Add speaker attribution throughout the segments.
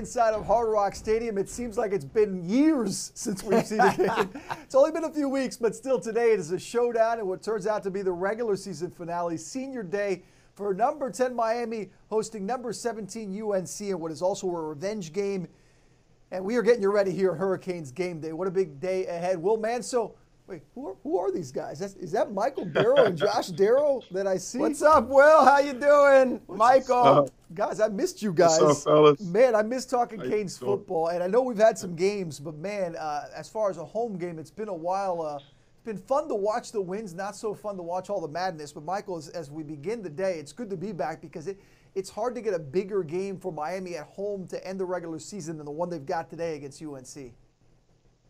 Speaker 1: inside of Hard Rock Stadium. It seems like it's been years since we've seen a game. it's only been a few weeks, but still today it is a showdown in what turns out to be the regular season finale, senior day for number 10 Miami hosting number 17 UNC in what is also a revenge game. And we are getting you ready here at Hurricanes game day. What a big day ahead. Will Manso Wait, who are, who are these guys? That's, is that Michael Barrow and Josh Darrow that I see?
Speaker 2: What's up, Will? How you doing, What's Michael?
Speaker 1: Up? Guys, I missed you guys.
Speaker 3: What's up, fellas?
Speaker 1: Man, I miss talking How Canes football, and I know we've had some games, but man, uh, as far as a home game, it's been a while. Uh, it's been fun to watch the wins, not so fun to watch all the madness. But Michael, as, as we begin the day, it's good to be back because it it's hard to get a bigger game for Miami at home to end the regular season than the one they've got today against UNC.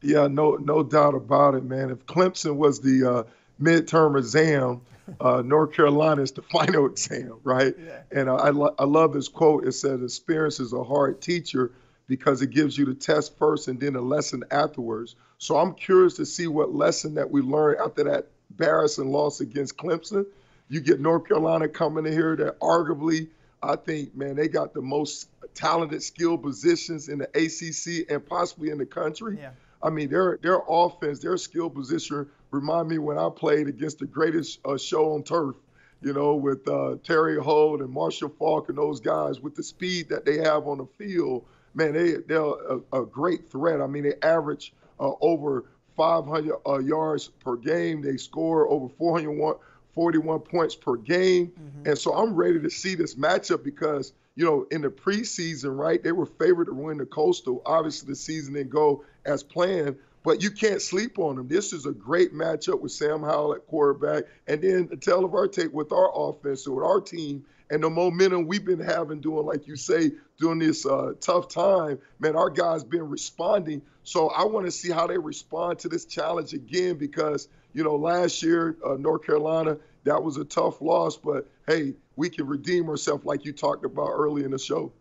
Speaker 3: Yeah, no, no doubt about it, man. If Clemson was the uh, midterm exam, uh, North Carolina is the final exam, right? Yeah. And I, lo- I love this quote. It says, "Experience is a hard teacher because it gives you the test first and then a lesson afterwards." So I'm curious to see what lesson that we learned after that embarrassing loss against Clemson. You get North Carolina coming in here that arguably, I think, man, they got the most talented, skilled positions in the ACC and possibly in the country. Yeah. I mean, their their offense, their skill position remind me when I played against the greatest uh, show on turf. You know, with uh, Torry Holt and Marshall Faulk and those guys, with the speed that they have on the field, man, they they're a, a great threat. I mean, they average uh, over 500 uh, yards per game. They score over 441 points per game, mm-hmm. and so I'm ready to see this matchup because you know, in the preseason, right, they were favored to win the Coastal. Obviously, the season didn't go as planned, but you can't sleep on them. This is a great matchup with Sam Howell at quarterback, and then the tail of our tape with our offense, with our team, and the momentum we've been having doing, like you say, during this uh, tough time. Man, our guys been responding. So I want to see how they respond to this challenge again because you know last year uh, North Carolina that was a tough loss, but hey, we can redeem ourselves like you talked about early in the show.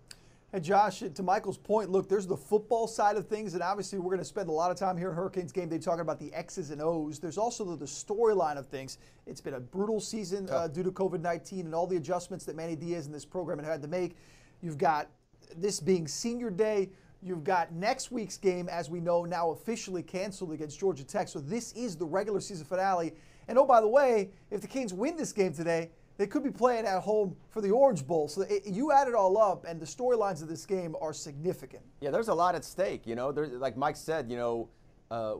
Speaker 1: Hey, Josh, to Michael's point, look, there's the football side of things, and obviously we're going to spend a lot of time here in Hurricanes game day talking about the X's and O's. There's also the, the storyline of things. It's been a brutal season uh, due to COVID 19 and all the adjustments that Manny Diaz and this program have had to make. You've got this being senior day. You've got next week's game, as we know, now officially canceled against Georgia Tech. So this is the regular season finale. And oh, by the way, if the Canes win this game today, they could be playing at home for the Orange Bowl. So it, you add it all up, and the storylines of this game are significant.
Speaker 2: Yeah, there's a lot at stake. You know, there's, like Mike said, you know, uh,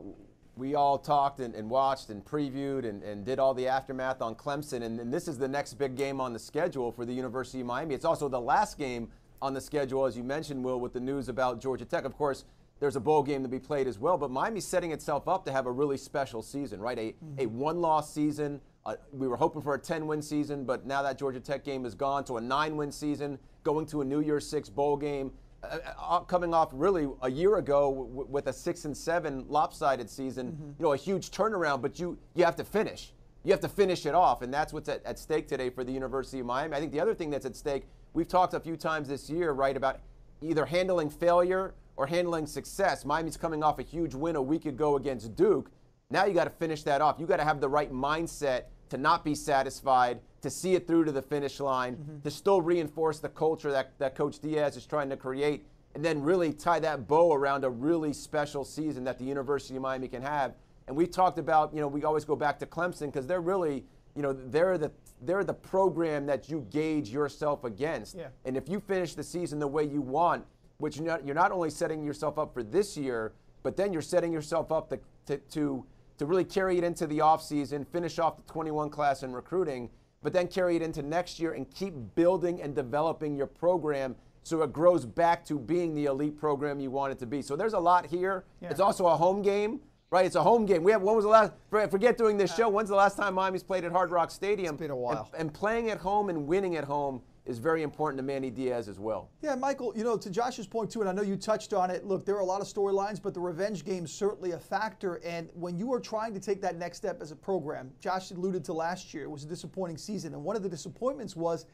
Speaker 2: we all talked and, and watched and previewed and, and, did all the aftermath on Clemson, and, and, this is the next big game on the schedule for the University of Miami. It's also the last game on the schedule, as you mentioned, Will, with the news about Georgia Tech. Of course, there's a bowl game to be played as well, but Miami's setting itself up to have a really special season, right? A, mm-hmm. a one-loss season uh, we were hoping for a 10 win season, but now that Georgia Tech game is gone to a nine win season, going to a New Year's Six bowl game, uh, uh, coming off really a year ago w- with a six and seven lopsided season, mm-hmm. you know, a huge turnaround, but you, you have to finish. You have to finish it off, and that's what's at, at stake today for the University of Miami. I think the other thing that's at stake, we've talked a few times this year, right, about either handling failure or handling success. Miami's coming off a huge win a week ago against Duke. Now you got to finish that off. You got to have the right mindset to not be satisfied, to see it through to the finish line, mm-hmm. to still reinforce the culture that, that Coach Diaz is trying to create, and then really tie that bow around a really special season that the University of Miami can have. And we talked about, you know, we always go back to Clemson because they're really, you know, they're the they're the program that you gauge yourself against. Yeah. And if you finish the season the way you want, which you're not, you're not only setting yourself up for this year, but then you're setting yourself up to, to, to to really carry it into the offseason, finish off the 21 class in recruiting, but then carry it into next year and keep building and developing your program so it grows back to being the elite program you want it to be. So there's a lot here. Yeah. It's also a home game, right? It's a home game. We have when was the last forget doing this show, when's the last time Miami's played at Hard Rock Stadium?
Speaker 1: It's been a while.
Speaker 2: And, and playing at home and winning at home is very important to Manny Diaz as well.
Speaker 1: Yeah, Michael, you know, to Josh's point too, and I know you touched on it. Look, there are a lot of storylines, but the revenge game is certainly a factor. And when you are trying to take that next step as a program, Josh alluded to last year, it was a disappointing season. And one of the disappointments was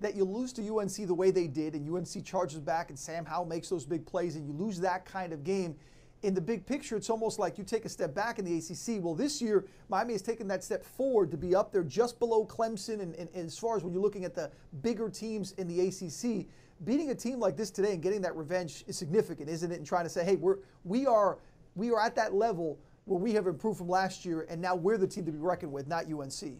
Speaker 1: that you lose to UNC the way they did, and UNC charges back, and Sam Howell makes those big plays, and you lose that kind of game in the big picture, it's almost like you take a step back in the ACC. Well, this year, Miami has taken that step forward to be up there just below Clemson. And, and, and, as far as when you're looking at the bigger teams in the ACC, beating a team like this today and getting that revenge is significant, isn't it? And trying to say, hey, we're we are we are at that level where we have improved from last year, and now we're the team to be reckoned with, not UNC.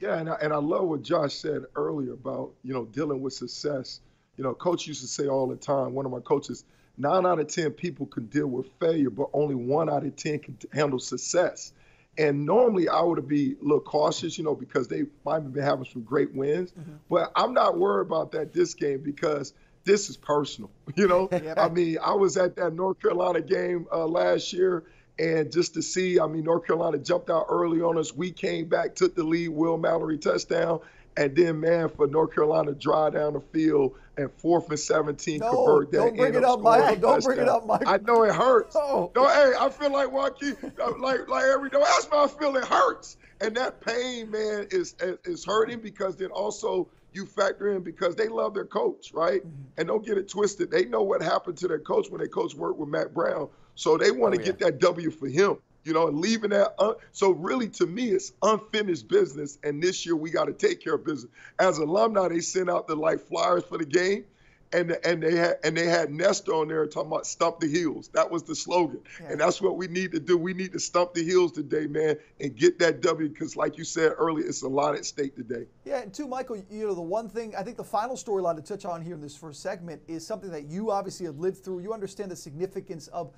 Speaker 3: Yeah, and I, and I love what Josh said earlier about you know dealing with success. You know, coach used to say all the time. One of my coaches, nine out of ten people can deal with failure, but only one out of ten can handle success. And normally I would be a little cautious, you know, because they might have been having some great wins. Mm-hmm. But I'm not worried about that this game because this is personal. You know, I mean, I was at that North Carolina game uh, last year, and just to see, I mean, North Carolina jumped out early on us. We came back, took the lead, Will Mallory touchdown, and then man, for North Carolina drive down the field and fourth and 17
Speaker 1: no,
Speaker 3: convert that.
Speaker 1: Don't bring it up, Michael. Don't touchdown. bring it up, Michael.
Speaker 3: I know it hurts. Oh. No, hey, I feel like Joaquin, like like every no, that's my feeling hurts. And that pain, man, is is hurting because then also you factor in because they love their coach, right? Mm-hmm. And don't get it twisted. They know what happened to their coach when their coach worked with Mack Brown. So they want to oh, yeah. get that W for him you know, and leaving that. Un- so really, to me, it's unfinished business. And this year, we got to take care of business. As alumni, they sent out the like flyers for the game, and and they had and they had Nesta on there talking about stump the heels. That was the slogan, yeah. and that's what we need to do. We need to stump the heels today, man, and get that W. Because, like you said earlier, it's a lot at stake today.
Speaker 1: Yeah, and too, Michael. You know, the one thing I think the final storyline to touch on here in this first segment is something that you obviously have lived through. You understand the significance of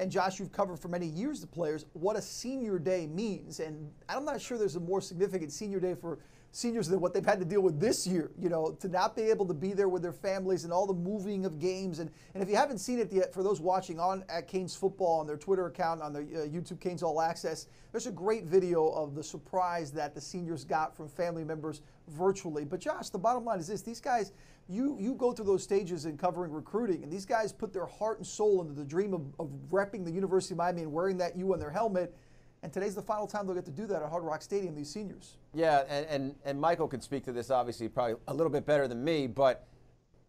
Speaker 1: and Josh, you've covered for many years the players, what a senior day means. And I'm not sure there's a more significant senior day for seniors than what they've had to deal with this year, you know, to not be able to be there with their families and all the moving of games. And, and if you haven't seen it yet, for those watching on at Canes Football on their Twitter account, on the uh, YouTube Canes All Access, there's a great video of the surprise that the seniors got from family members virtually. But Josh, the bottom line is this, these guys, you, you go through those stages in covering recruiting, and these guys put their heart and soul into the dream of, of repping the University of Miami and wearing that U on their helmet. And today's the final time they'll get to do that at Hard Rock Stadium, these seniors.
Speaker 2: Yeah, and, and, and Michael could speak to this obviously probably a little bit better than me, but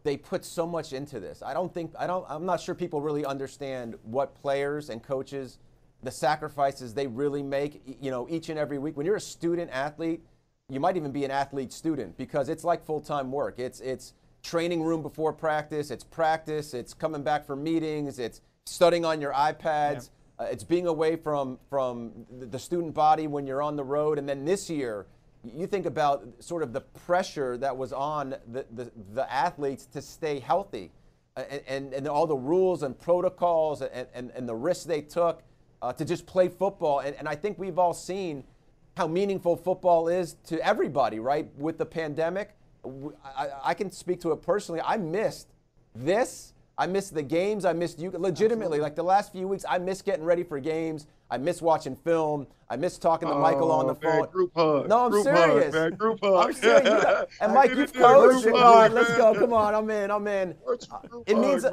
Speaker 2: they put so much into this. I don't think I don't I'm not sure people really understand what players and coaches the sacrifices they really make, you know, each and every week. When you're a student athlete, you might even be an athlete student because it's like full-time work. It's it's training room before practice, it's practice, it's coming back for meetings, it's studying on your iPads. Yeah uh, it's being away from from the student body when you're on the road, and then this year, you think about sort of the pressure that was on the the, the athletes to stay healthy, and, and, and all the rules and protocols and, and, and the risks they took uh, to just play football. And, and I think we've all seen how meaningful football is to everybody, right? With the pandemic, I, I can speak to it personally. I missed this I miss the games. I missed you. Legitimately, Absolutely. like the last few weeks, I miss getting ready for games. I miss watching film. I miss talking to Michael on oh, the oh, phone.
Speaker 3: Man, group hug.
Speaker 2: No, I'm
Speaker 3: group
Speaker 2: serious.
Speaker 3: Hug, man. Group hug.
Speaker 2: I'm serious. and Mike, you've coached. On, let's go. Come on, I'm in. I'm in. Uh, it means.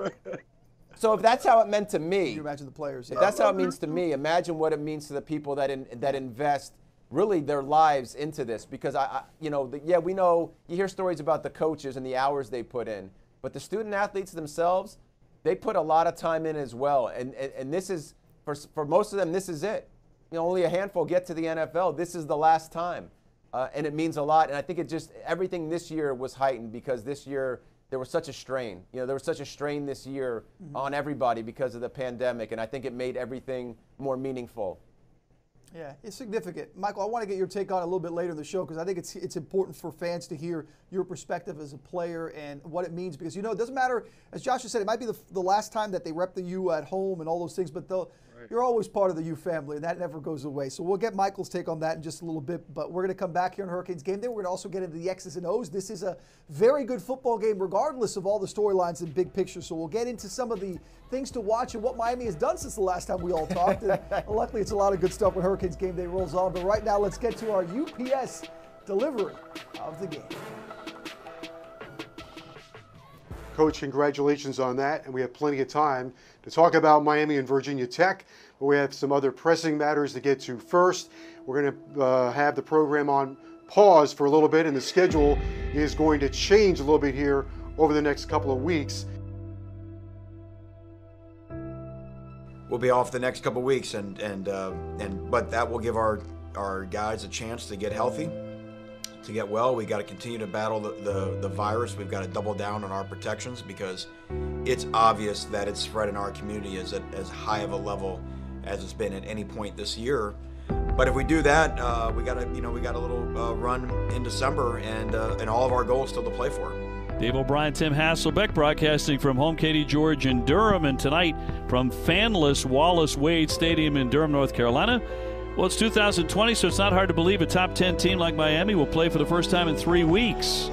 Speaker 2: so if that's how it meant to me,
Speaker 1: Can you imagine the players.
Speaker 2: If that's how it means to me, imagine what it means to the people that in, that invest really their lives into this. Because I, I you know, the, yeah, we know you hear stories about the coaches and the hours they put in. But the student athletes themselves, they put a lot of time in as well. And, and, and this is, for, for most of them, this is it. You know, only a handful get to the NFL. This is the last time. Uh, and it means a lot. And I think it just, everything this year was heightened because this year there was such a strain. You know, there was such a strain this year mm-hmm. on everybody because of the pandemic. And I think it made everything more meaningful.
Speaker 1: Yeah, it's significant. Michael, I want to get your take on it a little bit later in the show because I think it's it's important for fans to hear your perspective as a player and what it means because you know it doesn't matter as Josh said it might be the, the last time that they rep the U at home and all those things but they'll. You're always part of the U family, and that never goes away. So we'll get Michael's take on that in just a little bit. But we're going to come back here on Hurricanes game day. We're going to also get into the X's and O's. This is a very good football game, regardless of all the storylines and big picture. So we'll get into some of the things to watch and what Miami has done since the last time we all talked. and luckily, it's a lot of good stuff when Hurricanes game day rolls on. But right now, let's get to our UPS delivery of the game.
Speaker 4: Coach, congratulations on that. And we have plenty of time to talk about Miami and Virginia Tech. But we have some other pressing matters to get to first. We're going to uh, have the program on pause for a little bit, and the schedule is going to change a little bit here over the next couple of weeks.
Speaker 5: We'll be off the next couple of weeks, and and uh, and but that will give our our guys a chance to get healthy to get well. We got to continue to battle the, the, the virus. We've got to double down on our protections because it's obvious that it's spread in our community is at as high of a level as it's been at any point this year. But if we do that, uh, we got to you know we got a little uh, run in December, and uh, and all of our goals still to play for.
Speaker 6: Dave O'Brien, Tim Hasselbeck broadcasting from home Katie George in Durham, and tonight from fanless Wallace Wade Stadium in Durham, North Carolina. Well, it's 2020, so it's not hard to believe a top 10 team like Miami will play for the first time in three weeks.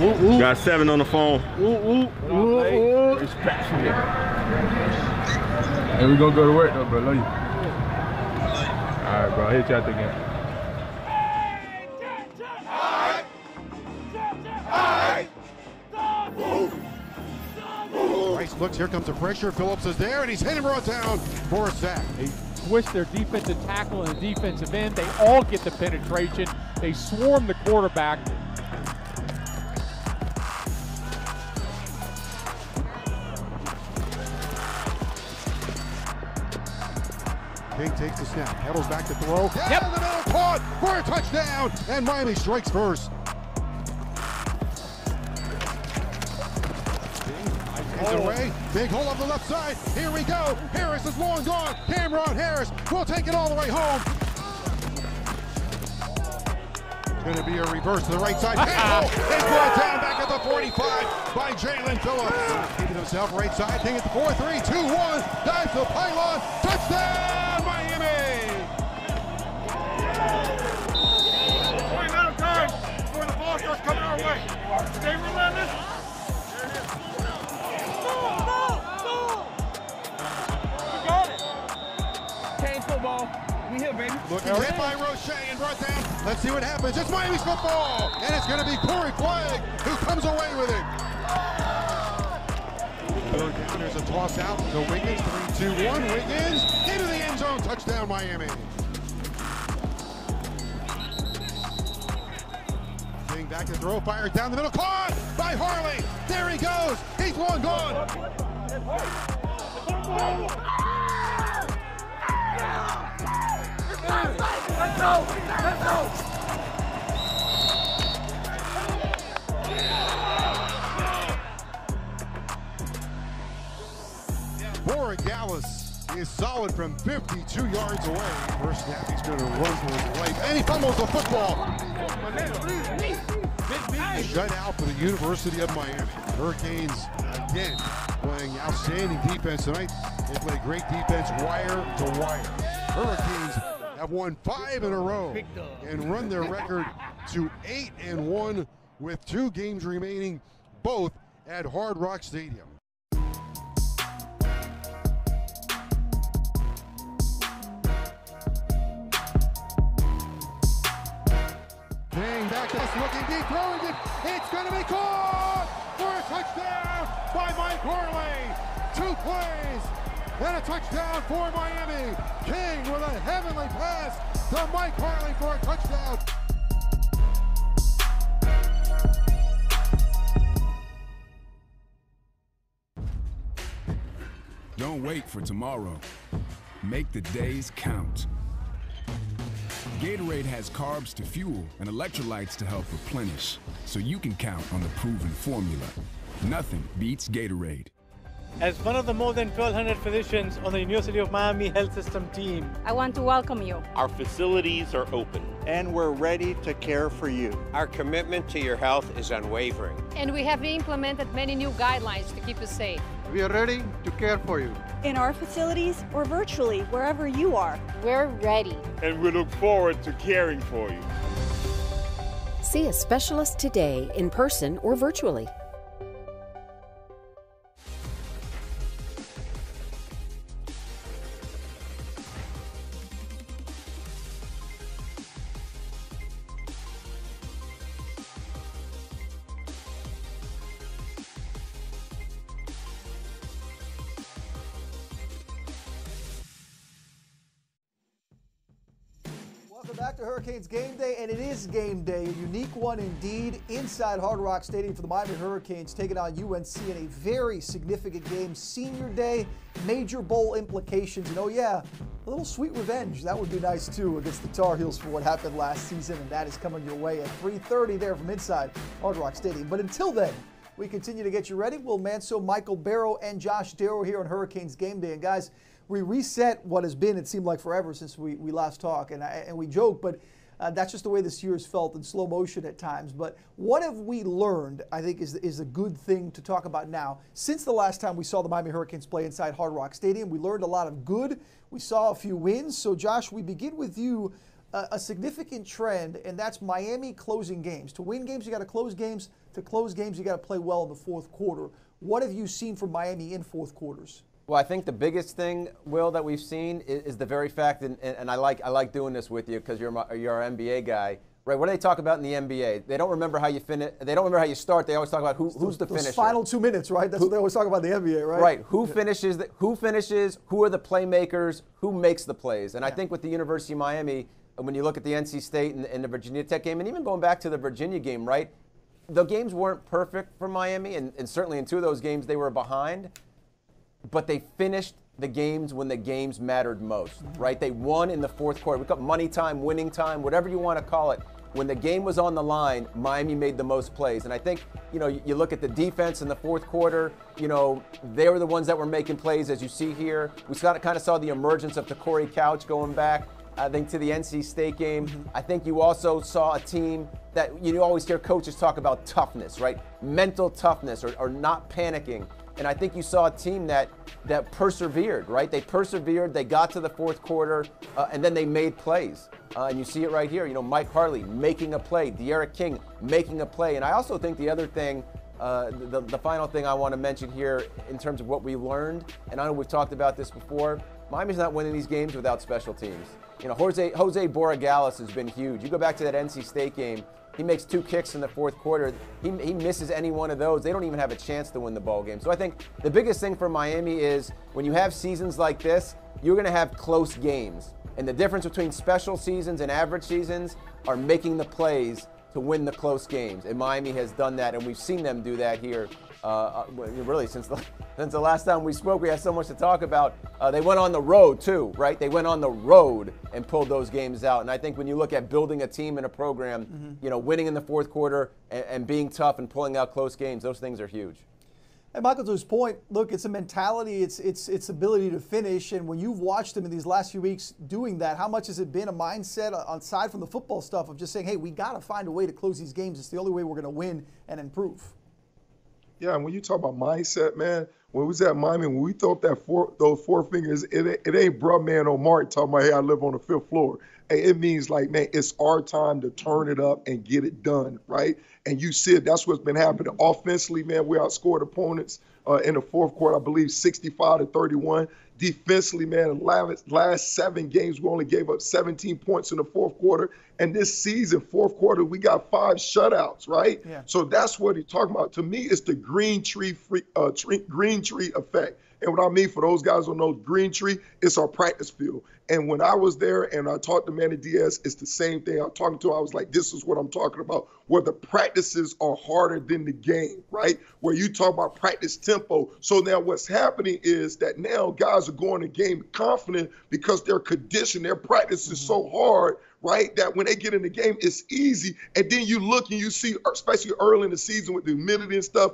Speaker 7: Ooh, ooh. Got seven on the phone.
Speaker 8: Ooh, ooh, ooh, Respect for me. Hey, we gonna go to work though, bro. Love you. All right, bro. I'll hit you out again.
Speaker 9: Rice looks, here comes the pressure. Phillips is there, and he's hit and brought down for a sack.
Speaker 10: They twist their defensive tackle and the defensive end. They all get the penetration. They swarm the quarterback.
Speaker 9: King takes the snap, pedals back to throw. Down yep. the middle, caught for a touchdown, and Miami strikes first. Oh. away. Big hole on the left side. Here we go. Harris is long gone. Cameron Harris will take it all the way home. It's going to be a reverse to the right side. Pinhole is brought down back at the 45 by Jaelan Phillips. Keeping himself right side. King at the 4 3 2 1. Dives the pylon. Touchdown, Miami.
Speaker 11: Point out of time before the ball starts coming our way. Stay relentless.
Speaker 9: We here, baby. Looking All hit right. by Roche and brought down. Let's see what happens. It's Miami's football, and it's going to be Corey Flagg who comes away with it. Third down, there's a toss out to Wiggins. Three, two, one. Wiggins into the end zone. Touchdown, Miami. King back to throw, fires down the middle. Caught by Harley. There he goes. He's long gone. Go! Let's go! Borregales is solid from 52 yards away. First snap, he's going to run for his life, and he fumbles the football. A shutout for the University of Miami. Hurricanes, again, playing outstanding defense tonight. They play great defense wire to wire. Hurricanes have won five in a row and run their record to eight and one with two games remaining, both at Hard Rock Stadium. King back to us, looking deep, throwing it. It's going to be caught for a touchdown by Mike Harley. Two plays and a touchdown for Miami. King with a heavenly pass to Mike Harley for a touchdown.
Speaker 12: Don't wait for tomorrow. Make the days count. Gatorade has carbs to fuel and electrolytes to help replenish, so you can count on the proven formula. Nothing beats Gatorade.
Speaker 13: As one of the more than 1,200 physicians on the University of Miami Health System team,
Speaker 14: I want to welcome you.
Speaker 15: Our facilities are open.
Speaker 16: And we're ready to care for you.
Speaker 17: Our commitment to your health is unwavering.
Speaker 14: And we have implemented many new guidelines to keep you safe.
Speaker 16: We are ready to care for you.
Speaker 18: In our facilities or virtually, wherever you are.
Speaker 14: We're ready.
Speaker 11: And we look forward to caring for you.
Speaker 19: See a specialist today, in person or virtually.
Speaker 1: Hurricanes game day, and it is game day, a unique one indeed, inside Hard Rock Stadium for the Miami Hurricanes, taking on UNC in a very significant game. Senior day, major bowl implications, and oh yeah, a little sweet revenge. That would be nice too against the Tar Heels for what happened last season, and that is coming your way at 3:30 there from inside Hard Rock Stadium. But until then. We continue to get you ready. Will Manso, Michael Barrow, and Josh Darrow here on Hurricanes Game Day. And guys, we reset what has been, it seemed like forever since we, we last talked, and, and we joke, but uh, that's just the way this year has felt in slow motion at times. But what have we learned, I think, is, is a good thing to talk about now. Since the last time we saw the Miami Hurricanes play inside Hard Rock Stadium, we learned a lot of good. We saw a few wins. So, Josh, we begin with you. A significant trend, and that's Miami closing games. To win games, you got to close games. To close games, you got to play well in the fourth quarter. What have you seen from Miami in fourth quarters?
Speaker 2: Well, I think the biggest thing, Will, that we've seen is, is the very fact, and, and, I like I like doing this with you because you're my, you're our NBA guy. Right? What do they talk about in the NBA? They don't remember how you finish. They don't remember how you start. They always talk about who, who's the
Speaker 1: Those
Speaker 2: finisher.
Speaker 1: Final two minutes, right? That's who, what they always talk about in the NBA, right?
Speaker 2: Right. Who finishes? The, who finishes? Who are the playmakers? Who makes the plays? And yeah. I think with the University of Miami, when you look at the NC State and, and the Virginia Tech game, and even going back to the Virginia game, right? The games weren't perfect for Miami, and, and certainly in two of those games they were behind, but they finished the games when the games mattered most, right? They won in the fourth quarter. We got money time, winning time, whatever you want to call it. When the game was on the line, Miami made the most plays. And I think, you know, you look at the defense in the fourth quarter, you know, they were the ones that were making plays, as you see here. We kind of saw the emergence of the Corey Couch going back. I think to the NC State game. Mm-hmm. I think you also saw a team that you always hear coaches talk about toughness, right? Mental toughness or, or not panicking. And I think you saw a team that that persevered, right? They persevered. They got to the fourth quarter, uh, and then they made plays. Uh, and you see it right here. You know, Mike Harley making a play, D'Eriq King making a play. And I also think the other thing, uh, the, the final thing I want to mention here in terms of what we learned, and I know we've talked about this before, Miami's not winning these games without special teams. You know, Jose Jose Borregales has been huge. You go back to that NC State game. He makes two kicks in the fourth quarter. He, he misses any one of those. They don't even have a chance to win the ball game. So I think the biggest thing for Miami is when you have seasons like this, you're going to have close games. And the difference between special seasons and average seasons are making the plays to win the close games. And Miami has done that, and we've seen them do that here uh, uh really since the, since the last time we spoke. We had so much to talk about. Uh, they went on the road too, right? They went on the road and pulled those games out. And I think when you look at building a team and a program, mm-hmm. you know, winning in the fourth quarter and, and being tough and pulling out close games, those things are huge.
Speaker 1: And Michael, to his point, look, it's a mentality, it's it's its ability to finish. And when you've watched them in these last few weeks doing that, how much has it been a mindset aside from the football stuff of just saying, hey, we got to find a way to close these games. It's the only way we're going to win and improve.
Speaker 3: Yeah, and when you talk about mindset, man, when we was at Miami, when we thought that four, those four fingers, it, it ain't bruh man or Mark talking about, hey, I live on the fifth floor. It means like, man, it's our time to turn it up and get it done, right? And you it. That's what's been happening. Offensively, man, we outscored opponents uh, in the fourth quarter, I believe 65 to 31. Defensively, man, last, last seven games, we only gave up 17 points in the fourth quarter. And this season, fourth quarter, we got five shutouts, right? Yeah. So that's what he's talking about. To me, it's the green tree free, uh, tree, green tree effect. And what I mean for those guys who know green tree, it's our practice field. And when I was there and I talked to Manny Diaz, it's the same thing. I'm talking to, I was like, this is what I'm talking about, where the practices are harder than the game, right? Where you talk about practice tempo. So now what's happening is that now guys are going to game confident because their condition, their practice is so mm-hmm. hard, right? That when they get in the game, it's easy. And then you look and you see, especially early in the season with the humidity and stuff,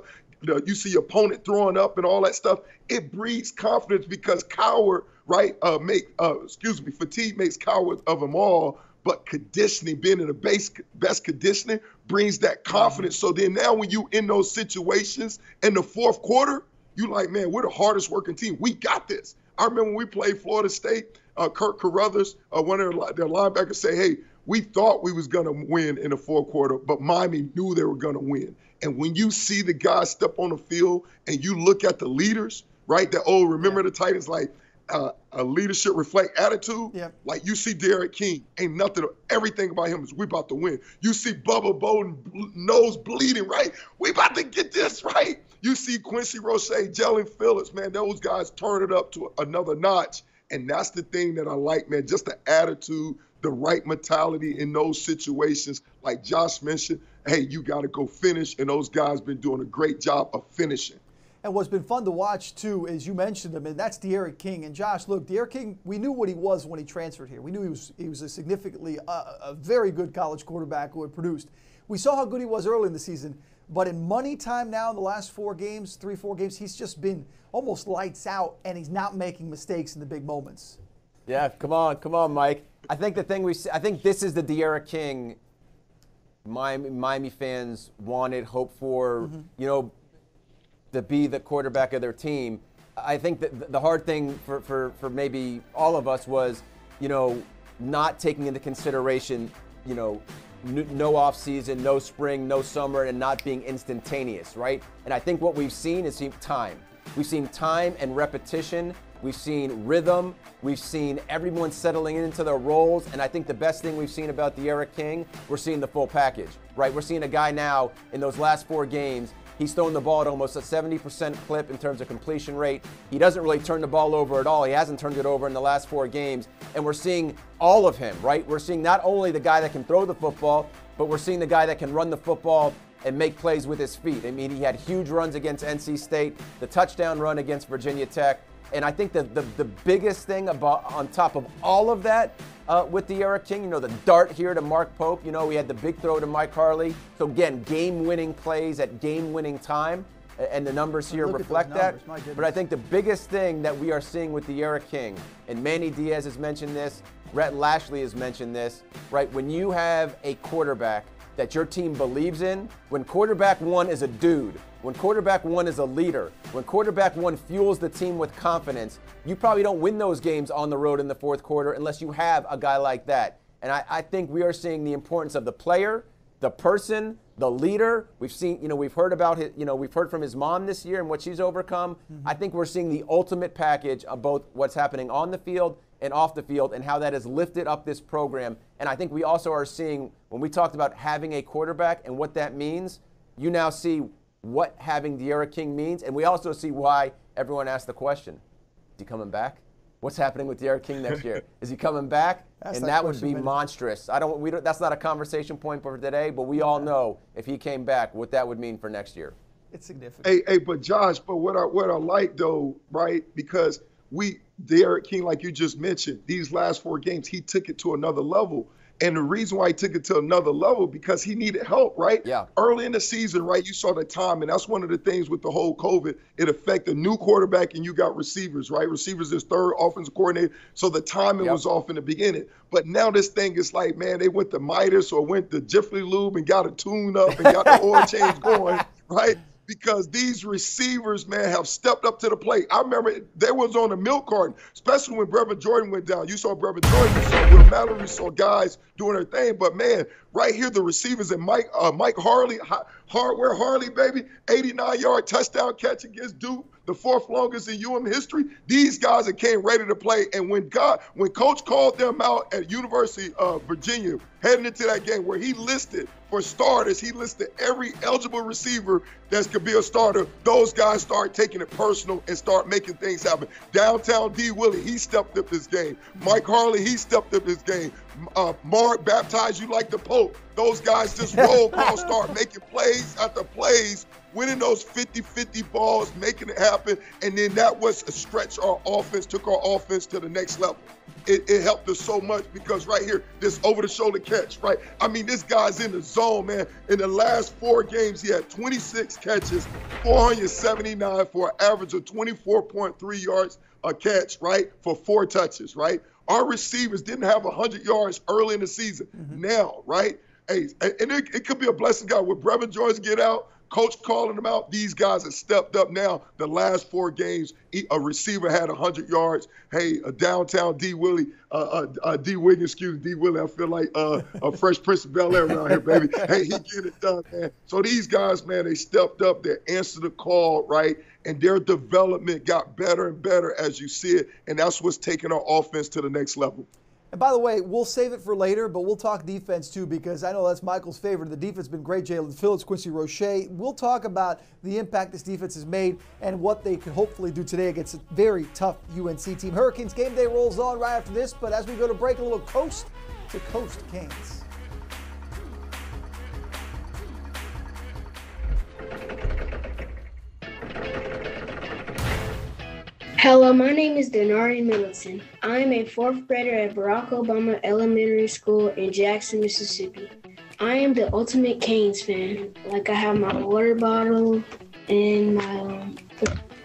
Speaker 3: you see your opponent throwing up and all that stuff. It breeds confidence because coward, right? Uh, make uh, excuse me, fatigue makes cowards of them all. But conditioning, being in the base, best conditioning, brings that confidence. So then now, when you in those situations in the fourth quarter, you like, man, we're the hardest working team. We got this. I remember when we played Florida State. Uh, Kirk Carruthers, uh, one of their, their linebackers, say, "Hey, we thought we was going to win in the fourth quarter, but Miami knew they were going to win. And when you see the guys step on the field and you look at the leaders, right? That old remember yeah. the Titans like uh, a leadership reflect attitude. Yeah. Like you see D'Eriq King, ain't nothing. Everything about him is we about to win. You see Bubba Bolden nose bleeding, right? We about to get this right. You see Quincy Roche, Jaelan Phillips, man. Those guys turn it up to another notch. And that's the thing that I like, man. Just the attitude, the right mentality in those situations. Like Josh mentioned, hey, you got to go finish, and those guys been doing a great job of finishing.
Speaker 1: And what's been fun to watch too, as you mentioned him, and that's D'Eriq King. And Josh, look, D'Eriq King, we knew what he was when he transferred here. We knew he was he was a significantly uh, a very good college quarterback who had produced. We saw how good he was early in the season, but in money time now in the last four games, three four games, he's just been almost lights out, and he's not making mistakes in the big moments.
Speaker 2: Yeah, come on, come on, Mike. I think the thing we I think this is the D'Eriq King Miami, Miami fans wanted, hoped for. Mm-hmm. You know to be the quarterback of their team. I think that the hard thing for, for, for maybe all of us was, you know, not taking into consideration, you know, no off season, no spring, no summer, and not being instantaneous, right? And I think what we've seen is time. We've seen time and repetition. We've seen rhythm. We've seen everyone settling into their roles. And I think the best thing we've seen about D'Eriq King, we're seeing the full package, right? We're seeing a guy now in those last four games He's thrown the ball at almost a 70% clip in terms of completion rate. He doesn't really turn the ball over at all. He hasn't turned it over in the last four games. And we're seeing all of him, right? We're seeing not only the guy that can throw the football, but we're seeing the guy that can run the football and make plays with his feet. I mean, he had huge runs against NC State, the touchdown run against Virginia Tech. And I think that the, the biggest thing about on top of all of that uh, with D'Eriq King, you know, the dart here to Mark Pope, you know, we had the big throw to Mike Harley. So again, game-winning plays at game-winning time. And the numbers here
Speaker 1: Look
Speaker 2: reflect
Speaker 1: numbers,
Speaker 2: that. But I think the biggest thing that we are seeing with D'Eriq King, and Manny Diaz has mentioned this, Rhett Lashlee has mentioned this, right? When you have a quarterback that your team believes in, when quarterback one is a dude, when quarterback one is a leader, when quarterback one fuels the team with confidence, you probably don't win those games on the road in the fourth quarter unless you have a guy like that. And I, I think we are seeing the importance of the player, the person, the leader. We've seen, you know, we've heard about his, you know, we've heard from his mom this year and what she's overcome. Mm-hmm. I think we're seeing the ultimate package of both what's happening on the field and off the field and how that has lifted up this program. And I think we also are seeing when we talked about having a quarterback and what that means, you now see what having D'Eriq King means, and we also see why everyone asked the question: Is he coming back? What's happening with D'Eriq King next year? Is he coming back? and that, that would be monstrous. I don't. We don't. That's not a conversation point for today, but we all know if he came back, what that would mean for next year.
Speaker 1: It's significant.
Speaker 3: Hey, hey, but Josh, but what I what I like though, right? Because we D'Eriq King, like you just mentioned, these last four games, he took it to another level. And the reason why he took it to another level because he needed help, right?
Speaker 2: Yeah.
Speaker 3: Early in the season, right, you saw the time, and that's one of the things with the whole COVID. It affected new quarterback, and you got receivers, right? Receivers is third offensive coordinator, so the timing yep. was off in the beginning. But now this thing is like, man, they went to Midas or went to Jiffy Lube and got a tune up and got the oil change going, right? because these receivers, man, have stepped up to the plate. I remember they was on the milk carton, especially when Brevin Jordan went down. You saw Brevin Jordan, you saw Will Mallory, saw guys doing their thing. But man, right here, the receivers and Mike uh, Mike Harley, hardware Harley, baby, 89 yard touchdown catch against Duke the fourth longest in UM history. These guys that came ready to play. And when God, when Coach called them out at University of Virginia, heading into that game where he listed for starters, he listed every eligible receiver that could be a starter. Those guys start taking it personal and start making things happen. Downtown D. Willie, he stepped up his game. Mike Harley, he stepped up his game. Uh, Mark baptized you like the Pope. Those guys just roll call, start making plays after plays winning those 50-50 balls, making it happen, and then that was a stretch our offense, took our offense to the next level. It, it helped us so much because right here, this over-the-shoulder catch, right? I mean, this guy's in the zone, man. In the last four games, he had 26 catches, 479 for an average of 24.3 yards a catch, right? For four touches, right? Our receivers didn't have 100 yards early in the season. Mm-hmm. Now, right? Hey, and it, it, could be a blessing, God. With Brevin Jordan get out, Coach calling them out. These guys have stepped up now. The last four games, a receiver had 100 yards. Hey, a downtown D. Willie, uh, uh, uh, D. Wiggins, excuse me, D. Willie. I feel like uh, a fresh Prince of Bel Air around here, baby. Hey, he get it done, man. So these guys, man, they stepped up. They answered the call, right? And their development got better and better as you see it. And that's what's taking our offense to the next level.
Speaker 1: And by the way, we'll save it for later, but we'll talk defense too because I know that's Michael's favorite. The defense has been great. Jaelan Phillips, Quincy Roche. We'll talk about the impact this defense has made and what they can hopefully do today against a very tough UNC team. Hurricanes game day rolls on right after this, but as we go to break, a little coast to Coast Canes.
Speaker 20: Hello, my name is Denari Middleton. I am a fourth grader at Barack Obama Elementary School in Jackson, Mississippi. I am the ultimate Canes fan. Like I have my water bottle and my um,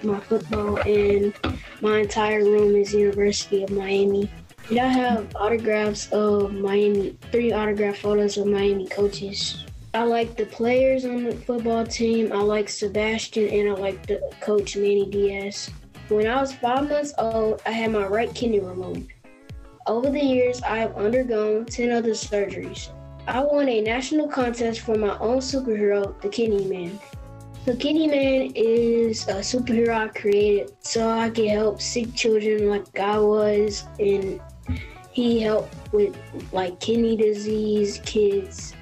Speaker 20: my football, and my entire room is University of Miami. And I have autographs of Miami, three autograph photos of Miami coaches. I like the players on the football team. I like Sebastian, and I like the coach Manny Diaz. When I was five months old, I had my right kidney removed. Over the years, I have undergone 10 other surgeries. I won a national contest for my own superhero, the Kidney Man. The Kidney Man is a superhero I created so I can help sick children like I was, and he helped with like kidney disease kids.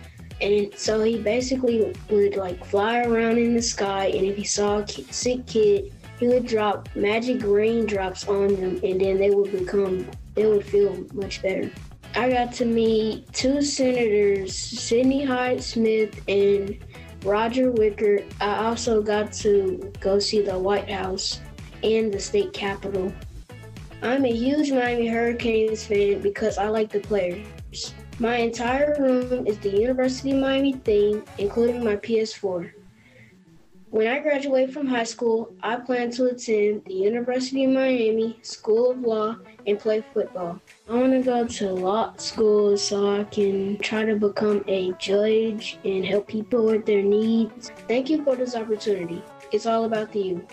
Speaker 20: And so he basically would like fly around in the sky, and if he saw a sick kid, he would drop magic raindrops on them and then they would become they would feel much better. I got to meet two senators, Cindy Hyde Smith and Roger Wicker. I also got to go see the White House and the state capitol. I'm a huge Miami Hurricanes fan because I like the players. My entire room is the University of Miami theme, including my PS4. When I graduate from high school, I plan to attend the University of Miami School of Law and play football. I want to go to law school so I can try to become a judge and help people with their needs. Thank you for this opportunity. It's all about
Speaker 21: you.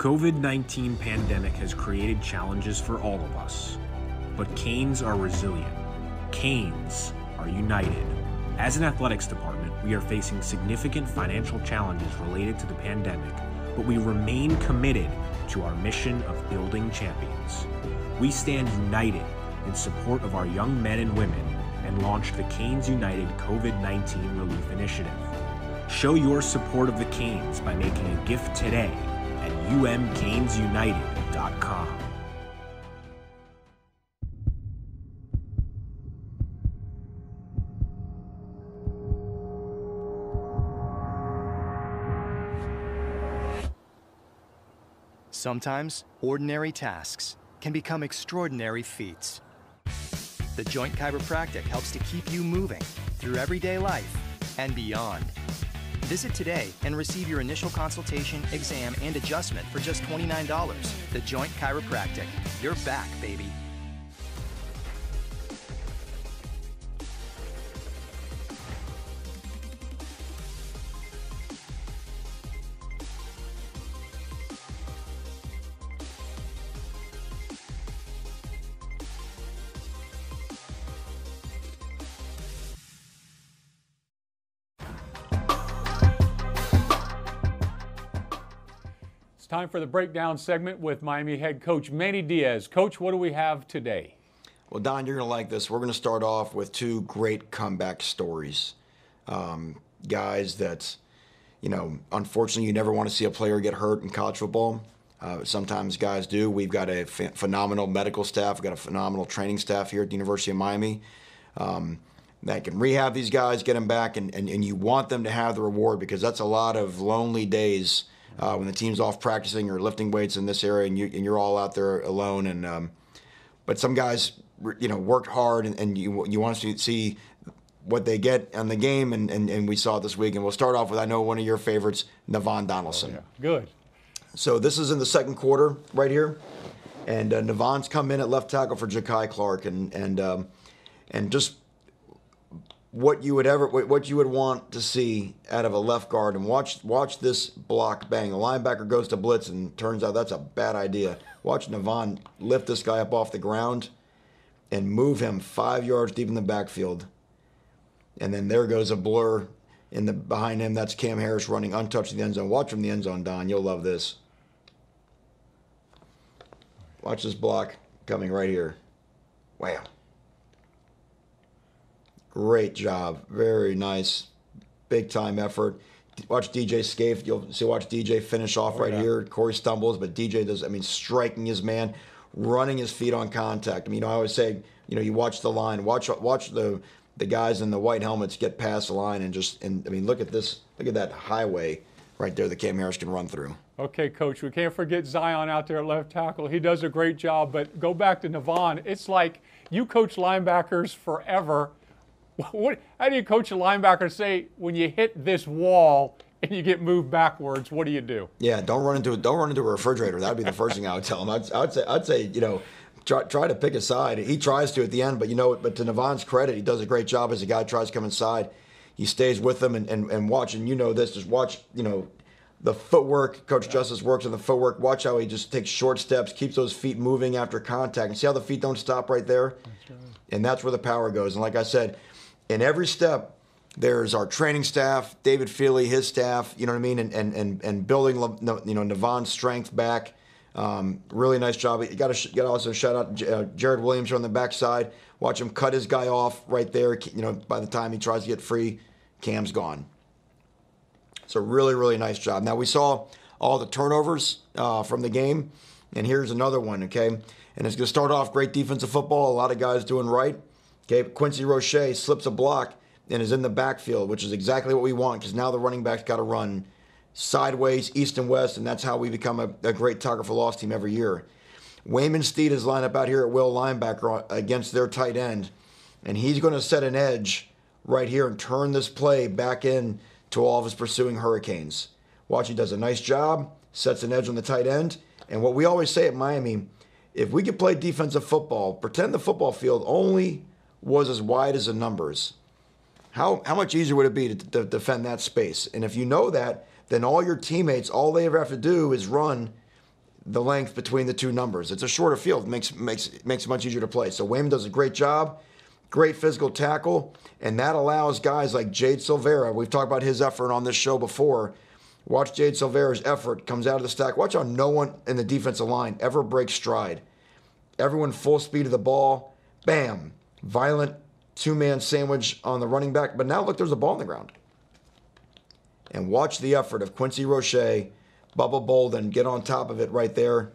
Speaker 21: COVID-19 pandemic has created challenges for all of us, but Canes are resilient. Canes are united. As an athletics department, we are facing significant financial challenges related to the pandemic, but we remain committed to our mission of building champions. We stand united in support of our young men and women and launched the Canes United COVID-19 Relief Initiative. Show your support of the Canes by making a gift today at.
Speaker 22: Sometimes ordinary tasks can become extraordinary feats. The Joint Chiropractic helps to keep you moving through everyday life and beyond. Visit today and receive your initial consultation, exam, and adjustment for just $29. The Joint Chiropractic. You're back, baby.
Speaker 10: Time for the breakdown segment with Miami head coach Manny Diaz. Coach, what do we have today?
Speaker 5: Well, Don, you're going to like this. We're going to start off with two great comeback stories. Um, guys that, you know, unfortunately, you never want to see a player get hurt in college football. Uh, sometimes guys do. We've got a ph- phenomenal medical staff. We've got a phenomenal training staff here at the University of Miami um, that can rehab these guys, get them back, and, and, and you want them to have the reward because that's a lot of lonely days uh, when the team's off practicing or lifting weights in this area and, you, and you're all out there alone. And um, But some guys, you know, worked hard and, and you, you want to see what they get on the game, and, and, and we saw it this week. And we'll start off with, I know, one of your favorites, Navaughn Donaldson.
Speaker 10: Yeah, Good.
Speaker 5: So this is in the second quarter right here, and uh, Navaughn's come in at left tackle for Jakai Clark, and and um, and just what you would ever what you would want to see out of a left guard, and watch watch this block bang. The linebacker goes to blitz, and turns out that's a bad idea. Watch Navaughn lift this guy up off the ground, and move him five yards deep in the backfield, and then there goes a blur in the behind him. That's Cam Harris running untouched in the end zone. Watch from the end zone, Don. You'll love this. Watch this block coming right here. Wow. Great job. Very nice. Big time effort. Watch DJ Scaife. You'll see. Watch DJ finish off
Speaker 8: Oh,
Speaker 5: right
Speaker 8: yeah.
Speaker 5: here. Corey stumbles, but DJ does. I mean, striking his man, running his feet on contact. I mean, you know, I always say, you know, you watch the line. Watch watch the the guys in the white helmets get past the line and just. And I mean, look at this. Look at that highway right there that Cam Harris can run through.
Speaker 10: Okay, coach, we can't forget Zion out there at left tackle. He does a great job, but go back to Navaughn. It's like you coach linebackers forever. What, how do you coach a linebacker say when you hit this wall and you get moved backwards, what do you do?
Speaker 5: Yeah, don't run into don't run into a refrigerator. That'd be the first thing I would tell him. I'd, I'd say I'd say you know try, try to pick a side. He tries to at the end, but you know but to Navaughn's credit, he does a great job as a guy tries to come inside. He stays with them and, and, and watch. And you know this, just watch. You know the footwork. Coach Justice works on the footwork. Watch how he just takes short steps, keeps those feet moving after contact, and see how the feet don't stop right there. And that's where the power goes. And like I said, in every step, there's our training staff, David Feely, his staff, you know what I mean, and and and, and building you know Navaughn's strength back. Um, really nice job. You got to got also shout out uh, Jarrid Williams on the backside. Watch him cut his guy off right there. You know, by the time he tries to get free, Cam's gone. It's a really really nice job. Now we saw all the turnovers uh, from the game, and here's another one. Okay, and it's going to start off great defensive football. A lot of guys doing right. Okay, Quincy Roche slips a block and is in the backfield, which is exactly what we want because now the running back's got to run sideways, east and west, and that's how we become a, a great tackle for loss team every year. Waynmon Steed is lined up out here at will linebacker against their tight end, and he's going to set an edge right here and turn this play back in to all of his pursuing Hurricanes. Watch, he does a nice job, sets an edge on the tight end, and what we always say at Miami, if we could play defensive football, pretend the football field only was as wide as the numbers. How, how much easier would it be to, to defend that space? And if you know that, then all your teammates, all they ever have to do is run the length between the two numbers. It's a shorter field, makes makes makes it much easier to play. So Waynmon does a great job, great physical tackle, and that allows guys like Jade Silvera. We've talked about his effort on this show before. Watch Jade Silvera's effort comes out of the stack. Watch how no one in the defensive line ever breaks stride. Everyone full speed of the ball. Bam. Violent two man sandwich on the running back. But now look, there's a ball on the ground. And watch the effort of Quincy Roche, Bubba Bolden get on top of it right there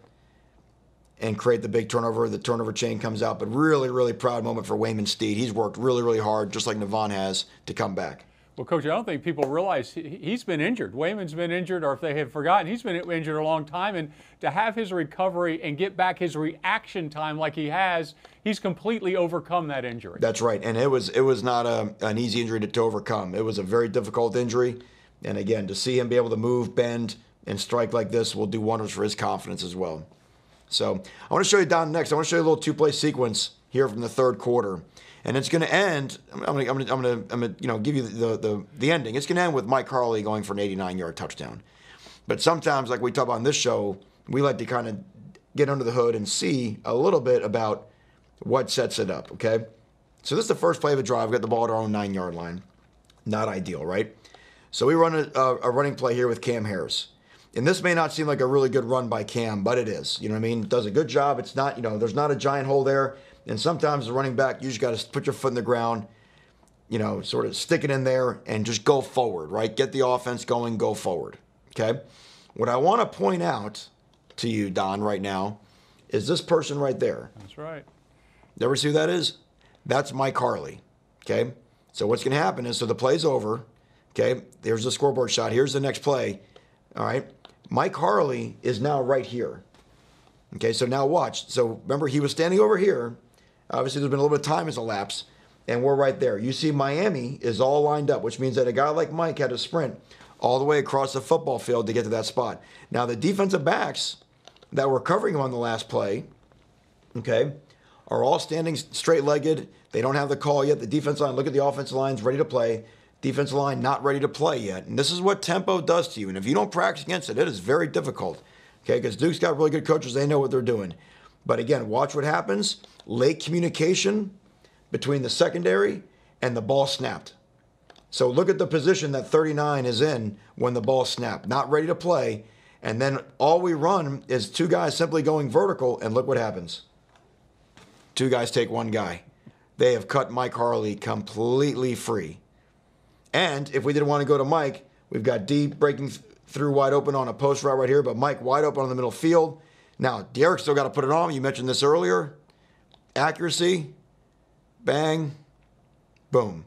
Speaker 5: and create the big turnover. The turnover chain comes out. But really, really proud moment for Waynmon Steed. He's worked really, really hard, just like Navaughn has, to come back.
Speaker 10: Well, Coach, I don't think people realize he- he's been injured. Waynmon's been injured, or if they had forgotten, he's been injured a long time. And to have his recovery and get back his reaction time like he has, he's completely overcome that injury.
Speaker 5: That's right, and it was it was not a, an easy injury to, to overcome. It was a very difficult injury, and again, to see him be able to move, bend, and strike like this will do wonders for his confidence as well. So I want to show you down next. I want to show you a little two-play sequence here from the third quarter, and it's going to end. I'm going to I'm going to I'm going to, you know give you the, the the ending. It's going to end with Mike Harley going for an 89-yard touchdown. But sometimes, like we talk about on this show, we like to kind of get under the hood and see a little bit about what sets it up, okay? So this is the first play of a drive. We got the ball at our own nine yard line. Not ideal, right? So we run a, a, a running play here with Cam Harris. And this may not seem like a really good run by Cam, but it is. You know what I mean? Does a good job. It's not, you know, there's not a giant hole there. And sometimes the running back, you just got to put your foot in the ground, you know, sort of stick it in there and just go forward, right? Get the offense going, go forward. Okay? What I want to point out to you, Don, right now, is this person right there.
Speaker 10: That's right.
Speaker 5: You ever see who that is? That's Mike Harley. Okay. So what's going to happen is, so the play's over. Okay. There's the scoreboard shot. Here's the next play. All right. Mike Harley is now right here. Okay. So now watch. So remember, he was standing over here. Obviously, there's been a little bit of time has elapsed, and we're right there. You see, Miami is all lined up, which means that a guy like Mike had to sprint all the way across the football field to get to that spot. Now, the defensive backs that were covering him on the last play, okay, are all standing straight legged. They don't have the call yet. The defense line, look at the offensive line's ready to play. Defense line not ready to play yet. And this is what tempo does to you. And if you don't practice against it, it is very difficult. Okay, because Duke's got really good coaches. They know what they're doing. But again, watch what happens. Late communication between the secondary and the ball snapped. So look at the position that 39 is in when the ball snapped. Not ready to play. And then all we run is two guys simply going vertical, and look what happens. Two guys take one guy. They have cut Mike Harley completely free. And if we didn't want to go to Mike, we've got D breaking th- through wide open on a post route right here, but Mike wide open on the middle field. Now, D'Eriq still got to put it on. You mentioned this earlier. Accuracy, bang, boom.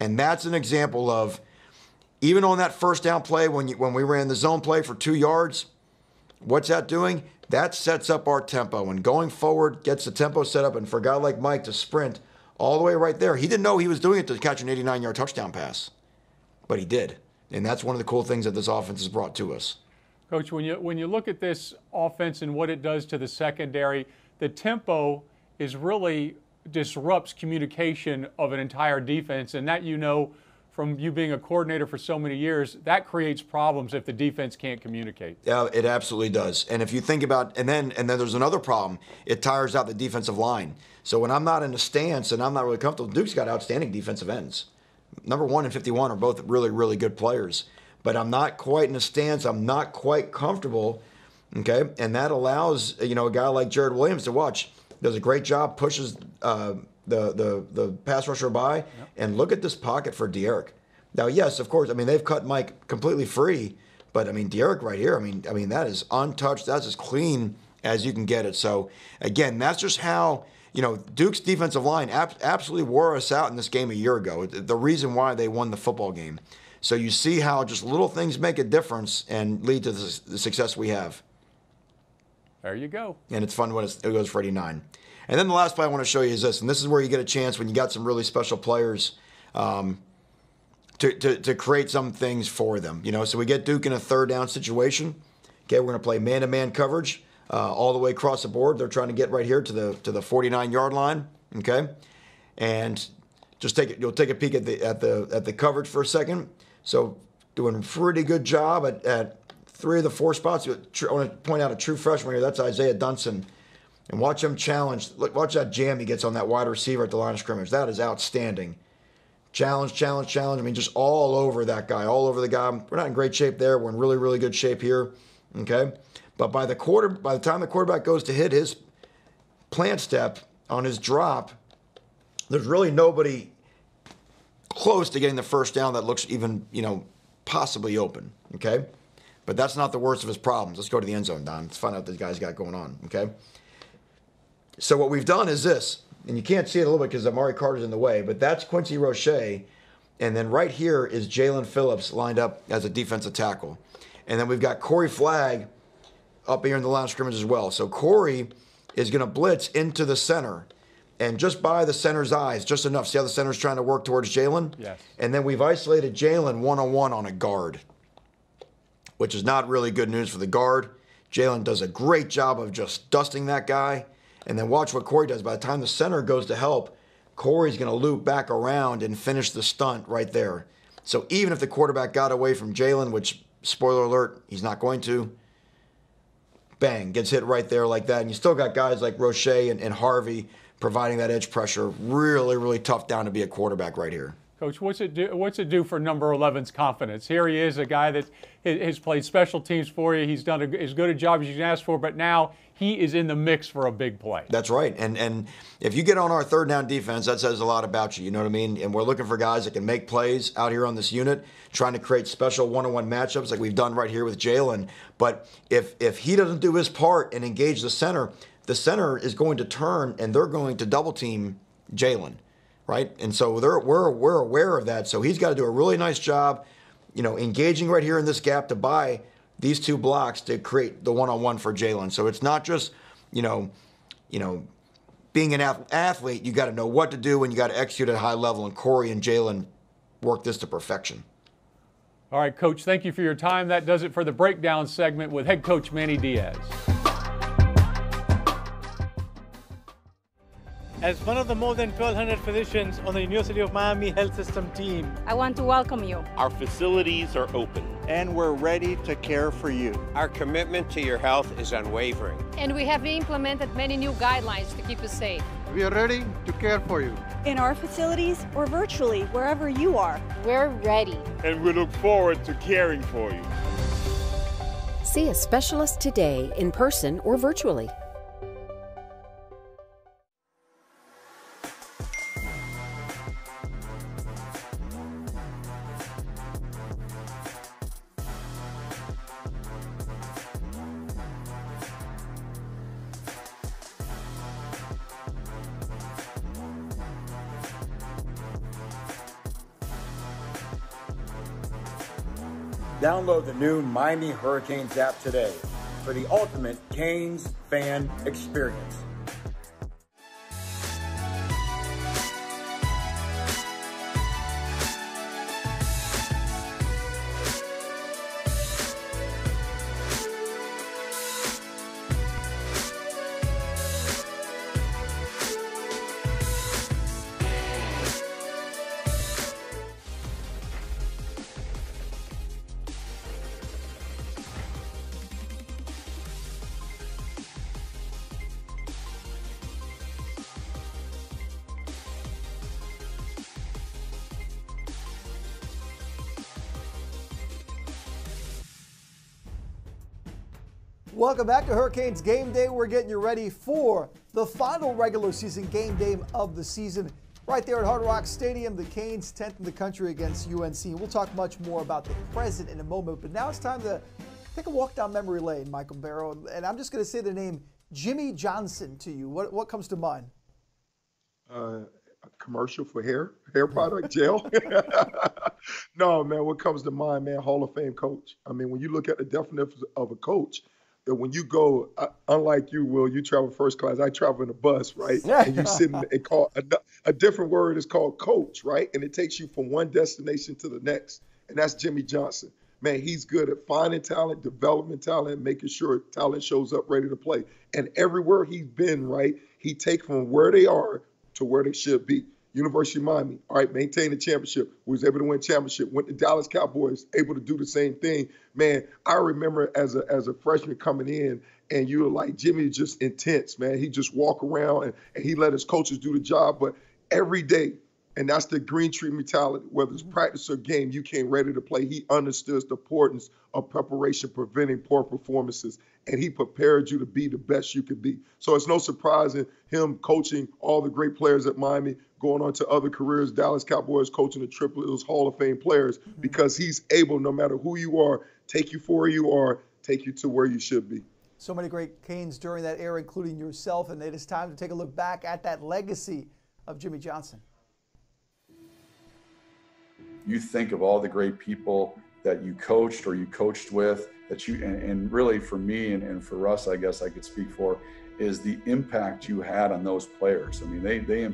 Speaker 5: And that's an example of even on that first down play when you, when we ran the zone play for two yards, what's that doing? That sets up our tempo. And going forward, gets the tempo set up. And for a guy like Mike to sprint all the way right there, he didn't know he was doing it to catch an 89 yard touchdown pass, but he did. And that's one of the cool things that this offense has brought to us.
Speaker 10: Coach, when you when you look at this offense and what it does to the secondary, the tempo is really disrupts communication of an entire defense, and that you know from you being a coordinator for so many years, that creates problems if the defense can't communicate.
Speaker 5: Yeah, it absolutely does. And if you think about and then and then there's another problem. It tires out the defensive line. So when I'm not in a stance and I'm not really comfortable, Duke's got outstanding defensive ends. Number one and 51 are both really, really good players. But I'm not quite in a stance. I'm not quite comfortable. Okay. And that allows, you know, a guy like Jarrid Williams to watch. Does a great job, pushes uh, the, the, the pass rusher by. Yep. And look at this pocket for D'Eriq. Now, yes, of course, I mean, they've cut Mike completely free. But I mean, D'Eriq right here, I mean, I mean, that is untouched. That's as clean as you can get it. So again, that's just how you know, Duke's defensive line ab- absolutely wore us out in this game a year ago. The reason why they won the football game. So you see how just little things make a difference and lead to the, the success we have.
Speaker 10: There you go.
Speaker 5: And it's fun when it's, it goes for 89. And then the last play I want to show you is this, and this is where you get a chance when you got some really special players um, to, to, to create some things for them. You know, so we get Duke in a third down situation. Okay, we're going to play man-to-man coverage uh, all the way across the board. They're trying to get right here to the to the 49 yard line. Okay, and just take it. You'll take a peek at the at the at the coverage for a second. So doing a pretty good job at, at three of the four spots. I want to point out a true freshman here. That's Isaiah Dunson. And watch him challenge. Look, watch that jam he gets on that wide receiver at the line of scrimmage. That is outstanding. Challenge, challenge, challenge. I mean, just all over that guy, all over the guy. We're not in great shape there. We're in really, really good shape here. Okay. But by the quarter, by the time the quarterback goes to hit his plant step on his drop, there's really nobody close to getting the first down that looks even, you know, possibly open. Okay. But that's not the worst of his problems. Let's go to the end zone, Don. Let's find out what this guy's got going on. Okay. So what we've done is this, and you can't see it a little bit because Amari Carter's in the way, but that's Quincy Roche. And then right here is Jaelan Phillips lined up as a defensive tackle. And then we've got Corey Flagg up here in the line of scrimmage as well. So Corey is going to blitz into the center. And just by the center's eyes, just enough. See how the center's trying to work towards Jaelan?
Speaker 10: Yes.
Speaker 5: And then we've isolated Jaelan one on one on a guard, which is not really good news for the guard. Jaelan does a great job of just dusting that guy. And then watch what Corey does. By the time the center goes to help, Corey's going to loop back around and finish the stunt right there. So even if the quarterback got away from Jaelan, which, spoiler alert, he's not going to, bang, gets hit right there like that. And you still got guys like Roche and, and Harvey providing that edge pressure. Really, really tough down to be a quarterback right here.
Speaker 10: Coach, what's it do? What's it do for number 11's confidence? Here he is, a guy that has played special teams for you. He's done a, as good a job as you can ask for, but now he is in the mix for a big play.
Speaker 5: That's right. And and if you get on our third down defense, that says a lot about you. You know what I mean? And we're looking for guys that can make plays out here on this unit, trying to create special one-on-one matchups like we've done right here with Jaelan. But if if he doesn't do his part and engage the center, the center is going to turn and they're going to double team Jaelan, right? And so we're, we're aware of that. So he's got to do a really nice job, you know, engaging right here in this gap to buy these two blocks to create the one-on-one for Jaelan. So it's not just, you know, you know, being an athlete, you got to know what to do and you got to execute at a high level. And Corey and Jaelan work this to perfection.
Speaker 10: All right, Coach, thank you for your time. That does it for the breakdown segment with head coach Manny Diaz.
Speaker 13: As one of the more than 1,200 physicians on the University of Miami Health System team,
Speaker 14: I want to welcome you.
Speaker 15: Our facilities are open.
Speaker 16: And we're ready to care for you.
Speaker 17: Our commitment to your health is unwavering.
Speaker 14: And we have implemented many new guidelines to keep you safe.
Speaker 16: We are ready to care for you.
Speaker 18: In our facilities or virtually, wherever you are.
Speaker 14: We're ready.
Speaker 7: And we look forward to caring for you.
Speaker 19: See a specialist today in person or virtually.
Speaker 23: Download the new Miami Hurricanes app today for the ultimate Canes fan experience.
Speaker 1: Welcome back to Hurricanes Game Day. We're getting you ready for the final regular season game day of the season. Right there at Hard Rock Stadium, the Canes 10th in the country against UNC. We'll talk much more about the present in a moment, but now it's time to take a walk down memory lane, Michael Barrow. And I'm just going to say the name Jimmy Johnson to you. What, what comes to mind?
Speaker 3: Uh, a commercial for hair, hair product, gel. no, man, what comes to mind, man, Hall of Fame coach. I mean, when you look at the definition of a coach, that when you go, uh, unlike you, Will, you travel first class. I travel in a bus, right? and you sit in it called a, a, different word is called coach, right? And it takes you from one destination to the next. And that's Jimmy Johnson. Man, he's good at finding talent, developing talent, making sure talent shows up ready to play. And everywhere he's been, right, he take from where they are to where they should be. University of Miami, all right, maintained the championship, was able to win championship, went to Dallas Cowboys, able to do the same thing. Man, I remember as a as a freshman coming in, and you were like, Jimmy just intense, man. He just walk around and, and he let his coaches do the job. But every day, and that's the green tree mentality, whether it's mm-hmm. practice or game, you came ready to play. He understood the importance of preparation, preventing poor performances, and he prepared you to be the best you could be. So it's no surprise in him coaching all the great players at Miami, going on to other careers, Dallas Cowboys coaching the Triple Hall of Fame players, mm-hmm. because he's able, no matter who you are, take you for where you are, take you to where you should be.
Speaker 1: So many great Canes during that era, including yourself, and it is time to take a look back at that legacy of Jimmy Johnson.
Speaker 24: You think of all the great people that you coached or you coached with that you and, and really for me and, and for us i guess i could speak for is the impact you had on those players i mean they they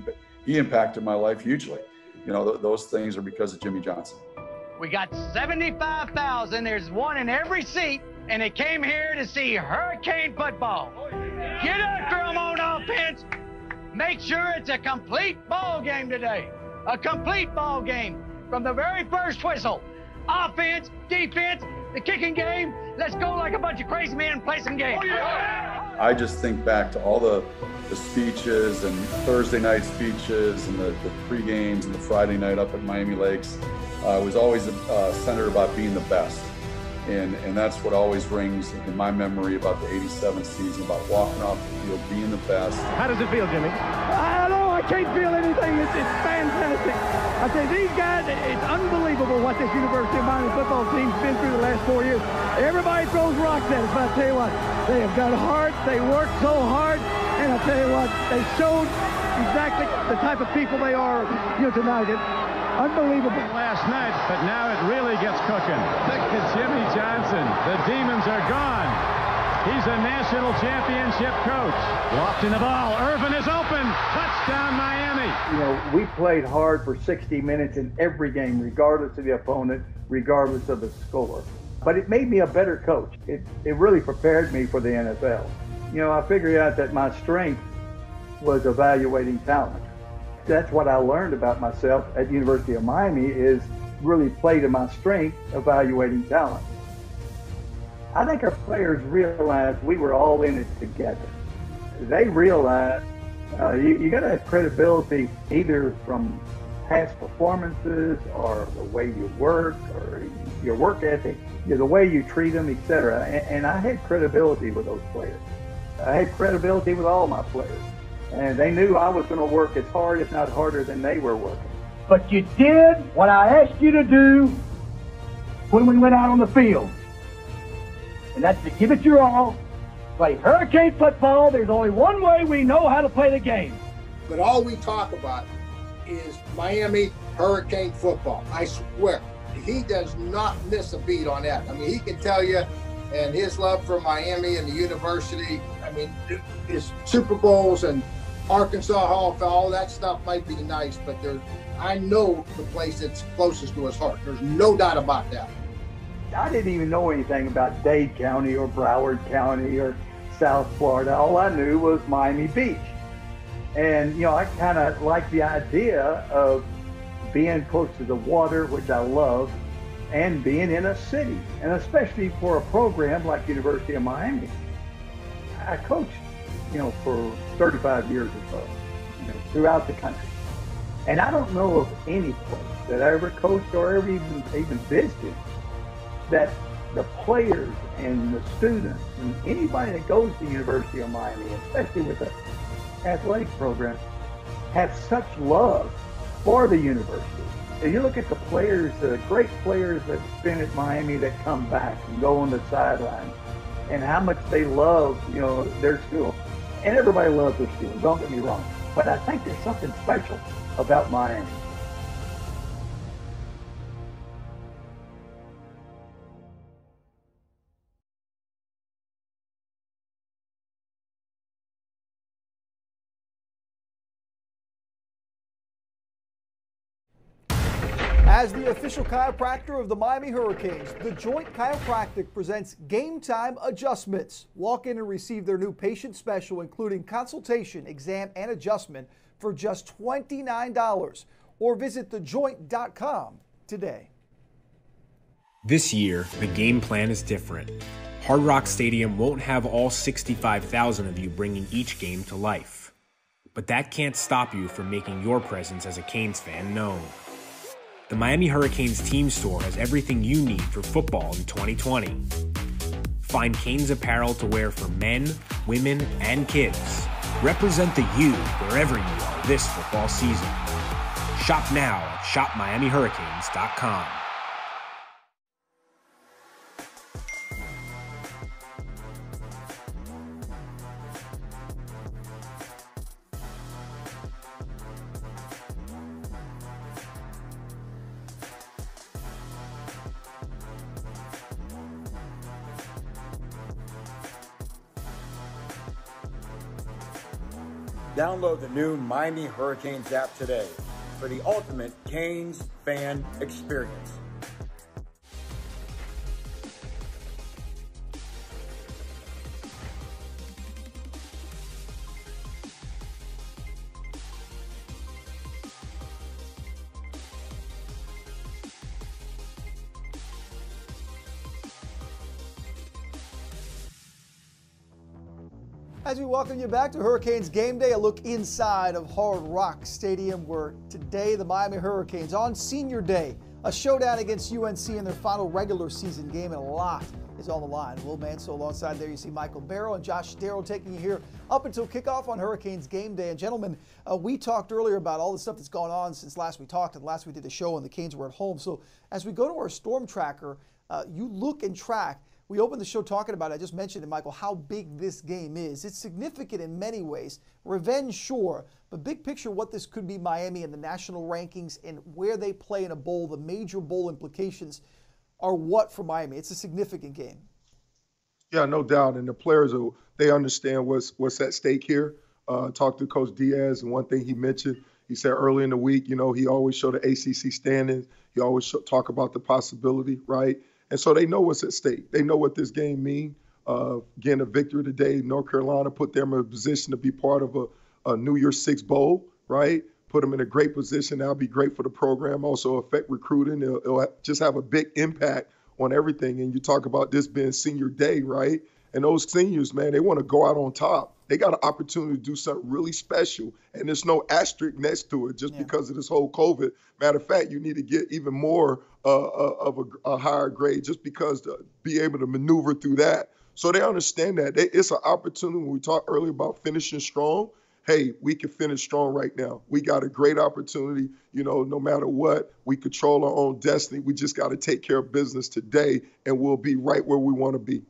Speaker 24: he impacted my life hugely. You know, th- those things are because of Jimmy Johnson.
Speaker 25: We got 75,000. There's one in every seat, and they came here to see Hurricane football. Get after them on offense. Make sure it's a complete ball game today. A complete ball game from the very first whistle. Offense, defense, the kicking game. Let's go like a bunch of crazy men and play some games. Oh, yeah.
Speaker 24: I just think back to all the, the speeches and Thursday night speeches and the, the pre games and the Friday night up at Miami Lakes. Uh, it was always uh, centered about being the best. And, and that's what always rings in my memory about the 87 season, about walking off the field, being the best.
Speaker 26: How does it feel, Jimmy? I don't know. I can't feel anything. It's, it's fantastic. I say these guys, it's unbelievable what this University of Miami football team's been through the last four years. Everybody throws rocks at us, but I tell you what, they have got heart. They work so hard, and I tell you what, they showed exactly the type of people they are here tonight. It, unbelievable.
Speaker 27: Last night, but now it really gets cooking. Look at Jimmy Johnson. The demons are gone. He's a national championship coach. Lofting the ball. Irvin is open. Touchdown, Miami.
Speaker 28: You know, we played hard for 60 minutes in every game, regardless of the opponent, regardless of the score. But it made me a better coach. It, it really prepared me for the NFL. You know, I figured out that my strength was evaluating talent. That's what I learned about myself at University of Miami is really play to my strength evaluating talent. I think our players realized we were all in it together. They realized uh, you, you got to have credibility either from past performances or the way you work or your work ethic, you know, the way you treat them, etc. And, and I had credibility with those players. I had credibility with all my players. And they knew I was going to work as hard, if not harder, than they were working.
Speaker 26: But you did what I asked you to do when we went out on the field. And that's to give it your all, play hurricane football. There's only one way we know how to play the game.
Speaker 29: But all we talk about is Miami Hurricane football. I swear. He does not miss a beat on that. I mean, he can tell you, and his love for Miami and the university, I mean, his Super Bowls and Arkansas Fame, all that stuff might be nice, but there's, I know the place that's closest to his heart. There's no doubt about that.
Speaker 28: I didn't even know anything about Dade County or Broward County or South Florida. All I knew was Miami Beach. And, you know, I kind of like the idea of being close to the water, which I love, and being in a city, and especially for a program like University of Miami. I coached, you know, for 35 years or so, you know, throughout the country. And I don't know of any place that I ever coached or ever even, even visited that the players and the students and anybody that goes to the University of Miami, especially with the athletic program, have such love for the university. And you look at the players, the great players that spend at Miami that come back and go on the sideline, and how much they love, you know, their school. And everybody loves their school, don't get me wrong. But I think there's something special about Miami.
Speaker 1: As the official chiropractor of the Miami Hurricanes, the Joint Chiropractic presents Game Time Adjustments. Walk in and receive their new patient special, including consultation, exam, and adjustment for just $29. Or visit thejoint.com today.
Speaker 21: This year, the game plan is different. Hard Rock Stadium won't have all 65,000 of you bringing each game to life. But that can't stop you from making your presence as a Canes fan known. The Miami Hurricanes team store has everything you need for football in 2020. Find Canes apparel to wear for men, women, and kids. Represent the you wherever you are this football season. Shop now at shopmiamihurricanes.com.
Speaker 23: Download the new Miami Hurricanes app today for the ultimate Canes fan experience.
Speaker 1: As we welcome you back to Hurricanes Game Day, a look inside of Hard Rock Stadium, where today the Miami Hurricanes on Senior Day, a showdown against UNC in their final regular season game, and a lot is on the line. Will Manso alongside there, you see Michael Barrow and Josh Darrow taking you here up until kickoff on Hurricanes Game Day. And gentlemen, uh, we talked earlier about all the stuff that's gone on since last we talked and last we did the show and the Canes were at home. So as we go to our storm tracker, uh, you look and track we opened the show talking about, it. I just mentioned it, Michael, how big this game is. It's significant in many ways. Revenge, sure, but big picture, what this could be Miami in the national rankings and where they play in a bowl, the major bowl implications are what for Miami? It's a significant game.
Speaker 3: Yeah, no doubt. And the players, are, they understand what's, what's at stake here. Uh, talked to Coach Diaz, and one thing he mentioned, he said early in the week, you know, he always showed the ACC standings. He always show, talk about the possibility, right? And so they know what's at stake. They know what this game means. Uh, getting a victory today, North Carolina put them in a position to be part of a, a New Year's Six Bowl, right? Put them in a great position. That'll be great for the program. Also affect recruiting. It'll, it'll just have a big impact on everything. And you talk about this being senior day, right? And those seniors, man, they want to go out on top. They got an opportunity to do something really special, and there's no asterisk next to it just yeah. because of this whole COVID. Matter of fact, you need to get even more uh, uh of a, a, higher grade just because to be able to maneuver through that. So they understand that they, it's an opportunity. When we talked earlier about finishing strong, hey, we can finish strong right now. We got a great opportunity. You know, no matter what, we control our own destiny. We just got to take care of business today, and we'll be right where we want to be.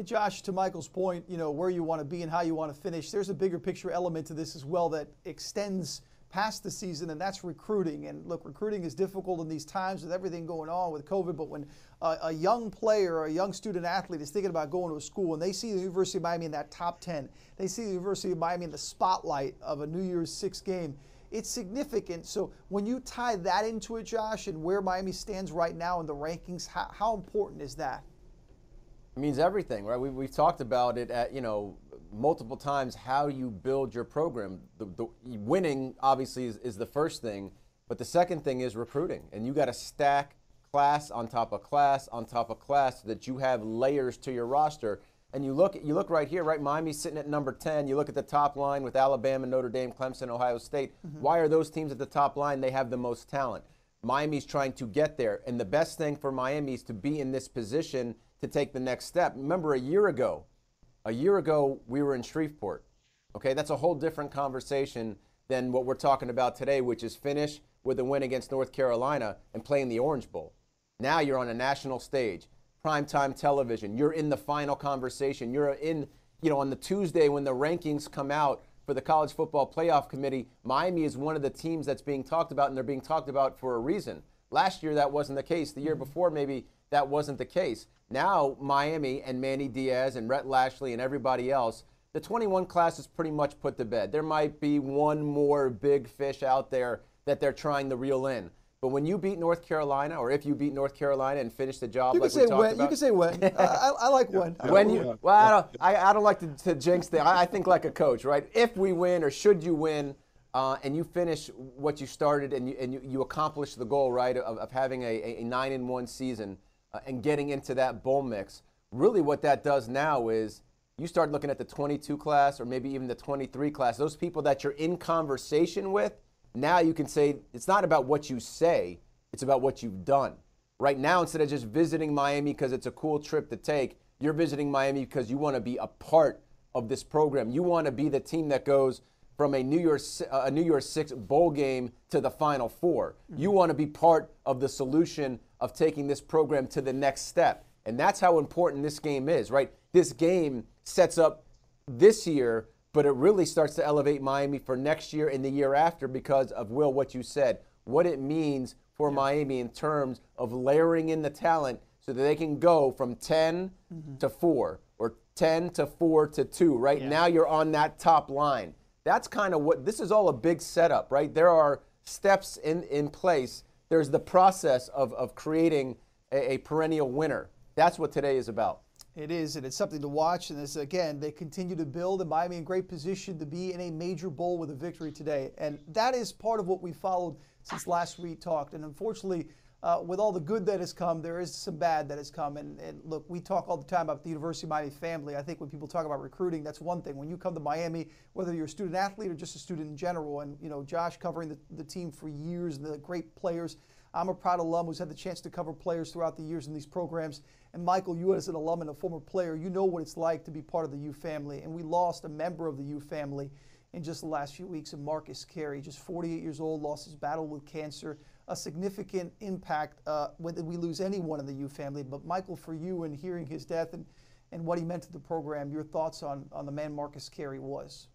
Speaker 1: Hey, Josh, to Michael's point, you know, where you want to be and how you want to finish, there's a bigger picture element to this as well that extends past the season, and that's recruiting. And look, recruiting is difficult in these times with everything going on with COVID. But when a, a young player or a young student athlete is thinking about going to a school and they see the University of Miami in that top 10, they see the University of Miami in the spotlight of a New Year's Six game, it's significant. So when you tie that into it, Josh, and where Miami stands right now in the rankings, how, how important is that?
Speaker 2: It means everything, right? We, we've talked about it at, you know, multiple times how you build your program. The, the winning obviously is, is, the first thing, but the second thing is recruiting, and you got to stack class on top of class on top of class so that you have layers to your roster. And you look, you look right here, right? Miami's sitting at number 10. You look at the top line with Alabama, Notre Dame, Clemson, Ohio State. Mm-hmm. Why are those teams at the top line? They have the most talent. Miami's trying to get there, and the best thing for Miami is to be in this position to take the next step. Remember, a year ago, a year ago, we were in Shreveport. Okay, that's a whole different conversation than what we're talking about today, which is finish with a win against North Carolina and playing the Orange Bowl. Now you're on a national stage, primetime television. You're in the final conversation. You're in, you know, on the Tuesday when the rankings come out for the College Football Playoff Committee, Miami is one of the teams that's being talked about, and they're being talked about for a reason. Last year, that wasn't the case. The year before, maybe that wasn't the case. Now, Miami and Manny Diaz and Rhett Lashlee and everybody else, the 21 class is pretty much put to bed. There might be one more big fish out there that they're trying to reel in. But when you beat North Carolina, or if you beat North Carolina and finish the job,
Speaker 1: you
Speaker 2: like
Speaker 1: can say
Speaker 2: when.
Speaker 1: About, you can say when. I, I, like when.
Speaker 2: when you, well, I don't, I, I don't like to, to jinx things. I, I, think like a coach, right? If we win, or should you win, uh, and you finish what you started, and you and you, you accomplish the goal, right, of, of having a, a nine in one season uh, and getting into that bowl mix. Really, what that does now is you start looking at the 22 class or maybe even the 23 class, those people that you're in conversation with, now you can say it's not about what you say, it's about what you've done. Right now, instead of just visiting Miami because it's a cool trip to take, you're visiting Miami because you want to be a part of this program. You want to be the team that goes from a New Year's a New Year's Six bowl game to the Final 4 mm-hmm. You want to be part of the solution of taking this program to the next step. And that's how important this game is, right? This game sets up this year, but it really starts to elevate Miami for next year and the year after because of Will, what you said, what it means for yeah. Miami in terms of layering in the talent so that they can go from 10 mm-hmm. to 4 or 10 to 4 to 2. Right yeah. now, you're on that top line. That's kind of what this is all a big setup, right? There are steps in, in place there's the process of, of creating a, a perennial winner. That's what today is about.
Speaker 1: It is, and it's something to watch. And again, they continue to build, and Miami in great position to be in a major bowl with a victory today. And that is part of what we followed since last we talked. And unfortunately, uh, with all the good that has come, there is some bad that has come. And, and, look, we talk all the time about the University of Miami family. I think when people talk about recruiting, that's one thing. When you come to Miami, whether you're a student athlete or just a student in general, and you know Josh covering the, the team for years and the great players. I'm a proud alum who's had the chance to cover players throughout the years in these programs. And Michael, you as an alum and a former player, you know what it's like to be part of the U family. And we lost a member of the U family in just the last few weeks, and Marcus Carey, just 48 years old, lost his battle with cancer a significant impact uh, whether we lose anyone in the U family. But Michael, for you and hearing his death and, and what he meant to the program, your thoughts on, on the man Marcus Carey was?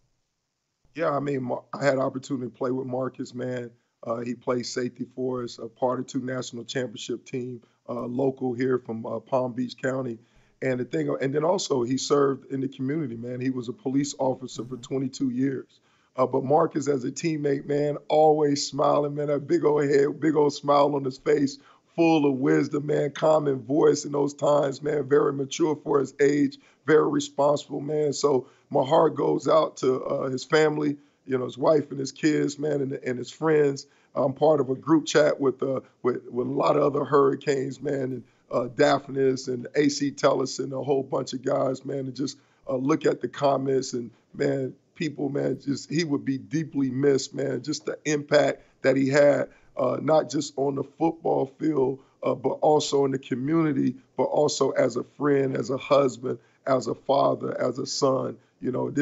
Speaker 3: Yeah, I mean, I had opportunity to play with Marcus, man. Uh, he played safety for us, a part of two national championship team, uh, local here from uh, Palm Beach County. And the thing, and then also he served in the community, man. He was a police officer mm-hmm. for 22 years. Uh, but Marcus, as a teammate, man, always smiling, man, a big old head, big old smile on his face, full of wisdom, man, common voice in those times, man, very mature for his age, very responsible, man. So my heart goes out to uh, his family, you know, his wife and his kids, man, and, and his friends. I'm part of a group chat with uh, with with a lot of other Hurricanes, man, and uh, Daphnis and AC Tellison, a whole bunch of guys, man, and just uh, look at the comments and man, people, man, just he would be deeply missed, man. Just the impact that he had, uh, not just on the football field, uh, but also in the community, but also as a friend, as a husband, as a father, as a son. You know,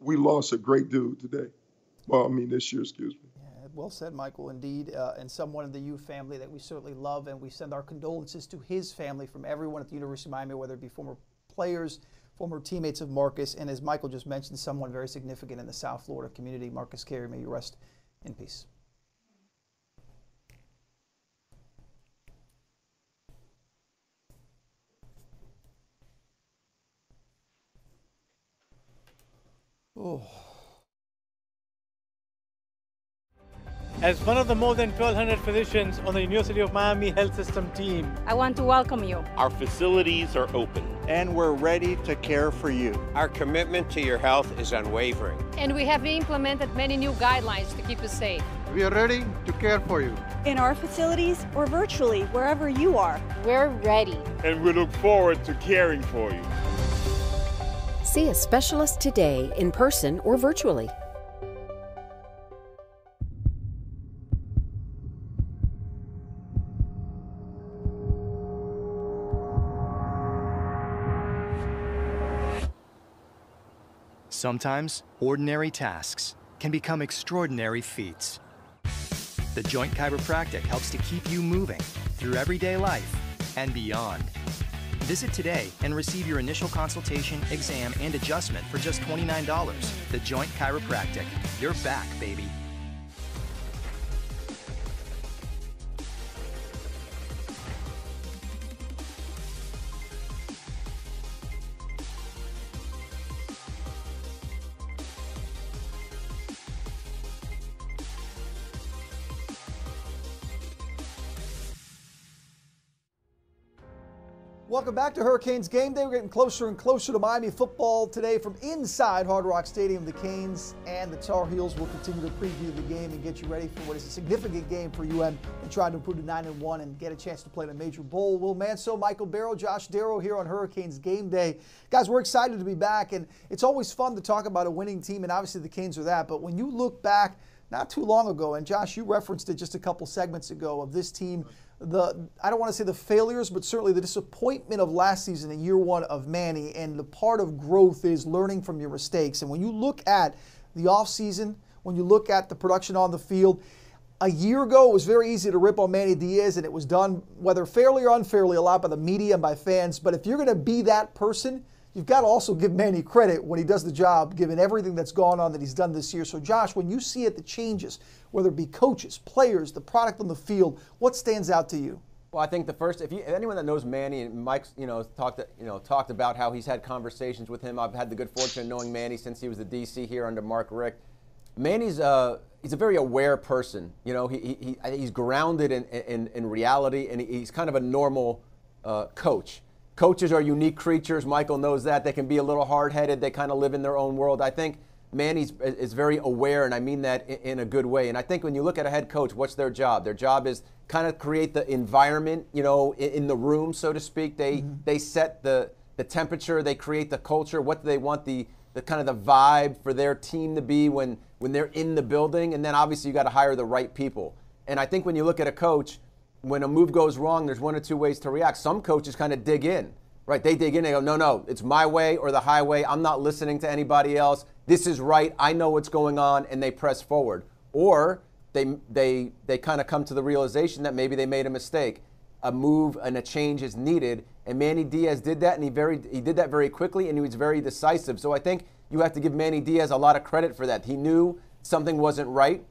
Speaker 3: we lost a great dude today. Well, I mean this year, excuse me.
Speaker 1: Yeah, well said, Michael. Indeed, uh, and someone in the U family that we certainly love, and we send our condolences to his family from everyone at the University of Miami, whether it be former players, former teammates of Marcus, and as Michael just mentioned, someone very significant in the South Florida community. Marcus Carey, may you rest in peace.
Speaker 13: Oh. As one of the more than 1,200 physicians on the University of Miami Health System team,
Speaker 14: I want to welcome you.
Speaker 15: Our facilities are open.
Speaker 16: And we're ready to care for you.
Speaker 17: Our commitment to your health is unwavering.
Speaker 14: And we have implemented many new guidelines to keep you safe.
Speaker 16: We are ready to care for you.
Speaker 18: In our facilities or virtually, wherever you are.
Speaker 14: We're ready.
Speaker 7: And we look forward to caring for you.
Speaker 19: See a specialist today in person or virtually.
Speaker 22: Sometimes, ordinary tasks can become extraordinary feats. The Joint Chiropractic helps to keep you moving through everyday life and beyond. Visit today and receive your initial consultation, exam, and adjustment for just $29. The Joint Chiropractic. You're back, baby.
Speaker 1: Back to Hurricanes Game Day. We're getting closer and closer to Miami football today from inside Hard Rock Stadium. The Canes and the Tar Heels will continue to preview the game and get you ready for what is a significant game for UM and trying to improve to 9 and 1 and get a chance to play in a major bowl. Will Manso, Michael Barrow, Josh Darrow here on Hurricanes Game Day. Guys, we're excited to be back, and it's always fun to talk about a winning team, and obviously the Canes are that. But when you look back, not too long ago, and Josh, you referenced it just a couple segments ago of this team the I don't want to say the failures, but certainly the disappointment of last season in year one of Manny. And the part of growth is learning from your mistakes. And when you look at the offseason, when you look at the production on the field, a year ago it was very easy to rip on Manny Diaz, and it was done, whether fairly or unfairly, a lot by the media and by fans. But if you're going to be that person, you've got to also give Manny credit when he does the job, given everything that's gone on that he's done this year. So, Josh, when you see it, the changes, whether it be coaches, players, the product on the field, what stands out to you?
Speaker 2: Well, I think the first, if you, anyone that knows Manny and Mike's, you know, talked, you know, talked about how he's had conversations with him. I've had the good fortune of knowing Manny since he was the DC here under Mark Richt. Manny's a, he's a very aware person. You know, he, he he's grounded in, in, in reality, and he's kind of a normal uh, coach. Coaches are unique creatures. Michael knows that. They can be a little hard headed. They kind of live in their own world. I think Manny's is very aware, and I mean that in a good way. And I think when you look at a head coach, what's their job? Their job is kind of create the environment, you know, in the room, so to speak. They mm-hmm. they set the the temperature, they create the culture. What do they want the the kind of the vibe for their team to be when when they're in the building? And then obviously you got to hire the right people. And I think when you look at a coach, when a move goes wrong, there's one or two ways to react. Some coaches kind of dig in right? They dig in, they go, no, no, it's my way or the highway. I'm not listening to anybody else. This is right. I know what's going on, and they press forward. Or they they they kind of come to the realization that maybe they made a mistake. A move and a change is needed, and Manny Diaz did that, and he very he did that very quickly, and he was very decisive. So I think you have to give Manny Diaz a lot of credit for that. He knew something wasn't right.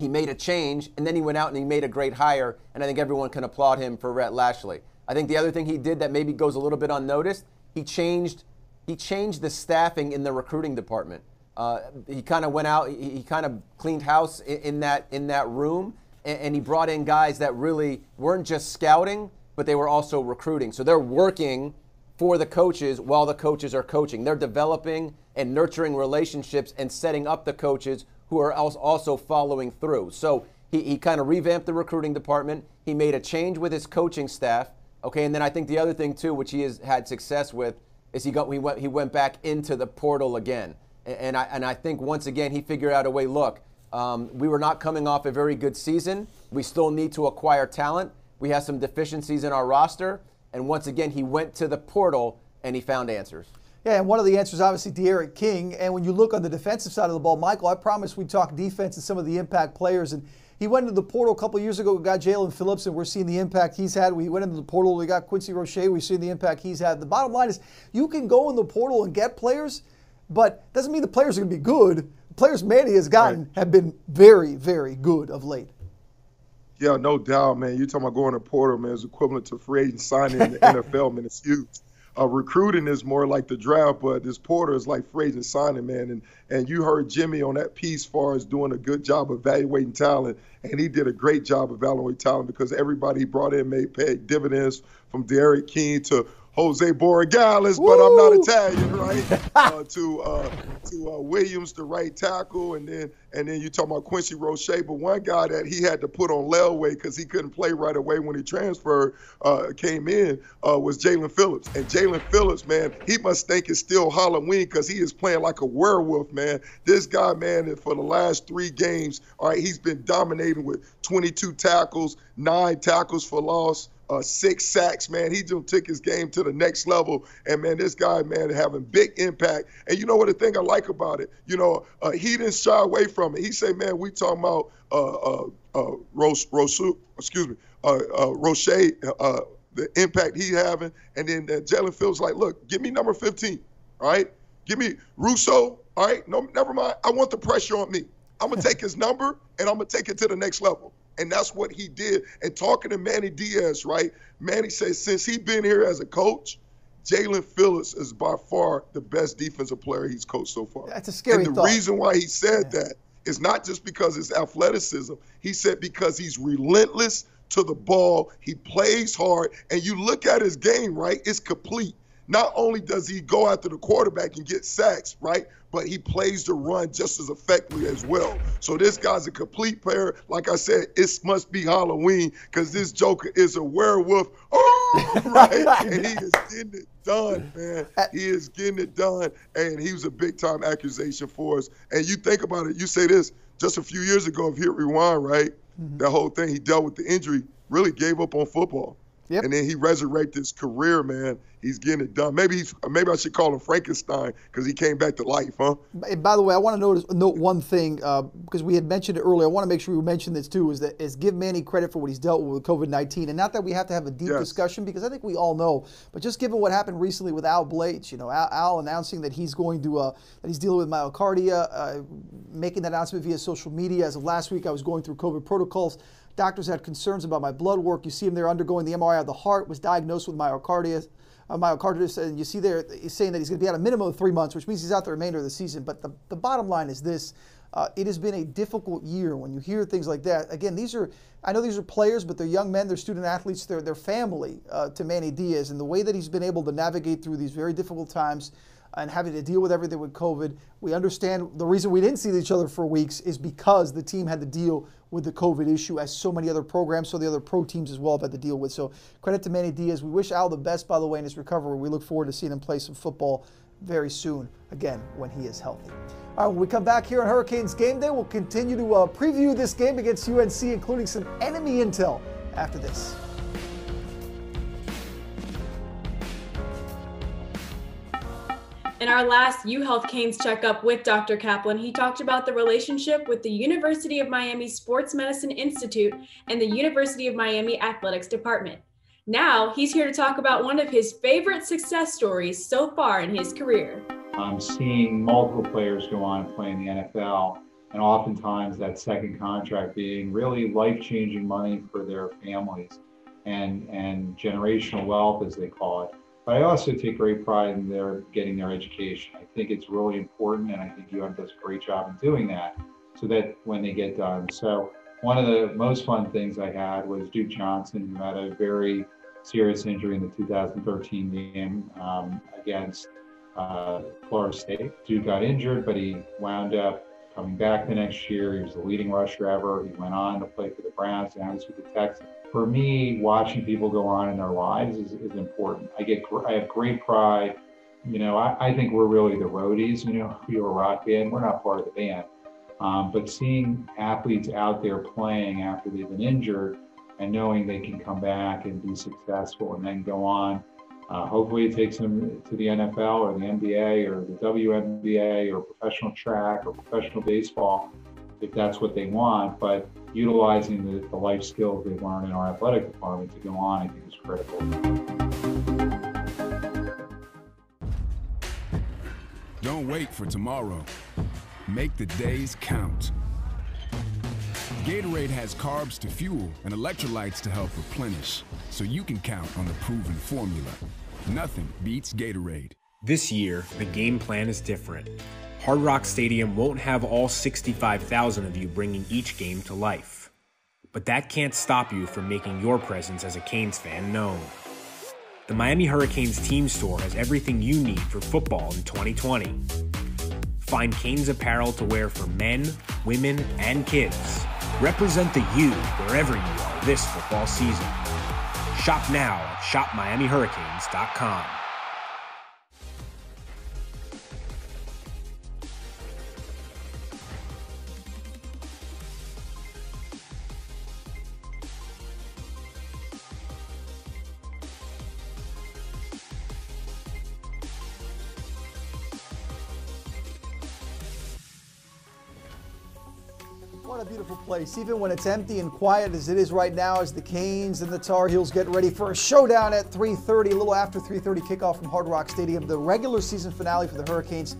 Speaker 2: He made a change, and then he went out and he made a great hire, and I think everyone can applaud him for Rhett Lashlee. I think the other thing he did that maybe goes a little bit unnoticed, he changed he changed the staffing in the recruiting department. Uh, he kind of went out, he, he kind of cleaned house in, in, that in that room, and, and he brought in guys that really weren't just scouting, but they were also recruiting. So they're working for the coaches while the coaches are coaching. They're developing and nurturing relationships and setting up the coaches who are also following through. So he, he kind of revamped the recruiting department. He made a change with his coaching staff Okay, and then I think the other thing too, which he has had success with, is he got he went he went back into the portal again, and I and I think once again he figured out a way. Look, um, we were not coming off a very good season. We still need to acquire talent. We have some deficiencies in our roster, and once again he went to the portal and he found answers.
Speaker 1: Yeah, and one of the answers, obviously, D'Eriq King. And when you look on the defensive side of the ball, Michael, I promised we'd talk defense and some of the impact players. And he went into the portal a couple years ago. We got Jaelan Phillips, and we're seeing the impact he's had. We went into the portal. We got Quincy Roche. We've seen the impact he's had. The bottom line is you can go in the portal and get players, but doesn't mean the players are going to be good. The players Manny has gotten right. have been very, very good of late.
Speaker 3: Yeah, no doubt, man. You're talking about going to portal, man. It's equivalent to free agent signing in the NFL, man. It's huge uh, recruiting is more like the draft, but this portal is like free agent signing, man. And and you heard Jimmy on that piece, far as doing a good job evaluating talent, and he did a great job evaluating talent because everybody he brought in made pay dividends from D'Eriq King to Jose Borregales, but I'm not Italian, right? uh, to uh, to uh, Williams, the right tackle, and then and then you talk about Quincy Roche, but one guy that he had to put on Lelway because he couldn't play right away when he transferred uh, came in uh, was Jaelan Phillips, and Jaelan Phillips, man, he must think it's still Halloween because he is playing like a werewolf, man. This guy, man, for the last three games, all right, he's been dominating with 22 tackles, nine tackles for loss uh, six sacks, man. He just took his game to the next level. And man, this guy, man, having big impact. And you know what the thing I like about it? You know, uh, he didn't shy away from it. He said, man, we talking about uh, uh, uh, Ros- Rosu, excuse me, uh, uh, Roche, uh, the impact he having. And then uh, Jaelan Phillips like, look, give me number 15, all right? Give me Rousseau, all right? No, never mind. I want the pressure on me. I'm gonna take his number and I'm gonna take it to the next level. And that's what he did. And talking to Manny Diaz, right? Manny says since he been here as a coach, Jaelan Phillips is by far the best defensive player he's coached so far.
Speaker 1: That's a scary
Speaker 3: And the
Speaker 1: thought.
Speaker 3: reason why he said yeah. that is not just because it's athleticism. He said because he's relentless to the ball. He plays hard. And you look at his game, right? It's complete. Not only does he go after the quarterback and get sacks, right? But he plays the run just as effectively as well. So this guy's a complete player. Like I said, it must be Halloween because this Joker is a werewolf. Oh, right? and he is getting it done, man. He is getting it done. And he was a big time accusation for us. And you think about it, you say this just a few years ago, if you rewind, right? Mm-hmm. That whole thing, he dealt with the injury, really gave up on football. Yep. And then he resurrected his career, man. He's getting it done. Maybe he's, maybe I should call him Frankenstein because he came back to life, huh?
Speaker 1: And by the way, I want to notice, note one thing uh, because we had mentioned it earlier. I want to make sure we mention this too. Is that is give Manny credit for what he's dealt with with COVID nineteen, and not that we have to have a deep yes. discussion because I think we all know. But just given what happened recently with Al Blades, you know, Al, Al announcing that he's going to uh, that he's dealing with myocardia, uh, making that announcement via social media. As of last week, I was going through COVID protocols. Doctors had concerns about my blood work. You see him there undergoing the MRI of the heart, was diagnosed with myocarditis. Uh, myocarditis, and you see there he's saying that he's going to be out a minimum of three months, which means he's out the remainder of the season. But the, the bottom line is this. Uh, it has been a difficult year when you hear things like that. Again, these are, I know these are players, but they're young men, they're student athletes, they're, they're family uh, to Manny Diaz. And the way that he's been able to navigate through these very difficult times and having to deal with everything with COVID. We understand the reason we didn't see each other for weeks is because the team had to deal with the COVID issue, as so many other programs, so the other pro teams as well have had to deal with. So credit to Manny Diaz. We wish Al the best, by the way, in his recovery. We look forward to seeing him play some football very soon, again, when he is healthy. All right, when we come back here on Hurricanes Game Day, we'll continue to uh, preview this game against UNC, including some enemy intel after this.
Speaker 30: In our last UHealth Canes checkup with Dr. Kaplan, he talked about the relationship with the University of Miami Sports Medicine Institute and the University of Miami Athletics Department. Now, he's here to talk about one of his favorite success stories so far in his career.
Speaker 31: I'm seeing multiple players go on and play in the NFL, and oftentimes that second contract being really life changing money for their families and, and generational wealth, as they call it. But I also take great pride in their getting their education. I think it's really important, and I think UM does a great job in doing that, so that when they get done. So one of the most fun things I had was Duke Johnson, who had a very serious injury in the 2013 game um, against uh, Florida State. Duke got injured, but he wound up coming back the next year. He was the leading rusher ever. He went on to play for the Browns, and I was with the Texans. For me, watching people go on in their lives is, is important. I get I have great pride. You know, I, I think we're really the roadies. You know, we are a rock band. We're not part of the band. Um, but seeing athletes out there playing after they've been injured and knowing they can come back and be successful and then go on, uh, hopefully it takes them to the NFL or the NBA or the WNBA or professional track or professional baseball if that's what they want. But utilizing the, the life skills they've learned in our athletic department to go on, I think is critical.
Speaker 32: Don't wait for tomorrow. Make the days count. Gatorade has carbs to fuel and electrolytes to help replenish, so you can count on the proven formula. Nothing beats Gatorade.
Speaker 21: This year, the game plan is different. Hard Rock Stadium won't have all 65,000 of you bringing each game to life. But that can't stop you from making your presence as a Canes fan known. The Miami Hurricanes team store has everything you need for football in 2020. Find Canes apparel to wear for men, women, and kids. Represent the U wherever you are this football season. Shop now at shopmiamihurricanes.com.
Speaker 1: beautiful place. Even when it's empty and quiet as it is right now, as the Canes and the Tar Heels get ready for a showdown at 3:30, a little after 3:30 kickoff from Hard Rock Stadium, the regular season finale for the Hurricanes.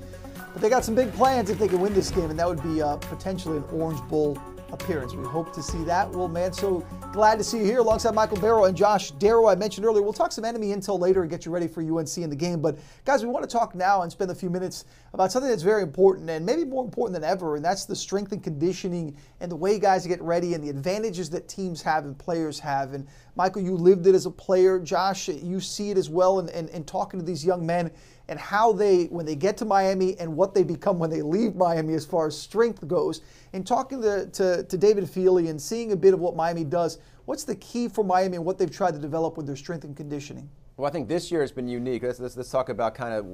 Speaker 1: But they got some big plans if they can win this game, and that would be uh, potentially an Orange Bowl appearance. We hope to see that. Well, man, so glad to see you here alongside Michael Barrow and Josh Darrow. I mentioned earlier, we'll talk some enemy intel later and get you ready for UNC in the game. But guys, we want to talk now and spend a few minutes about something that's very important and maybe more important than ever, and that's the strength and conditioning and the way guys get ready and the advantages that teams have and players have. And Michael, you lived it as a player. Josh, you see it as well and, and, and talking to these young men and how they, when they get to Miami and what they become when they leave Miami as far as strength goes. And talking to, to, to David Feeley and seeing a bit of what Miami does, what's the key for Miami and what they've tried to develop with their strength and conditioning?
Speaker 2: Well, I think this year has been unique. Let's, let's, let's talk about kind of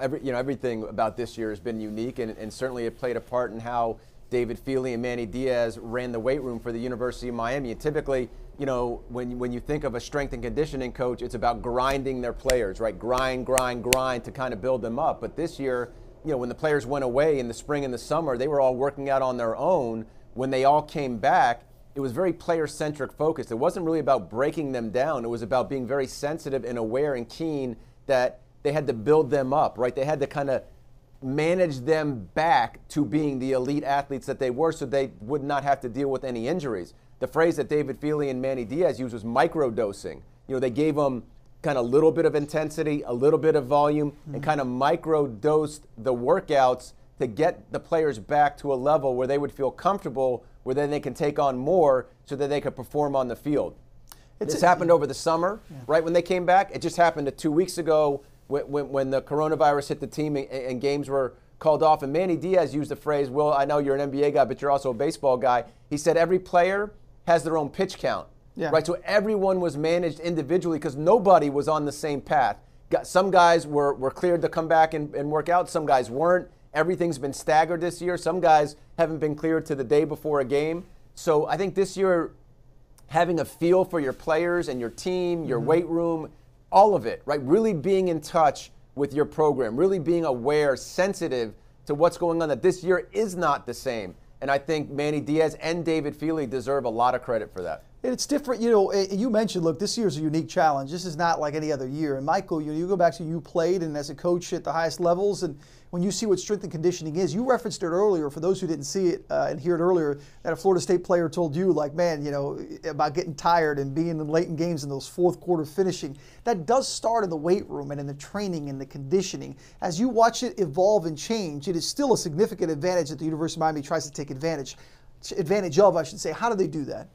Speaker 2: every, you know, everything about this year has been unique, and, and certainly it played a part in how David Feeley and Manny Diaz ran the weight room for the University of Miami. And typically, you know, when, when you think of a strength and conditioning coach, it's about grinding their players, right? Grind, grind, grind to kind of build them up. But this year, you know, when the players went away in the spring and the summer, they were all working out on their own. When they all came back, it was very player centric focused. It wasn't really about breaking them down. It was about being very sensitive and aware and keen that they had to build them up, right? They had to kind of manage them back to being the elite athletes that they were so they would not have to deal with any injuries. The phrase that David Feeley and Manny Diaz used was microdosing. You know, they gave them kind of a little bit of intensity, a little bit of volume, mm-hmm. and kind of microdosed the workouts to get the players back to a level where they would feel comfortable, where then they can take on more so that they could perform on the field. It's this a, happened over the summer, yeah. right when they came back. It just happened two weeks ago when, when, when the coronavirus hit the team and, and, games were called off. And Manny Diaz used the phrase, Well, I know you're an NBA guy, but you're also a baseball guy. He said every player has their own pitch count. Yeah. Right. So everyone was managed individually because nobody was on the same path. Some guys were, were cleared to come back and, and work out, some guys weren't. Everything's been staggered this year. Some guys haven't been cleared to the day before a game. So I think this year, having a feel for your players and your team, your mm-hmm. weight room, all of it, right? Really being in touch with your program, really being aware, sensitive to what's going on, that this year is not the same. And I think Manny Diaz and David Feeley deserve a lot of credit for that.
Speaker 1: It's different, you know. You mentioned, look, this year's a unique challenge. This is not like any other year. And Michael, you, you go back to you played and as a coach at the highest levels, and when you see what strength and conditioning is, you referenced it earlier. For those who didn't see it uh, and hear it earlier, that a Florida State player told you, like, man, you know, about getting tired and being in late in games and those fourth quarter finishing. That does start in the weight room and in the training and the conditioning. As you watch it evolve and change, it is still a significant advantage that the University of Miami tries to take advantage advantage of, I should say. How do they do that?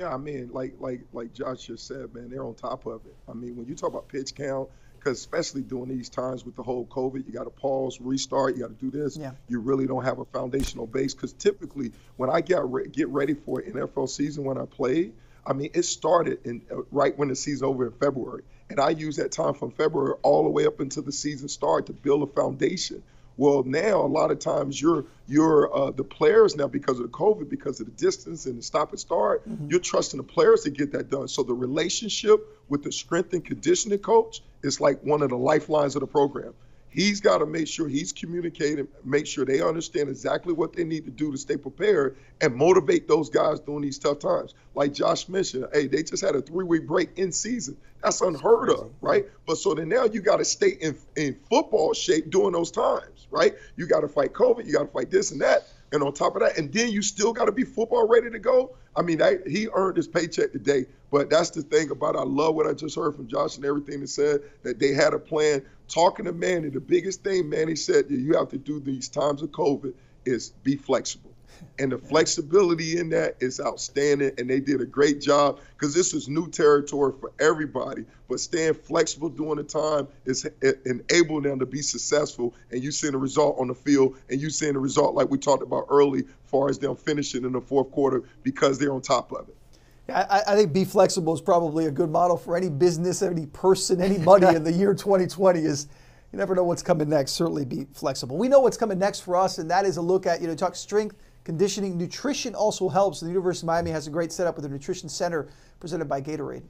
Speaker 3: Yeah, I mean, like like like Josh just said, man, they're on top of it. I mean, when you talk about pitch count, because especially during these times with the whole COVID, you got to pause, restart, you got to do this. Yeah. You really don't have a foundational base. Because typically, when I get re- get ready for an NFL season when I play, I mean, it started in uh, right when the season over in February, and I use that time from February all the way up until the season start to build a foundation. Well, now a lot of times you're you're uh, the players now because of the COVID, because of the distance and the stop and start. Mm-hmm. You're trusting the players to get that done. So the relationship with the strength and conditioning coach is like one of the lifelines of the program. He's got to make sure he's communicating, make sure they understand exactly what they need to do to stay prepared and motivate those guys during these tough times. Like Josh mentioned, hey, they just had a three week break in season. That's unheard of, right? But so then now you got to stay in, in football shape during those times, right? You got to fight COVID, you got to fight this and that. And on top of that, and then you still got to be football ready to go. I mean, I, he earned his paycheck today, but that's the thing about. I love what I just heard from Josh and everything that said that they had a plan. Talking to Manny, the biggest thing Manny said that you have to do these times of COVID is be flexible. And the flexibility in that is outstanding. And they did a great job because this is new territory for everybody. But staying flexible during the time is eh, enabling them to be successful. And you seeing the result on the field, and you seeing the result like we talked about early, far as them finishing in the fourth quarter because they're on top of it.
Speaker 1: I, I, think be flexible is probably a good model for any business, any person, anybody in the year 2020 is you never know what's coming next. Certainly be flexible. We know what's coming next for us, and that is a look at, you know, talk strength, conditioning, nutrition also helps. The University of Miami has a great setup with a nutrition center presented by Gatorade.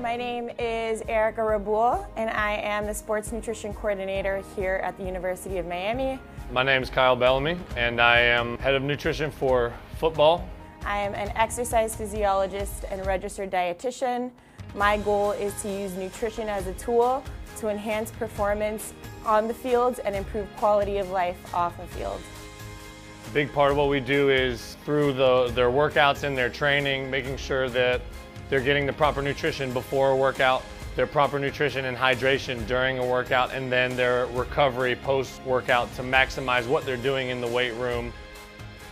Speaker 33: My name is Erica Raboul, and I am the sports nutrition coordinator here at the University of Miami.
Speaker 34: My name is Kyle Bellamy, and I am head of nutrition for football.
Speaker 33: I am an exercise physiologist and registered dietitian. My goal is to use nutrition as a tool to enhance performance on the field and improve quality of life off the field.
Speaker 34: A big part of what we do is through the, their workouts and their training, making sure that they're getting the proper nutrition before a workout, their proper nutrition and hydration during a workout, and then their recovery post-workout to maximize what they're doing in the weight room.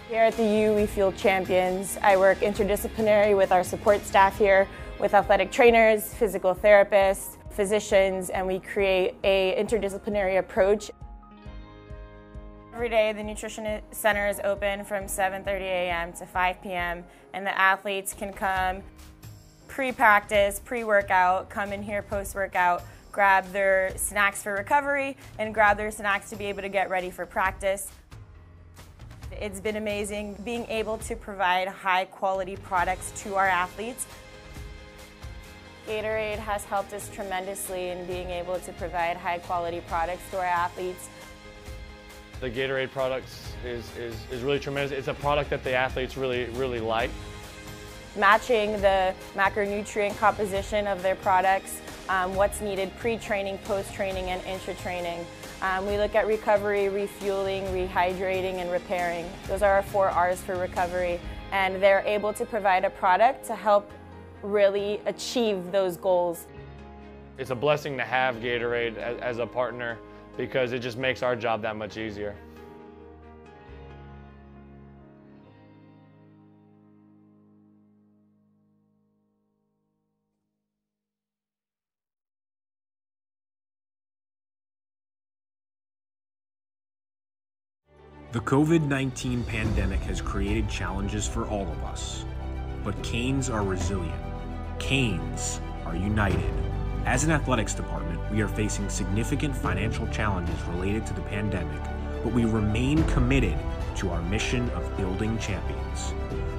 Speaker 33: Here at the U, we feel champions. I work interdisciplinary with our support staff here, with athletic trainers, physical therapists, physicians, and we create a interdisciplinary approach. Every day, the Nutrition Center is open from 7.30 a.m. to 5 p.m., and the athletes can come pre-practice, pre-workout, come in here post-workout, grab their snacks for recovery, and grab their snacks to be able to get ready for practice. It's been amazing being able to provide high quality products to our athletes. Gatorade has helped us tremendously in being able to provide high quality products to our athletes.
Speaker 34: The Gatorade products is, is, is really tremendous. It's a product that the athletes really, really like
Speaker 33: matching the macronutrient composition of their products, um, what's needed pre-training, post-training, and intra-training. Um, we look at recovery, refueling, rehydrating, and repairing. Those are our four R's for recovery, and they're able to provide a product to help really achieve those goals.
Speaker 34: It's a blessing to have Gatorade as, as a partner because it just makes our job that much easier.
Speaker 21: The COVID 19 pandemic has created challenges for all of us, but Canes are resilient. Canes are united. As an athletics department, we are facing significant financial challenges related to the pandemic, but we remain committed to our mission of building champions.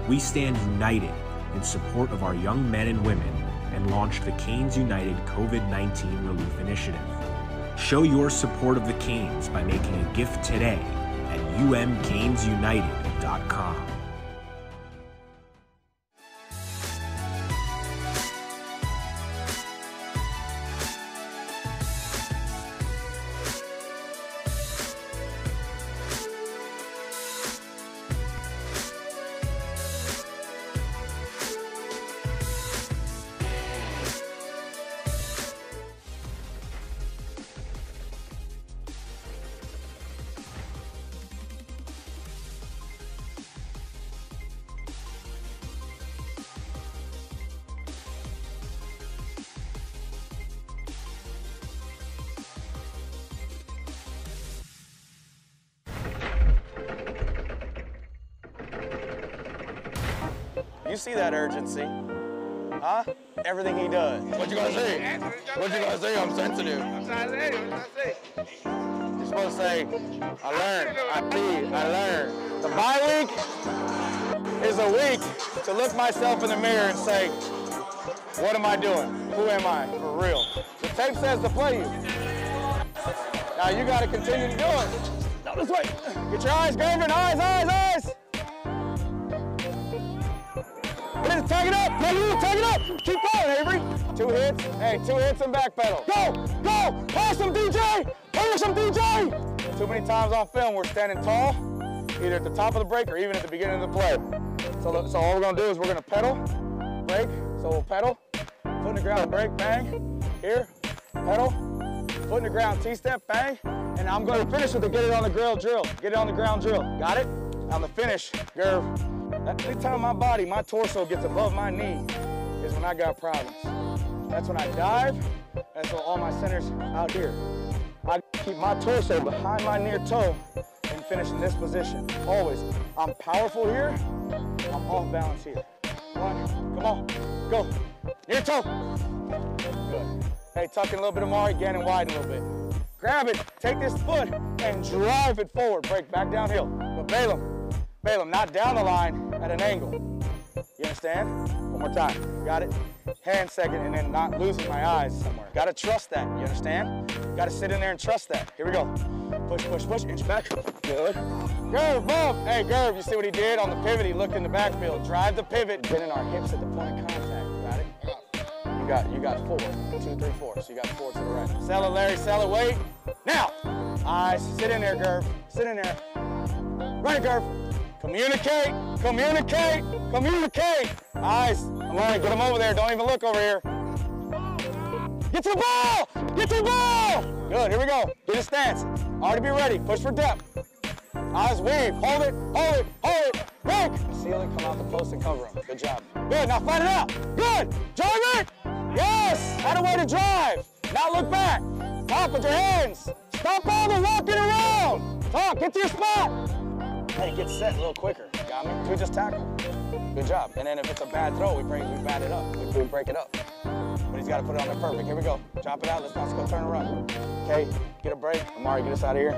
Speaker 21: We stand united in support of our young men and women and launched the Canes United COVID 19 Relief Initiative. Show your support of the Canes by making a gift today
Speaker 35: at umcanesunited.com. Everything he does.
Speaker 36: What you gonna say? What you gonna say? I'm sensitive.
Speaker 35: I'm trying to say. What I say? You're supposed to say, I learned, I see, I learned. The bye week is a week to look myself in the mirror and say, what am I doing? Who am I? For real. The tape says to play you. Now you gotta continue to do it. No, this way. Get your eyes, Gurvan. Eyes, eyes, eyes. Tag it up. No, you tag it up. Keep going, Avery. Two hits. Hey, two hits and back pedal. Go, go. Pass him, DJ. Pass him, DJ. Too many times on film, we're standing tall, either at the top of the break or even at the beginning of the play. So, so all we're gonna do is we're gonna pedal, break. So we'll pedal, foot in the ground, break, bang. Here, pedal, foot in the ground, T-step, bang. And I'm gonna finish with the get it on the grill drill. Get it on the ground drill. Got it? On the finish, Gerv, Anytime my body, my torso gets above my knee is when I got problems. That's when I dive. That's when all my centers out here. I keep my torso behind my near toe and finish in this position. Always. I'm powerful here. I'm off balance here. One, come on, go. Near toe. Good. Hey, tuck in a little bit of Mari, again and widen a little bit. Grab it, take this foot and drive it forward. Break back downhill. But Balaam, Balaam, not down the line, at an angle. You understand? One more time. Got it? Hand second and then not losing my eyes somewhere. Gotta trust that. You understand? Gotta sit in there and trust that. Here we go. Push, push, push. Inch back. Good. Gerv, move. Hey, Gerv, you see what he did on the pivot? He looked in the backfield. Drive the pivot. Bending our hips at the point of contact. Got it? You got, you got four. Two, three, four. So you got four to the right. Sell it, Larry. Sell it. Wait. Now. Eyes. Sit in there, Gerv. Sit in there. Right, Gerv. Communicate, communicate, communicate. Eyes, I'm learning, get him over there. Don't even look over here. Get to the ball! Get to the ball! Good, here we go. Get a stance. Already be ready. Push for depth. Eyes weave. Hold it, hold it, hold it. Break. Seal it, come out the post and cover him. Good job. Good, now fight it out. Good. Drive it. Yes. Had a way to drive. Now look back. Talk with your hands. Stop all the walking around. Talk, get to your spot. Hey, get set a little quicker. Got me? We just tackle. Good job. And then if it's a bad throw, we bring we bat it up. We, we break it up. But he's got to put it on there perfect. Here we go. Chop it out. Let's, let's go turn around. Okay, get a break. Amari, get us out of here.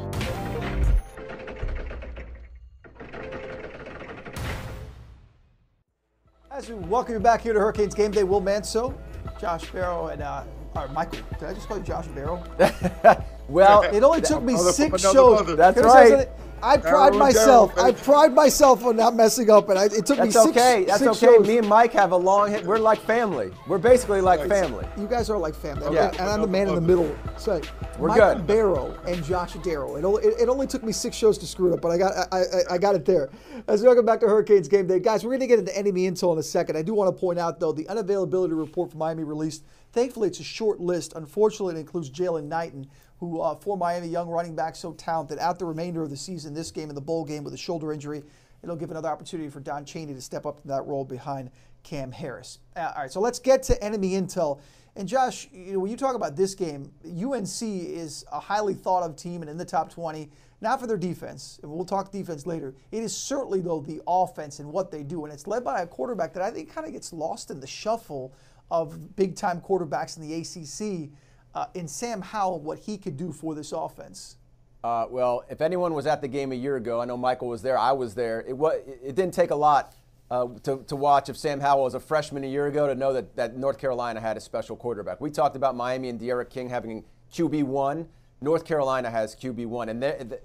Speaker 1: As we welcome you back here to Hurricanes Game Day, Will Manso, Josh Barrow, and uh, or Michael. Did I just call you Josh Barrow?
Speaker 2: well,
Speaker 1: it only took me six shows.
Speaker 2: That's right.
Speaker 1: I pride myself. I pride myself on not messing up, and I, it took
Speaker 2: That's
Speaker 1: me six.
Speaker 2: okay. That's
Speaker 1: six
Speaker 2: okay.
Speaker 1: Shows.
Speaker 2: Me and Mike have a long hit. We're like family. We're basically like family.
Speaker 1: You guys are like family.
Speaker 2: Yeah.
Speaker 1: And I'm the man in the middle. So
Speaker 2: We're
Speaker 1: Michael
Speaker 2: good.
Speaker 1: Barrow and Josh Darrow. It only, it, it only took me six shows to screw it up, but I got I, I, I got it there. As we welcome back to Hurricanes Game Day, guys, we're going to get into enemy intel in a second. I do want to point out though the unavailability report for Miami released. Thankfully, it's a short list. Unfortunately, it includes Jaylan Knighton, who uh, for Miami, young running back, so talented. Out the remainder of the season, this game and the bowl game with a shoulder injury, it'll give another opportunity for Don Chaney to step up to that role behind Cam Harris. Uh, all right, so let's get to enemy intel. And Josh, you know, when you talk about this game, UNC is a highly thought of team and in the top 20, not for their defense, and we'll talk defense later. It is certainly, though, the offense and what they do. And it's led by a quarterback that I think kind of gets lost in the shuffle of big time quarterbacks in the ACC. Uh, in Sam Howell, what he could do for this offense.
Speaker 2: Uh, well, if anyone was at the game a year ago, I know Michael was there. I was there. It was. It didn't take a lot uh, to, to watch if Sam Howell was a freshman a year ago to know that, that North Carolina had a special quarterback. We talked about Miami and D'Eriq King having QB one. North Carolina has QB one, and they're, they're,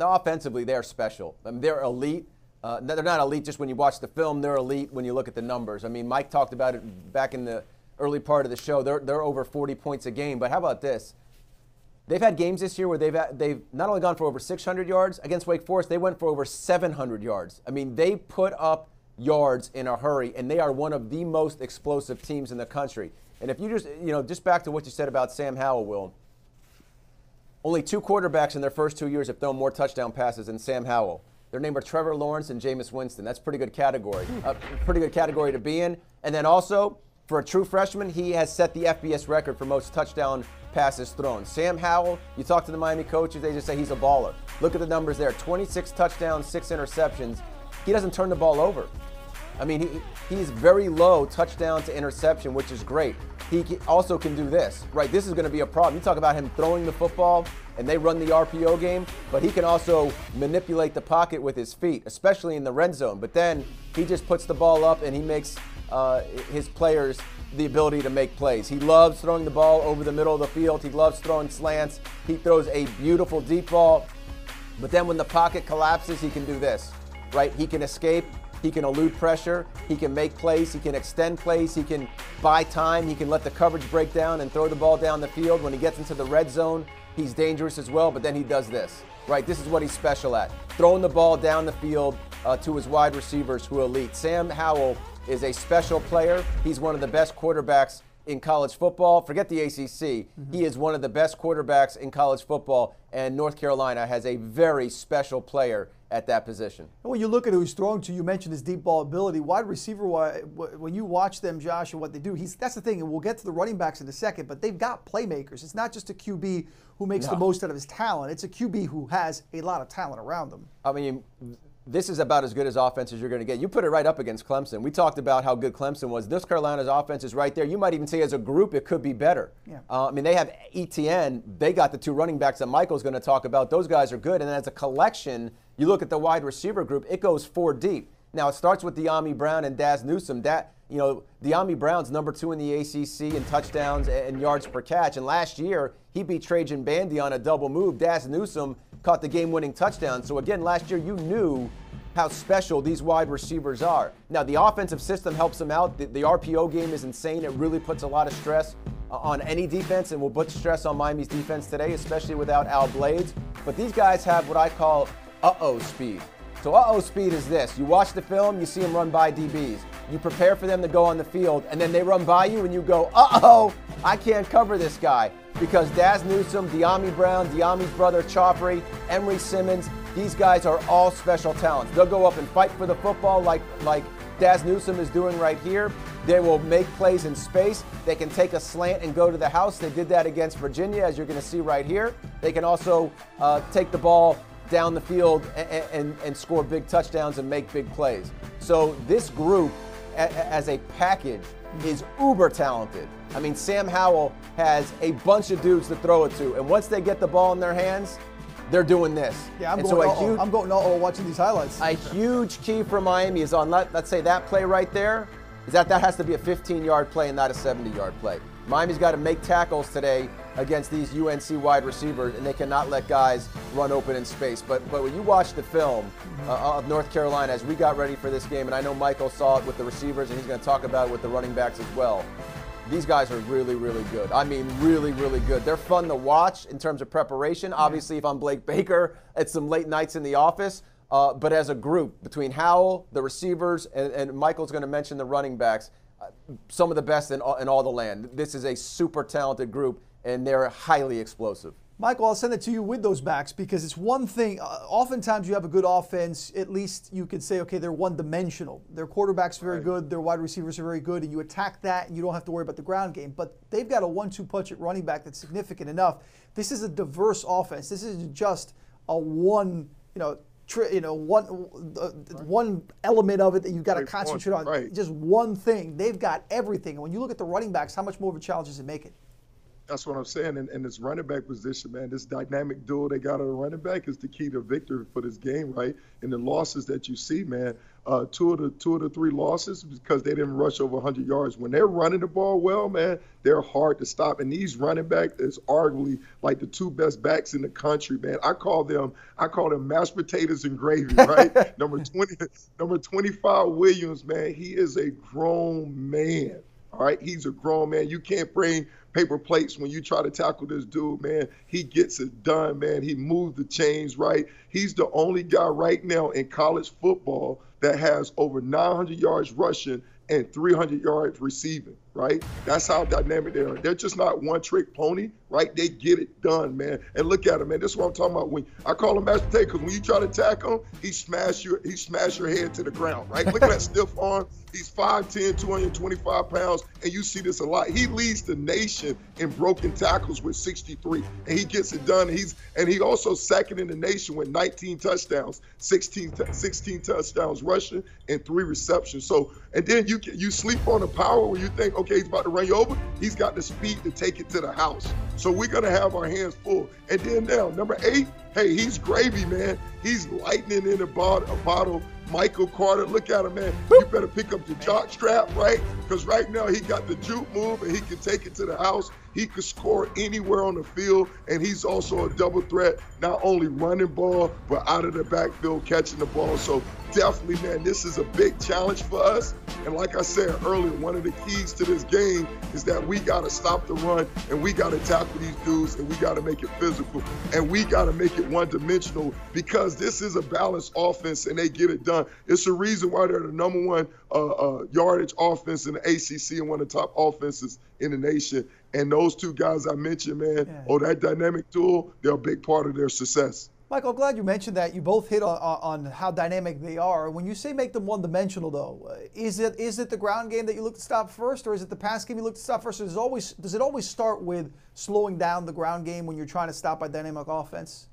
Speaker 2: offensively they're special. I mean, they're elite. Uh, they're not elite just when you watch the film. They're elite when you look at the numbers. I mean, Mike talked about it back in the early part of the show. They're, they're over 40 points a game. But how about this? They've had games this year where they've they've not only gone for over 600 yards against Wake Forest, they went for over 700 yards. I mean, they put up yards in a hurry, and they are one of the most explosive teams in the country. And if you just you know just back to what you said about Sam Howell, Will. Only two quarterbacks in their first two years have thrown more touchdown passes than Sam Howell. Their name are Trevor Lawrence and Jameis Winston. That's pretty good category. A pretty good category to be in. And then also, for a true freshman, he has set the FBS record for most touchdown passes thrown. Sam Howell, you talk to the Miami coaches, they just say he's a baller. Look at the numbers there 26 touchdowns, six interceptions. He doesn't turn the ball over. I mean, he, he's very low touchdown to interception, which is great. He also can do this, right? This is going to be a problem. You talk about him throwing the football, and they run the RPO game, but he can also manipulate the pocket with his feet, especially in the red zone. But then he just puts the ball up and he makes uh, his players the ability to make plays. He loves throwing the ball over the middle of the field. He loves throwing slants. He throws a beautiful deep ball. But then when the pocket collapses, he can do this, right? He can escape. He can elude pressure. He can make plays. He can extend plays. He can buy time. He can let the coverage break down and throw the ball down the field. When he gets into the red zone, he's dangerous as well. But then he does this, right? This is what he's special at throwing the ball down the field uh, to his wide receivers who elite. Sam Howell is a special player. He's one of the best quarterbacks in college football. Forget the ACC. Mm-hmm. He is one of the best quarterbacks in college football, and North Carolina has a very special player at that position.
Speaker 1: And when you look at who he's throwing to, you mentioned his deep ball ability. Wide receiver, wide when you watch them, Josh, and what they do, he's that's the thing. And we'll get to the running backs in a second, but they've got playmakers. It's not just a QB who makes no. the most out of his talent. It's a QB who has a lot of talent around them.
Speaker 2: I mean, this is about as good as offense as you're going to get. You put it right up against Clemson. We talked about how good Clemson was. This Carolina's offense is right there. You might even say as a group it could be better. Yeah. Uh, I mean, they have ETN. They got the two running backs that Michael's going to talk about. Those guys are good. And then as a collection, you look at the wide receiver group, it goes four deep. Now, it starts with Dyami Brown and Dazz Newsome. That, you know, Dyami Brown's number two in the ACC in touchdowns and yards per catch. And last year, he beat Trajan Bandy on a double move. Dazz Newsome caught the game winning touchdown. So, again, last year, you knew how special these wide receivers are. Now, the offensive system helps them out. The, the RPO game is insane. It really puts a lot of stress uh, on any defense and will put stress on Miami's defense today, especially without Al Blades. But these guys have what I call uh oh speed. So, uh oh speed is this you watch the film, you see them run by DBs. You prepare for them to go on the field, and then they run by you, and you go, uh oh, I can't cover this guy. Because Dazz Newsome, Dyami Brown, Dyami's brother Khafre, Emery Simmons, these guys are all special talents. They'll go up and fight for the football like, like Dazz Newsome is doing right here. They will make plays in space. They can take a slant and go to the house. They did that against Virginia, as you're going to see right here. They can also uh, take the ball down the field and, and, and, score big touchdowns and make big plays. So this group, a, as a package, is uber talented. I mean, Sam Howell has a bunch of dudes to throw it to, and once they get the ball in their hands, they're doing this.
Speaker 1: Yeah, I'm and going. So huge, I'm going. Oh, watching these highlights.
Speaker 2: A huge key for Miami is on. Let, let's say that play right there is that that has to be a 15-yard play and not a 70-yard play. Miami's got to make tackles today against these UNC wide receivers, and they cannot let guys run open in space. But but when you watch the film uh, of North Carolina as we got ready for this game, and I know Michael saw it with the receivers, and he's going to talk about it with the running backs as well. These guys are really, really good. I mean, really, really good. They're fun to watch in terms of preparation. Obviously, if I'm Blake Baker, it's some late nights in the office. Uh, but as a group, between Howell, the receivers, and, and Michael's going to mention the running backs, uh, some of the best in all, in all the land. This is a super talented group, and they're highly explosive.
Speaker 1: Michael, I'll send it to you with those backs because it's one thing. Uh, oftentimes, you have a good offense. At least you could say, okay, they're one dimensional. Their quarterback's very right. good. Their wide receivers are very good, and you attack that, and you don't have to worry about the ground game. But they've got a one-two punch at running back that's significant enough. This is a diverse offense. This isn't just a one, you know, tri- you know, one uh, one element of it that you've got to concentrate on.
Speaker 3: Right.
Speaker 1: Just one thing. They've got everything. And when you look at the running backs, how much more of a challenge does it make it?
Speaker 3: That's what I'm saying. And, and this running back position, man, this dynamic duel they got at the running back is the key to victory for this game, right? And the losses that you see, man, uh, two of the two of the three losses because they didn't rush over 100 yards. When they're running the ball well, man, they're hard to stop. And these running backs is arguably like the two best backs in the country, man. I call them I call them mashed potatoes and gravy, right? number 20, number 25 Williams, man. He is a grown man. All right, he's a grown man. You can't bring paper plates when you try to tackle this dude, man. He gets it done, man. He moves the chains right. He's the only guy right now in college football that has over 900 yards rushing and 300 yards receiving. Right? That's how dynamic they are. They're just not one trick pony, right? They get it done, man. And look at him, man. This is what I'm talking about. When I call him Master Tate, because when you try to attack him, he smash your he smash your head to the ground, right? Look at that stiff arm. He's 5'10, 225 pounds, and you see this a lot. He leads the nation in broken tackles with 63, and he gets it done. He's and he also second in the nation with 19 touchdowns, 16 16 touchdowns rushing, and three receptions. So, and then you you sleep on the power where you think, okay, he's about to run you over. He's got the speed to take it to the house. So we're gonna have our hands full. And then now, number eight, hey, he's gravy, man. He's lightning in a bottle. A bottle Michael Carter. Look at him, man. You better pick up the jock strap, right? Because right now he got the juke move and he can take it to the house. He could score anywhere on the field, and he's also a double threat, not only running ball, but out of the backfield catching the ball. So definitely, man, this is a big challenge for us. And like I said earlier, one of the keys to this game is that we got to stop the run and we got to tackle these dudes and we got to make it physical and we got to make it one dimensional because this is a balanced offense and they get it done. It's the reason why they're the number one uh, uh, yardage offense in the ACC and one of the top offenses in the nation. And those two guys I mentioned, man, yeah. oh, that dynamic duel, they're a big part of their success.
Speaker 1: Michael, I'm glad you mentioned that. You both hit on, on how dynamic they are. When you say make them one-dimensional, though, uh, is it is it the ground game that you look to stop first, or is it the pass game you look to stop first? Does it always does it always start with slowing down the ground game when you're trying to stop a dynamic offense?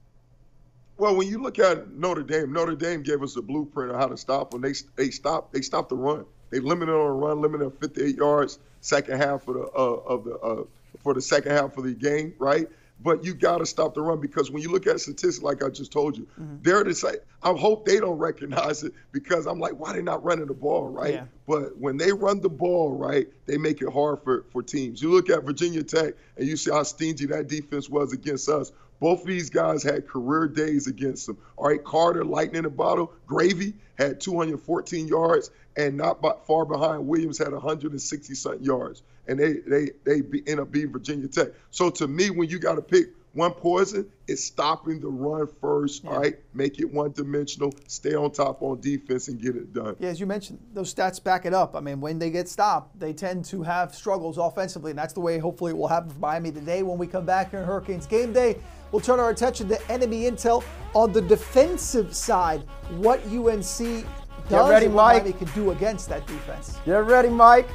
Speaker 3: Well, when you look at Notre Dame, Notre Dame gave us a blueprint on how to stop them. They they stopped they stopped the run. They limited on a run, limited on 58 yards. Second half of the uh, of the uh, for the second half of the game, right? but you got to stop the run because when you look at statistics, like I just told you, mm-hmm. they're the same. I hope they don't recognize it because I'm like, why they not running the ball, right? Yeah. But when they run the ball, right, they make it hard for, for teams. You look at Virginia Tech and you see how stingy that defense was against us. Both of these guys had career days against them. All right, Carter, lightning in the bottle, Gravy had 214 yards, and not far behind Williams had 160 something yards and they they they be, end up beating Virginia Tech. So to me, when you got to pick one poison, it's stopping the run first. Yeah. All right, make it one dimensional, stay on top on defense, and get it done.
Speaker 1: Yeah, as you mentioned, those stats back it up. I mean, when they get stopped, they tend to have struggles offensively, and that's the way hopefully it will happen for Miami today. When we come back here in Hurricanes game day, we'll turn our attention to enemy intel on the defensive side. What UNC does
Speaker 2: ready,
Speaker 1: and what Mike. Miami can do against that defense.
Speaker 2: Get ready, Mike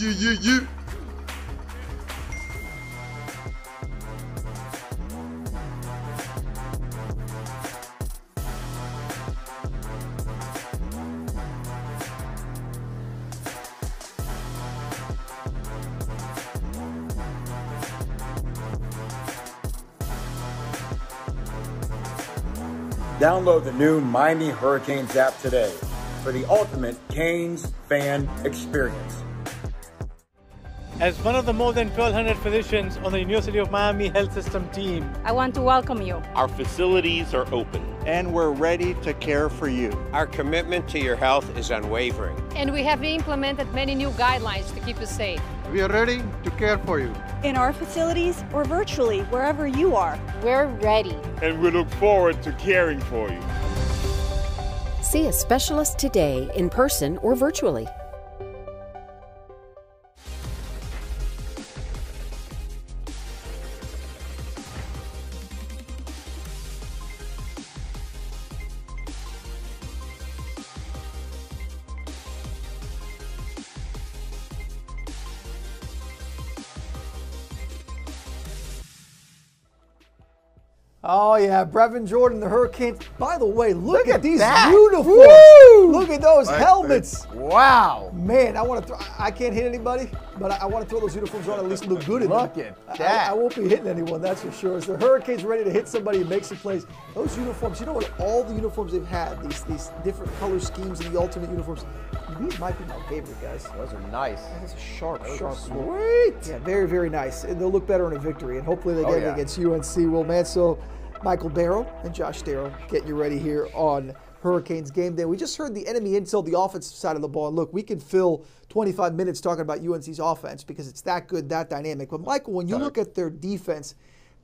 Speaker 3: you, you, you.
Speaker 37: Download the new Miami Hurricanes app today for the ultimate Canes fan experience.
Speaker 13: As one of the more than 1,200 physicians on the University of Miami Health System team,
Speaker 14: I want to welcome you.
Speaker 15: Our facilities are open.
Speaker 16: And we're ready to care for you.
Speaker 17: Our commitment to your health is unwavering.
Speaker 14: And we have implemented many new guidelines to keep you safe.
Speaker 16: We are ready to care for you.
Speaker 18: In our facilities or virtually, wherever you are.
Speaker 14: We're ready.
Speaker 7: And we look forward to caring for you.
Speaker 19: See a specialist today in person or virtually.
Speaker 1: Oh yeah, Brevin Jordan, the Hurricanes. By the way, look, look at, at, these that. uniforms. Woo! Look at those helmets.
Speaker 2: Wow.
Speaker 1: Man, I want to. Throw, I can't hit anybody, but I, I want to throw those uniforms on. At least look good in
Speaker 2: look
Speaker 1: them.
Speaker 2: at that.
Speaker 1: I, I, won't be hitting anyone, that's for sure. As the Hurricanes ready to hit somebody and make some plays, those uniforms. You know what? All the uniforms they've had, these these different color schemes and the alternate uniforms. These might be my favorite, guys.
Speaker 2: Those are nice.
Speaker 1: That is a sharp, those sharp.
Speaker 2: Sweet.
Speaker 1: Yeah, very, very nice. And they'll look better in a victory. And hopefully they oh, get oh, yeah. it against UNC. Will Manso Michael Barrow and Josh Darrow getting you ready here on Hurricanes game day. We just heard the enemy intel, the offensive side of the ball. And look, we can fill 25 minutes talking about UNC's offense because it's that good, that dynamic. But Michael, when you look at their defense,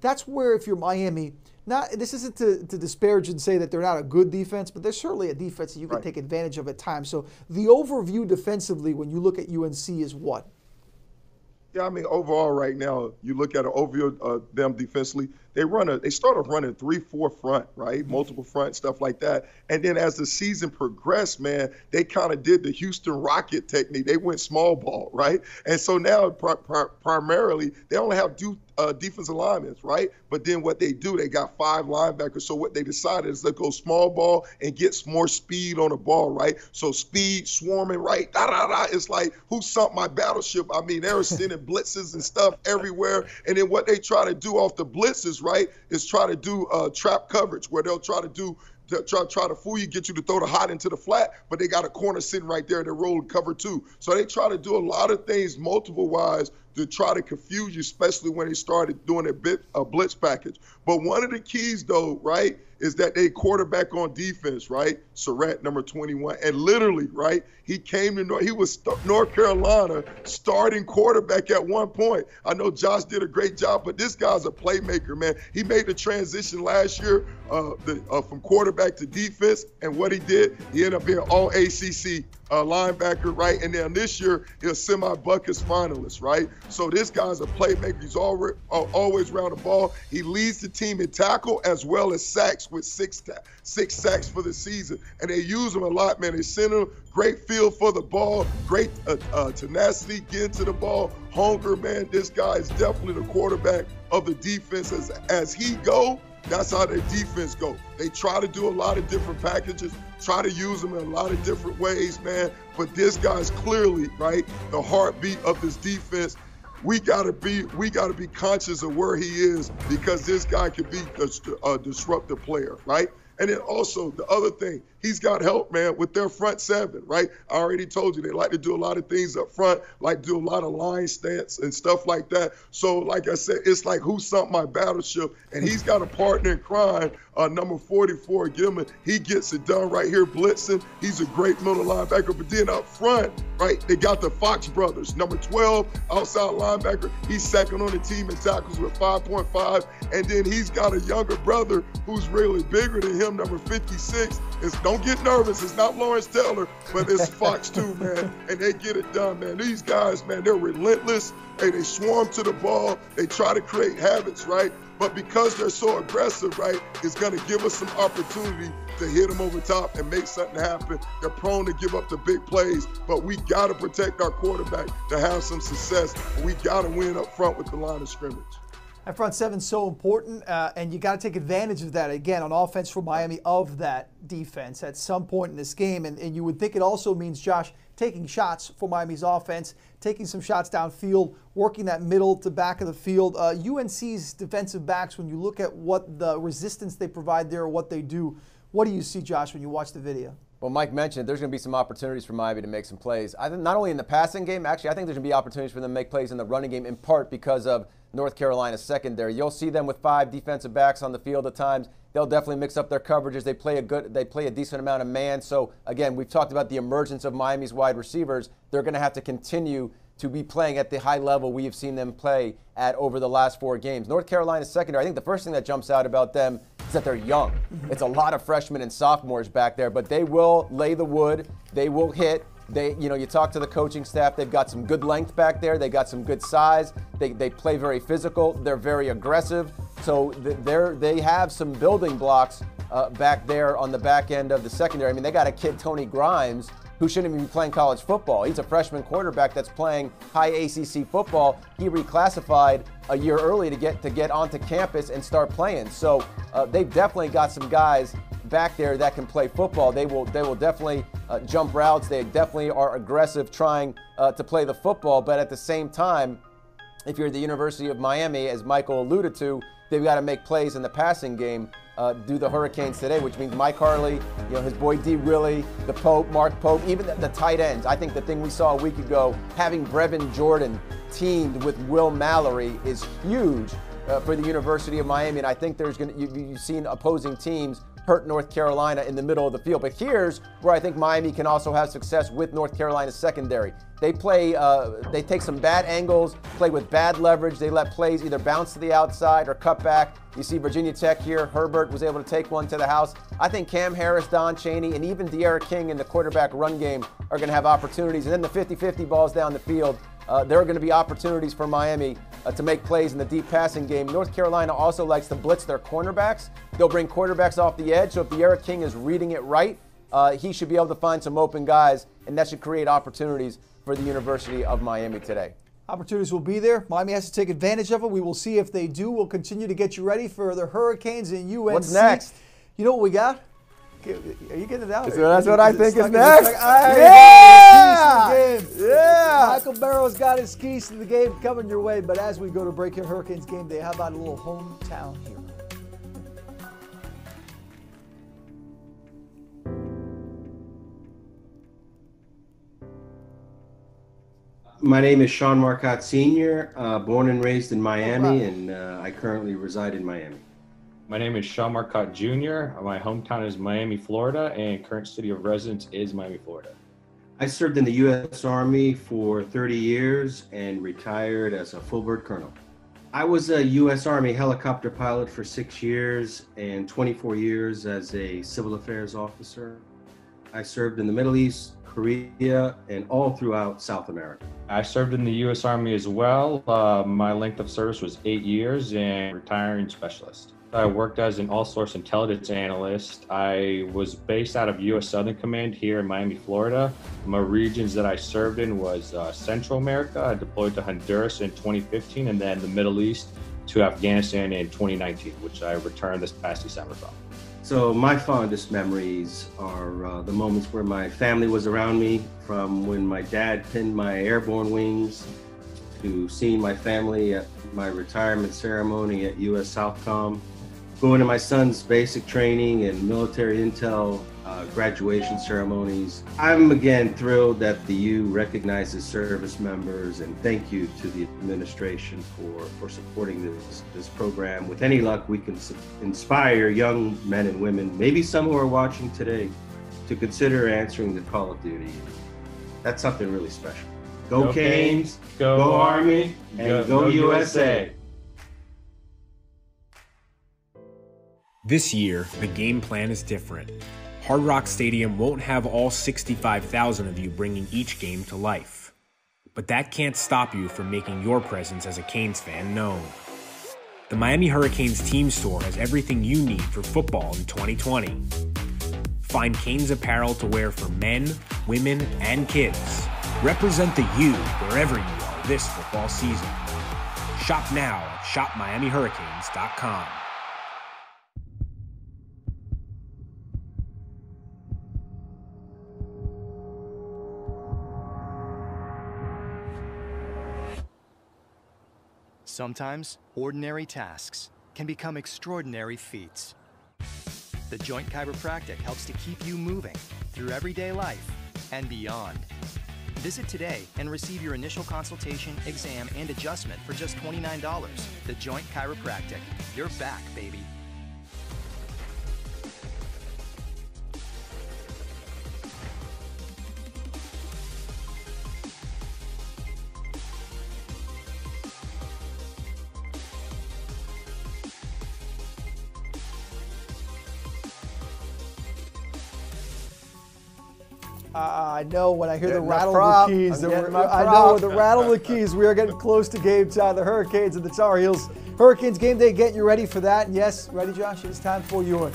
Speaker 1: That's where if you're Miami, not this isn't to, to disparage and say that they're not a good defense, but they're certainly a defense that you can right. take advantage of at times. So the overview defensively when you look at UNC is what?
Speaker 3: Yeah, I mean, overall, right now, you look at an overview of them defensively. They run a, they started running three, four front, right, mm-hmm. multiple front stuff like that. And then as the season progressed, man, they kind of did the Houston Rocket technique. They went small ball, right. And so now, primarily, they only have two uh, defensive linemen, right? But then what they do, they got five linebackers. So what they decided is they go small ball and get more speed on the ball, right? So speed, swarming, right? Da da da. It's like who sunk my battleship? I mean, they were sending blitzes and stuff everywhere. And then what they try to do off the blitzes, right, is try to do uh, trap coverage where they'll try to do to try, try to fool you, get you to throw the hot into the flat, but they got a corner sitting right there. They're rolling cover two. So they try to do a lot of things multiple wise to try to confuse you, especially when they started doing a bit a blitz package. But one of the keys, though, right, is that they quarterback on defense, right? Surratt, number 21. And literally, right, he came to North, he was North Carolina starting quarterback at one point. I know Josh did a great job, but this guy's a playmaker, man. He made the transition last year uh, the, uh, from quarterback to defense, and what he did, he ended up being all ACC uh, linebacker, right? And then this year, he's a semi Butkus finalist, right? So this guy's a playmaker. He's always, always around the ball. He leads the team in tackle as well as sacks with six ta- six sacks for the season. And they use him a lot, man. They send him great feel for the ball, great uh, uh, tenacity, getting to the ball, hunger, man. This guy is definitely the quarterback of the defense as, as he go that's how their defense go. They try to do a lot of different packages, try to use them in a lot of different ways, man. But this guy's clearly right the heartbeat of this defense. We gotta be we gotta be conscious of where he is because this guy could be a, a disruptive player, right? And then also the other thing, he's got help, man, with their front seven, right? I already told you they like to do a lot of things up front, like do a lot of line stance and stuff like that. So, like I said, it's like who sunk my battleship, and he's got a partner in crime, uh, number 44, Gilman. He gets it done right here, blitzing. He's a great middle linebacker. But then up front, right, they got the Fox brothers, number 12, outside linebacker. He's second on the team in tackles with 5.5, and then he's got a younger brother who's really bigger than him, number 56. It's don't get nervous. It's not Lawrence Taylor, but it's Fox too, man. And they get it done, man. These guys, man, they're relentless. Hey, they swarm to the ball. They try to create habits, right? But because they're so aggressive, right, it's going to give us some opportunity to hit them over top and make something happen. They're prone to give up the big plays, but we got to protect our quarterback to have some success. We got to win up front with the line of scrimmage.
Speaker 1: That front seven so important, uh, and you got to take advantage of that again on offense for Miami of that defense at some point in this game. And, and you would think it also means, Josh, taking shots for Miami's offense, taking some shots downfield, working that middle to back of the field. Uh, UNC's defensive backs, when you look at what the resistance they provide there what they do, what do you see, Josh, when you watch the video?
Speaker 2: Well, Mike mentioned there's going to be some opportunities for Miami to make some plays. I think not only in the passing game, actually, I think there's going to be opportunities for them to make plays in the running game, in part because of North Carolina's secondary. You'll see them with five defensive backs on the field at times. They'll definitely mix up their coverages. They play a good, they play a decent amount of man. So again, we've talked about the emergence of Miami's wide receivers. They're going to have to continue to be playing at the high level we have seen them play at over the last four games. North Carolina's secondary, I think the first thing that jumps out about them is that they're young. Mm-hmm. It's a lot of freshmen and sophomores back there, but they will lay the wood, they will hit, they, you know, you talk to the coaching staff. They've got some good length back there. They got some good size. They, they play very physical. They're very aggressive. So they're they have some building blocks uh, back there on the back end of the secondary. I mean, they got a kid Tony Grimes who shouldn't even be playing college football. He's a freshman quarterback that's playing high ACC football. He reclassified a year early to get to get onto campus and start playing. So uh, they've definitely got some guys back there that can play football. They will they will definitely uh, jump routes. They definitely are aggressive trying uh, to play the football. But at the same time, if you're the University of Miami, as Michael alluded to, they've got to make plays in the passing game. Uh, do the Hurricanes today, which means Mike Harley, you know, his boy D. Willie, the Pope, Mark Pope, even the, the tight ends. I think the thing we saw a week ago, having Brevin Jordan teamed with Will Mallory is huge uh, for the University of Miami. And I think there's going to, you, you've seen opposing teams hurt North Carolina in the middle of the field. But here's where I think Miami can also have success with North Carolina's secondary. They play, uh, they take some bad angles, play with bad leverage. They let plays either bounce to the outside or cut back. You see Virginia Tech here. Herbert was able to take one to the house. I think Cam Harris, Don Chaney, and even D'Eriq King in the quarterback run game are going to have opportunities. And then the 50 50 balls down the field. Uh, there are going to be opportunities for Miami uh, to make plays in the deep passing game. North Carolina also likes to blitz their cornerbacks. They'll bring quarterbacks off the edge. So if D'Eriq King is reading it right, uh, he should be able to find some open guys, and that should create opportunities for the University of Miami today.
Speaker 1: Opportunities will be there. Miami has to take advantage of it. We will see if they do. We'll continue to get you ready for the Hurricanes and UNC.
Speaker 2: What's next?
Speaker 1: You know what we got? Are you getting it out?
Speaker 2: that's what I think is next.
Speaker 1: Yeah!
Speaker 2: Yeah!
Speaker 1: Michael Barrow's got his keys to the game coming your way. But as we go to break here, Hurricanes game day, how about a little hometown hero?
Speaker 38: My name is Sean Marcotte Sr., uh, born and raised in Miami, and uh, I currently reside in Miami.
Speaker 39: My name is Sean Marcotte Jr. My hometown is Miami, Florida, and current city of residence is Miami, Florida.
Speaker 38: I served in the U.S. Army for 30 years and retired as a full bird colonel. I was a U.S. Army helicopter pilot for six years and 24 years as a civil affairs officer. I served in the Middle East, Korea, and all throughout South America.
Speaker 39: I served in the U.S. Army as well. Uh, my length of service was eight years and retiring specialist. I worked as an all source intelligence analyst. I was based out of U.S. Southern Command here in Miami, Florida. My regions that I served in was uh, Central America. I deployed to Honduras in 2015 and then the Middle East to Afghanistan in 2019, which I returned this past December from.
Speaker 38: So my fondest memories are uh, the moments where my family was around me, from when my dad pinned my airborne wings to seeing my family at my retirement ceremony at US Southcom, going to my son's basic training and military intel uh, graduation ceremonies. I'm again thrilled that the U recognizes service members and thank you to the administration for, for supporting this, this program. With any luck, we can inspire young men and women, maybe some who are watching today, to consider answering the call of duty. That's something really special. Go, go Canes,
Speaker 39: go,
Speaker 38: go, Army, and go, go USA.
Speaker 21: This year, the game plan is different. Hard Rock Stadium won't have all 65,000 of you bringing each game to life. But that can't stop you from making your presence as a Canes fan known. The Miami Hurricanes team store has everything you need for football in 2020. Find Canes apparel to wear for men, women, and kids. Represent the U wherever you are this football season. Shop now at shopmiamihurricanes.com.
Speaker 40: Sometimes, ordinary tasks can become extraordinary feats. The Joint Chiropractic helps to keep you moving through everyday life and beyond. Visit today and receive your initial consultation, exam, and adjustment for just $29. The Joint Chiropractic. You're back, baby.
Speaker 1: Know when I hear
Speaker 2: Getting
Speaker 1: the rattle of the keys,
Speaker 2: I'm
Speaker 1: that
Speaker 2: getting
Speaker 1: we're- I know with the rattle of the keys, we are getting close to game time. The Hurricanes and the Tar Heels. Hurricanes game day, getting you ready for that. And yes, ready, Josh? It's time for your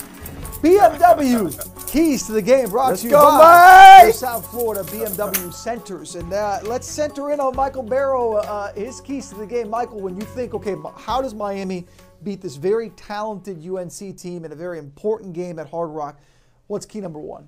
Speaker 1: BMW keys to the game. Brought
Speaker 2: Let's
Speaker 1: to you
Speaker 2: go,
Speaker 1: by! South Florida BMW Centers. And uh, let's center in on Michael Barrow. Uh, his keys to the game. Michael, when you think, okay, how does Miami beat this very talented UNC team in a very important game at Hard Rock? What's key number one?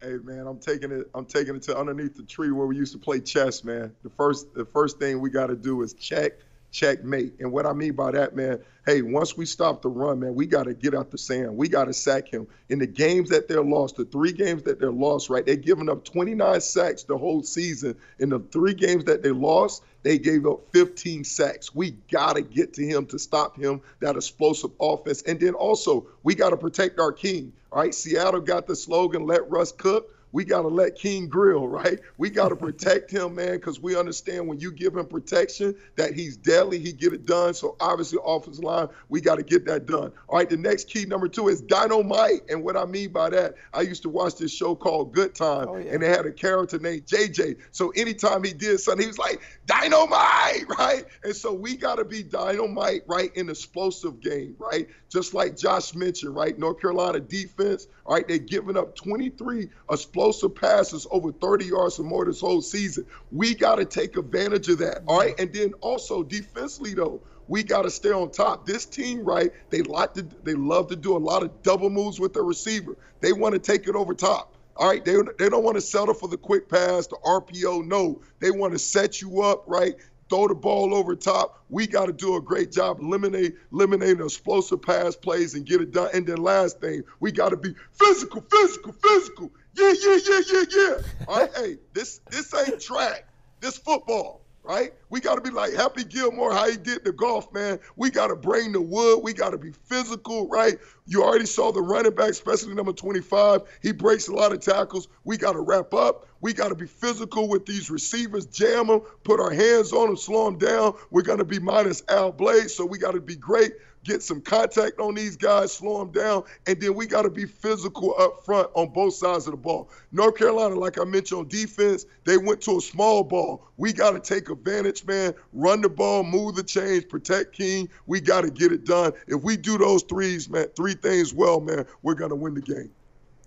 Speaker 3: Hey man, I'm taking it. I'm taking it to underneath the tree where we used to play chess, man. The first, the first thing we got to do is check, checkmate. And what I mean by that, man, hey, once we stop the run, man, we got to get out the sand. We got to sack him. In the games that they're lost, the three games that they're lost, right? They're giving up 29 sacks the whole season. In the three games that they lost, they gave up 15 sacks. We got to get to him to stop him, that explosive offense. And then also, we got to protect our king. All right, Seattle got the slogan, let Russ cook we got to let King grill, right? We got to protect him, man, because we understand when you give him protection that he's deadly, he get it done. So obviously, offensive line, we got to get that done. All right, the next key number two is dynamite, and what I mean by that, I used to watch this show called Good Time, oh, yeah. and they had a character named JJ. So anytime he did something, he was like dynamite, right? And so we got to be dynamite, right, in explosive game, right? Just like Josh mentioned, right? North Carolina defense, all right, they're giving up 23 explosive passes over 30 yards or more this whole season. We got to take advantage of that, all right? And then also defensively, though, we got to stay on top. This team, right? They like to, they love to do a lot of double moves with the receiver. They want to take it over top. All right, they, they don't want to settle for the quick pass, the RPO. No, they want to set you up, right? throw the ball over top. We got to do a great job eliminate eliminating explosive pass plays and get it done. And then last thing, we got to be physical, physical, physical. Yeah, yeah, yeah, yeah, yeah. All right, hey, this this ain't track. This football right? We got to be like Happy Gilmore, how he did the golf, man. We got to bring the wood. We got to be physical, right? You already saw the running back, especially number 25. He breaks a lot of tackles. We got to wrap up. We got to be physical with these receivers, jam them, put our hands on them, slow them down. We're going to be minus Al Blade, so we got to be great get some contact on these guys, slow them down, and then we got to be physical up front on both sides of the ball. North Carolina, like I mentioned on defense, they went to a small ball. We got to take advantage, man. Run the ball, move the chains, protect King. We got to get it done. If we do those threes, man, three things well, man, we're going to win the game.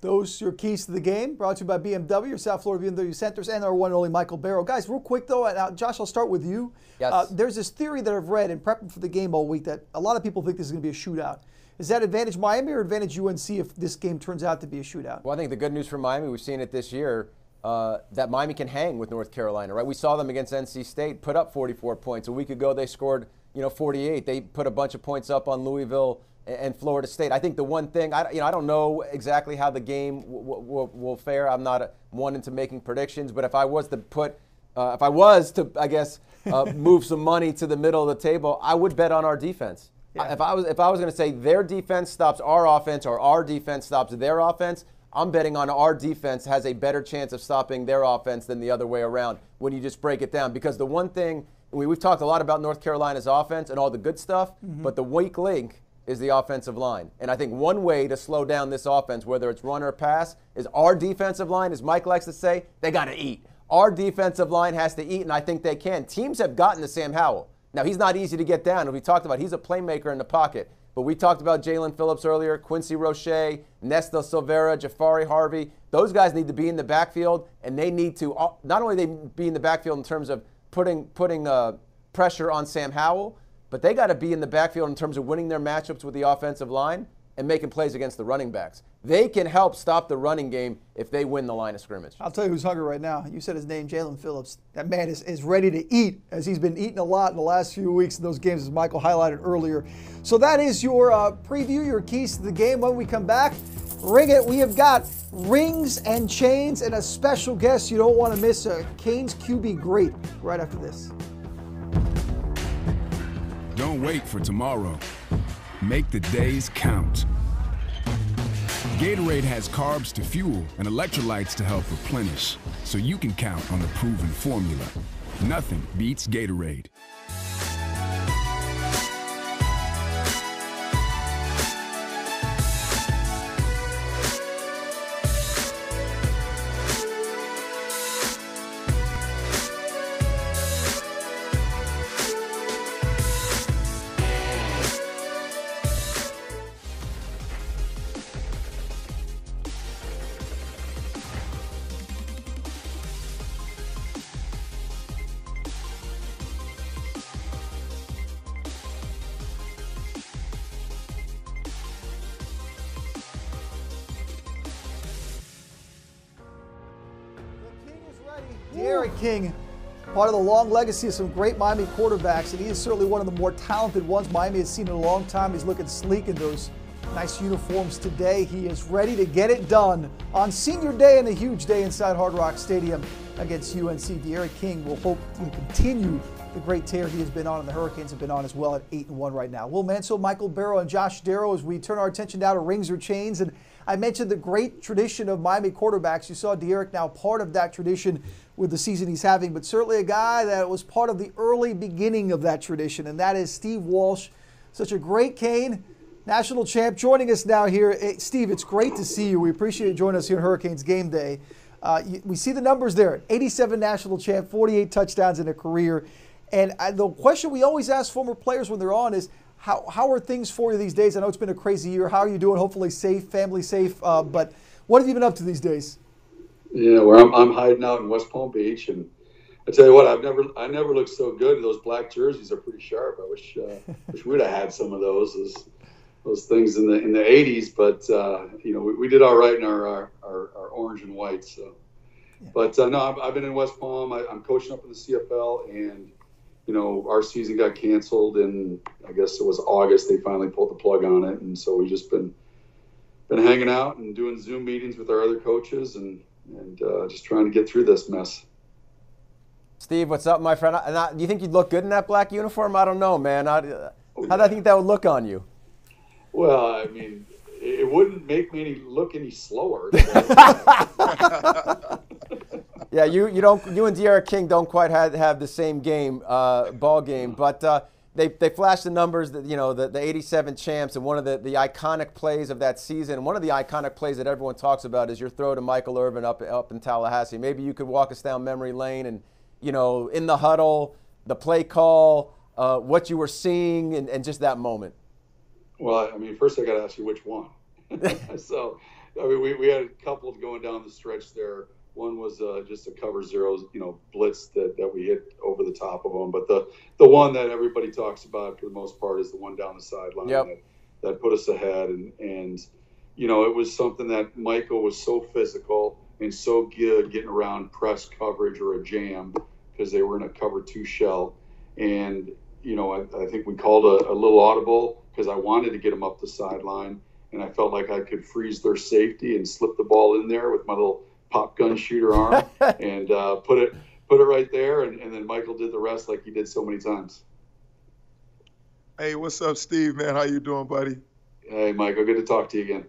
Speaker 1: Those your keys to the game, brought to you by BMW, South Florida BMW Centers, and our one and only Michael Barrow. Guys, real quick though, uh, Josh, I'll start with you.
Speaker 2: Yes.
Speaker 1: Uh, there's this theory that I've read in prepping for the game all week that a lot of people think this is going to be a shootout. Is that advantage Miami or advantage UNC if this game turns out to be a shootout?
Speaker 2: Well, I think the good news for Miami, we've seen it this year, uh, that Miami can hang with North Carolina, right? We saw them against NC State put up 44 points. A week ago, they scored, you know, 48. They put a bunch of points up on Louisville and Florida State. I think the one thing I you know I don't know exactly how the game w- w- will fare. I'm not one into making predictions, but if I was to put uh, if I was to I guess uh, move some money to the middle of the table, I would bet on our defense. Yeah. If I was if I was going to say their defense stops our offense or our defense stops their offense, I'm betting on our defense has a better chance of stopping their offense than the other way around when you just break it down. Because the one thing we, have talked a lot about North Carolina's offense and all the good stuff, mm-hmm. but the weak link is the offensive line. And I think one way to slow down this offense, whether it's run or pass, is our defensive line, as Mike likes to say, they got to eat. Our defensive line has to eat, and I think they can. Teams have gotten to Sam Howell. Now, he's not easy to get down, we talked about he's a playmaker in the pocket. But we talked about Jaelan Phillips earlier, Quincy Roche, Nesta Silvera, Jahfari Harvey. Those guys need to be in the backfield, and they need to uh, not only they be in the backfield in terms of putting putting uh, pressure on Sam Howell, but they got to be in the backfield in terms of winning their matchups with the offensive line and making plays against the running backs. They can help stop the running game if they win the line of scrimmage.
Speaker 1: I'll tell you who's hungry right now. You said his name, Jaelan Phillips. That man is, is ready to eat, as he's been eating a lot in the last few weeks in those games, as Michael highlighted earlier. So that is your uh, preview, your keys to the game. When we come back, ring it. We have got rings and chains and a special guest you don't want to miss, a Canes QB great, right after this.
Speaker 41: Wait for tomorrow. Make the days count. Gatorade has carbs to fuel and electrolytes to help replenish, so you can count on the proven formula. Nothing beats Gatorade.
Speaker 1: Part of the long legacy of some great Miami quarterbacks, and he is certainly one of the more talented ones Miami has seen in a long time. He's looking sleek in those nice uniforms today. He is ready to get it done on senior day and a huge day inside Hard Rock Stadium against UNC. D'Eriq King will hope to continue the great tear he has been on, and the Hurricanes have been on as well at 8 and 1 right now. Will Manso, Michael Barrow, and Josh Darrow as we turn our attention now to rings or chains. And I mentioned the great tradition of Miami quarterbacks. You saw D'Eriq now part of that tradition with the season he's having, but certainly a guy that was part of the early beginning of that tradition, and that is Steve Walsh. Such a great Cane, national champ, joining us now here. Hey, Steve, it's great to see you. We appreciate you joining us here on Hurricanes Game Day. Uh, we see the numbers there 87 national champ, 48 touchdowns in a career. And I, the question we always ask former players when they're on is, how, how are things for you these days? I know it's been a crazy year. How are you doing? Hopefully safe, family safe. Uh, but what have you been up to these days?
Speaker 42: Yeah, where I'm, I'm hiding out in West Palm Beach, and I tell you what, I've never I never looked so good. Those black jerseys are pretty sharp. I wish uh, wish we'd have had some of those those, those things in the in the 80s. But uh, you know, we, we, did all right in our our, our, our orange and white. So, yeah. but uh, no, I've, I've, been in West Palm. I, I'm coaching up in the CFL, and you know, our season got canceled, and I guess it was August they finally pulled the plug on it, and so we've just been been hanging out and doing Zoom meetings with our other coaches, and and uh, just trying to get through this mess.
Speaker 2: Steve, what's up, my friend? do you think you'd look good in that black uniform? I don't know, man. How, how do I think that would look on you?
Speaker 42: Well, I mean, it wouldn't make me any, look any slower.
Speaker 2: yeah, you, you don't you and D'Eriq King don't quite have, have the same game uh, ball game, but uh, they, they flashed the numbers that you know the, the 87 champs and one of the, the iconic plays of that season. One of the iconic plays that everyone talks about is your throw to Michael Irvin up up in Tallahassee. Maybe you could walk us down memory lane and you know in the huddle, the play call, uh, what you were seeing, and, and just that moment.
Speaker 42: Well, I mean, first I got to ask you which one. so, I mean, we, we had a couple going down the stretch there. One was uh, just a cover zeros, you know, blitz that, that we hit over the top of them. But the the one that everybody talks about for the most part is the one down the sideline
Speaker 2: yep.
Speaker 42: that, that put us ahead. And and you know, it was something that Michael was so physical and so good getting around press coverage or a jam because they were in a cover two shell. And you know, I, I think we called a, a little audible because I wanted to get them up the sideline, and I felt like I could freeze their safety and slip the ball in there with my little pop gun shooter arm and uh, put it put it right there, and, and then Michael did the rest like he did so many times.
Speaker 3: Hey, what's up, Steve? Man, how you doing, buddy?
Speaker 42: Hey, Michael, good to talk to you again.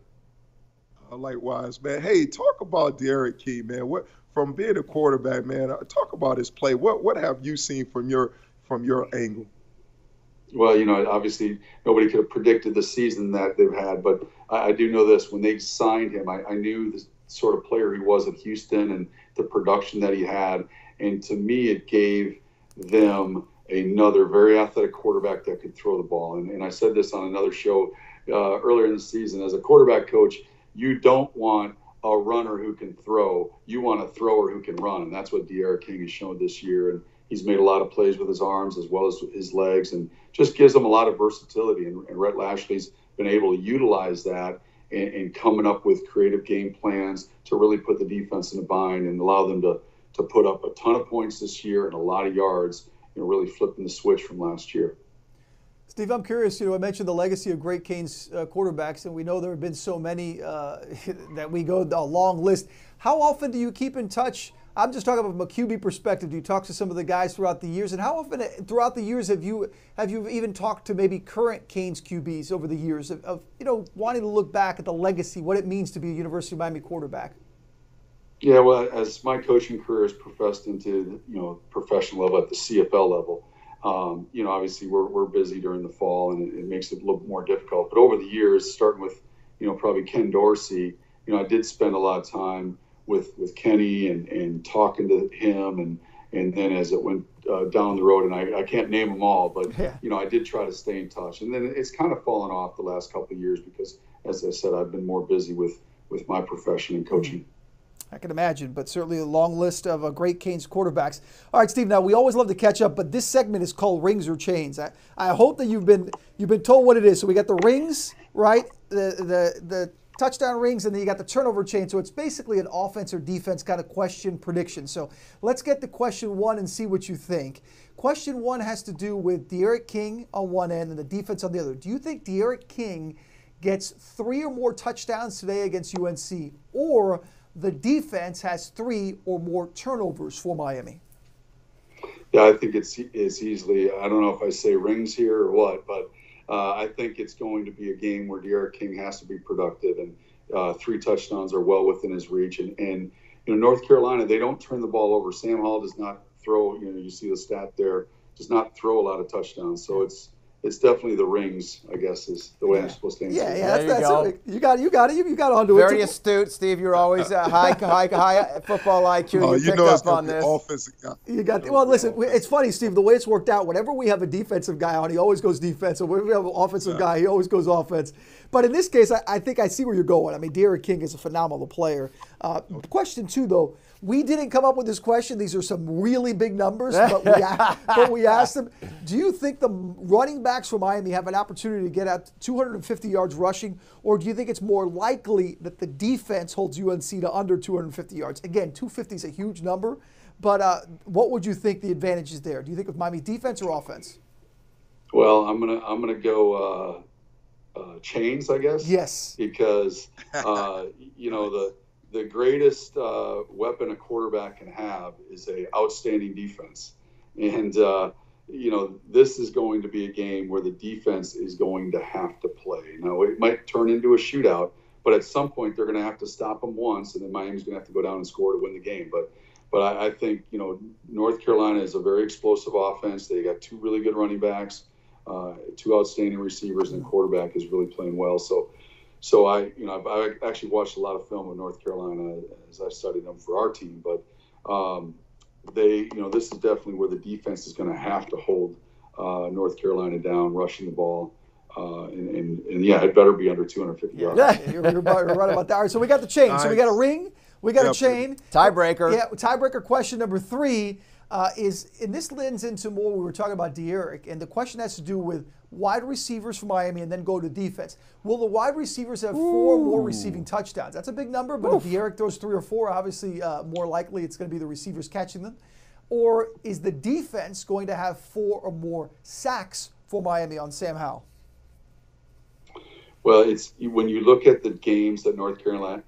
Speaker 3: Uh, likewise, man. Hey, talk about D'Eriq King, man. What from being a quarterback, man? Uh, talk about his play. What what have you seen from your from your angle?
Speaker 42: Well, you know, obviously nobody could have predicted the season that they've had, but I, I do know this: when they signed him, I, I knew this, sort of player he was at Houston and the production that he had. And to me, it gave them another very athletic quarterback that could throw the ball. And, and I said this on another show uh, earlier in the season. As a quarterback coach, you don't want a runner who can throw. You want a thrower who can run. And that's what D'Eriq King has shown this year. And he's made a lot of plays with his arms as well as his legs and just gives them a lot of versatility. And, and Rhett Lashlee's been able to utilize that and, and, coming up with creative game plans to really put the defense in a bind and allow them to to put up a ton of points this year and a lot of yards, know, really flipping the switch from last year.
Speaker 1: Steve, I'm curious. You know, I mentioned the legacy of great Canes uh, quarterbacks, and we know there have been so many uh, that we go a long list. How often do you keep in touch? I'm just talking from a QB perspective. Do you talk to some of the guys throughout the years, and how often throughout the years have you have you even talked to maybe current Canes QBs over the years of, of you know wanting to look back at the legacy, what it means to be a University of Miami quarterback?
Speaker 42: Yeah, well, as my coaching career has professed into you know professional level at the CFL level, um, you know obviously we're, we're busy during the fall and it, it makes it a little more difficult. But over the years, starting with you know probably Ken Dorsey, you know I did spend a lot of time with with Kenny and and talking to him and and then as it went uh, down the road and I, I can't name them all but yeah. you know I did try to stay in touch and then it's kind of fallen off the last couple of years because as I said I've been more busy with with my profession and coaching.
Speaker 1: I can imagine, but certainly a long list of uh, great Canes quarterbacks. All right, Steve. Now we always love to catch up, but this segment is called Rings or Chains. I, I hope that you've been you've been told what it is. So we got the rings, right? The the the touchdown rings, and then you got the turnover chain. So it's basically an offense or defense kind of question prediction. So let's get to question one and see what you think. Question one has to do with D'Eriq King on one end and the defense on the other. Do you think D'Eriq King gets three or more touchdowns today against UNC, or the defense has three or more turnovers for Miami?
Speaker 42: Yeah, I think it's it's easily. I don't know if I say rings here or what, but uh, I think it's going to be a game where D'Eriq King has to be productive, and uh, three touchdowns are well within his reach. And, and you know, North Carolina, they don't turn the ball over. Sam Howell does not throw. You know, you see the stat there, does not throw a lot of touchdowns. So it's it's definitely the rings, I guess, is the way yeah. I'm supposed to answer.
Speaker 1: Yeah, yeah, that's, that's it. You got it. You got it. You, you got onto
Speaker 2: Very
Speaker 1: it.
Speaker 2: Very astute, Steve. You're always uh, high, high, high football IQ.
Speaker 3: Oh,
Speaker 2: you,
Speaker 3: you know
Speaker 2: up on this.
Speaker 3: Offensive guy.
Speaker 1: You got. Well, listen. It's funny, Steve. The way it's worked out. Whenever we have a defensive guy on, he always goes defensive. When we have an offensive yeah. guy, he always goes offense. But in this case, I, I, think I see where you're going. I mean, D'Eriq King is a phenomenal player. Uh, question two, though. We didn't come up with this question. These are some really big numbers, but we, but we asked them. Do you think the running backs for Miami have an opportunity to get at 250 yards rushing, or do you think it's more likely that the defense holds UNC to under 250 yards? Again, 250 is a huge number, but uh, what would you think the advantage is there? Do you think of Miami defense or offense?
Speaker 42: Well, I'm gonna I'm gonna go uh, uh, chains, I guess.
Speaker 1: Yes.
Speaker 42: Because uh, you know the the greatest uh, weapon a quarterback can have is a outstanding defense, and uh, you know this is going to be a game where the defense is going to have to play. Now it might turn into a shootout, but at some point they're going to have to stop them once, and then Miami's going to have to go down and score to win the game. But but I, I think you know North Carolina is a very explosive offense. They got two really good running backs, uh, two outstanding receivers, and quarterback is really playing well. So so I, you know, I've, I actually watched a lot of film of North Carolina as I studied them for our team. But um, they, you know, this is definitely where the defense is going to have to hold uh, North Carolina down, rushing the ball. Uh, and, and, and, yeah, it better be under 250 yards.
Speaker 1: Yeah, you're, you're, right about that. All right, so we got the chain. Nice. So we got a ring, we got yep. a chain.
Speaker 2: Tiebreaker.
Speaker 1: Yeah, tiebreaker question number three uh, is, and this lends into more, we were talking about D'Eriq, and the question has to do with wide receivers for Miami and then go to defense. Will the wide receivers have four Ooh. more receiving touchdowns? That's a big number, but Oof. if D'Eriq throws three or four, obviously uh, more likely it's going to be the receivers catching them. Or is the defense going to have four or more sacks for Miami on Sam Howell?
Speaker 42: Well, it's when you look at the games that North Carolina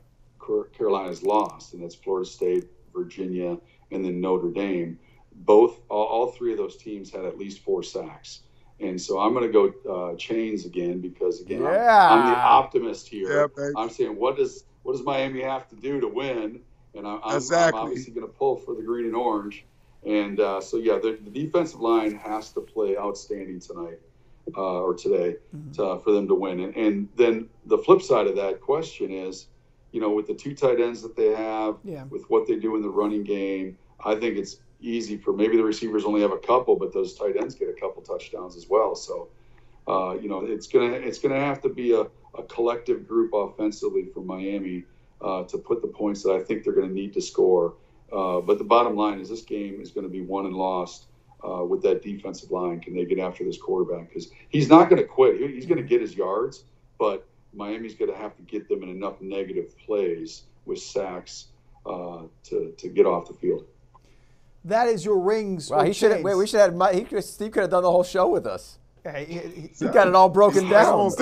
Speaker 42: Carolina's lost, and that's Florida State, Virginia, and then Notre Dame both all, all, three of those teams had at least four sacks. And so I'm going to go uh, chains again because again yeah. I'm, I'm, the optimist here. Yeah, I'm saying what does what does Miami have to do to win? And I'm, exactly. I'm obviously going to pull for the green and orange. And uh, so yeah, the, the, defensive line has to play outstanding tonight uh, or today mm-hmm. to, for them to win. And, and, then the flip side of that question is, you know, with the two tight ends that they have,
Speaker 1: yeah.
Speaker 42: with what they do in the running game, I think it's easy for maybe the receivers only have a couple, but those tight ends get a couple touchdowns as well. So, uh, you know, it's gonna it's gonna have to be a, a collective group offensively for Miami uh, to put the points that I think they're going to need to score. Uh, but the bottom line is this game is going to be won and lost uh, with that defensive line. Can they get after this quarterback? Because he's not going to quit. He's going to get his yards, but Miami's going to have to get them in enough negative plays with sacks uh, to to get off the field.
Speaker 1: That is your rings.
Speaker 2: Well, he should. Wait, we should have. He could, Steve could have done the whole show with us. Hey, he, he got it all broken down.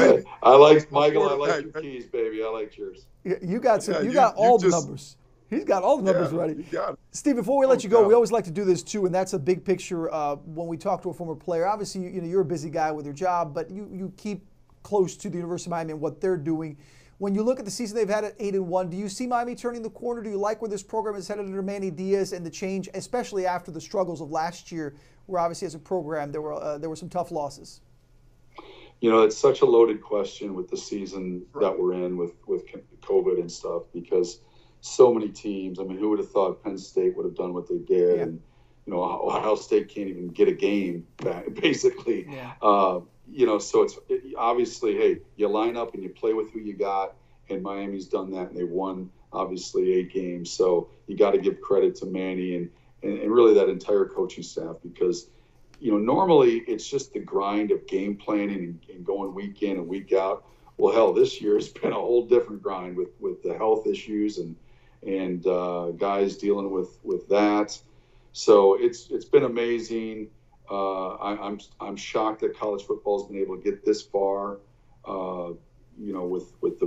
Speaker 42: I like Michael. I like your keys, baby. I like yours.
Speaker 1: You got some, yeah, you, you, got all you the just, numbers. He's got all the numbers
Speaker 3: yeah,
Speaker 1: ready.
Speaker 3: got.
Speaker 1: Steve, before we let oh, you go, we always like to do this too, and that's a big picture. Uh, when we talk to a former player, obviously, you know, you're a busy guy with your job, but you you keep close to the University of Miami and what they're doing. When you look at the season they've had at eight and one, do you see Miami turning the corner? Do you like where this program is headed under Manny Diaz and the change, especially after the struggles of last year, where obviously as a program there were uh, there were some tough losses?
Speaker 42: You know, it's such a loaded question with the season right. that we're in with with COVID and stuff because so many teams. I mean, who would have thought Penn State would have done what they did?
Speaker 1: Yeah.
Speaker 42: And you know, Ohio State can't even get a game back, basically.
Speaker 1: Yeah.
Speaker 42: Uh, you know, so it's it, obviously, hey, you line up and you play with who you got, and Miami's done that, and they won obviously eight games. So you got to give credit to Manny and, and, and really that entire coaching staff because, you know, normally it's just the grind of game planning and, and going week in and week out. well, hell, this year has been a whole different grind with with the health issues and and uh, guys dealing with with that. So it's it's been amazing. Uh, I, am I'm, I'm shocked that college football has been able to get this far. Uh, you know, with with the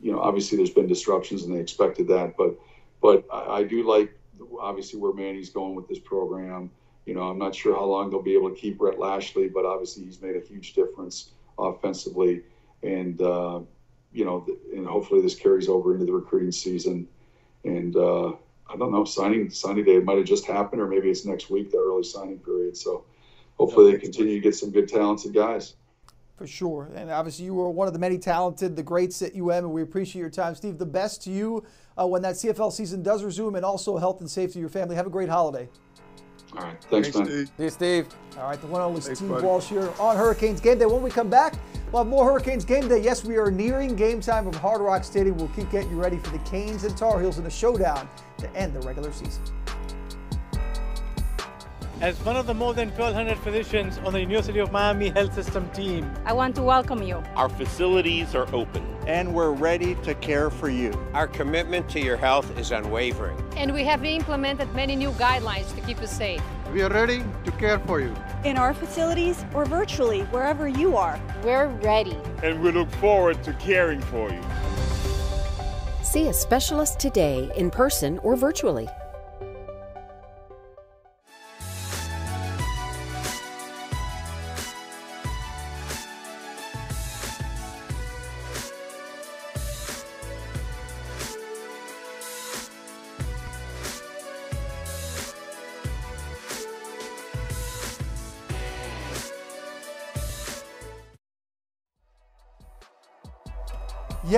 Speaker 42: you know obviously there's been disruptions and they expected that, but but I, I do like obviously where Manny's going with this program. You know, I'm not sure how long they'll be able to keep Rhett Lashlee, but obviously he's made a huge difference offensively, and uh, you know, and hopefully this carries over into the recruiting season. And uh, I don't know, signing signing day might have just happened, or maybe it's next week, the early signing period. So hopefully they continue to get some good talented guys.
Speaker 1: For sure. And obviously, you were one of the many talented, the greats at UM, and we appreciate your time. Steve, the best to you uh, when that CFL season does resume, and also health and safety of your family. Have a great holiday.
Speaker 42: All right. Thanks, Thanks man.
Speaker 2: Steve. See you, Steve.
Speaker 1: All right. The one only Steve buddy. Walsh here on Hurricanes Game Day. When we come back, we'll have more Hurricanes Game Day. Yes, we are nearing game time from Hard Rock Stadium. We'll keep getting you ready for the Canes and Tar Heels in a showdown to end the regular season.
Speaker 13: As one of the more than 1,200 physicians on the University of Miami Health System team,
Speaker 14: I want to welcome you.
Speaker 15: Our facilities are open.
Speaker 16: And we're ready to care for you.
Speaker 17: Our commitment to your health is unwavering.
Speaker 14: And we have implemented many new guidelines to keep you safe.
Speaker 16: We are ready to care for you.
Speaker 18: In our facilities or virtually, wherever you are.
Speaker 14: We're ready.
Speaker 7: And we look forward to caring for you.
Speaker 19: See a specialist today in person or virtually.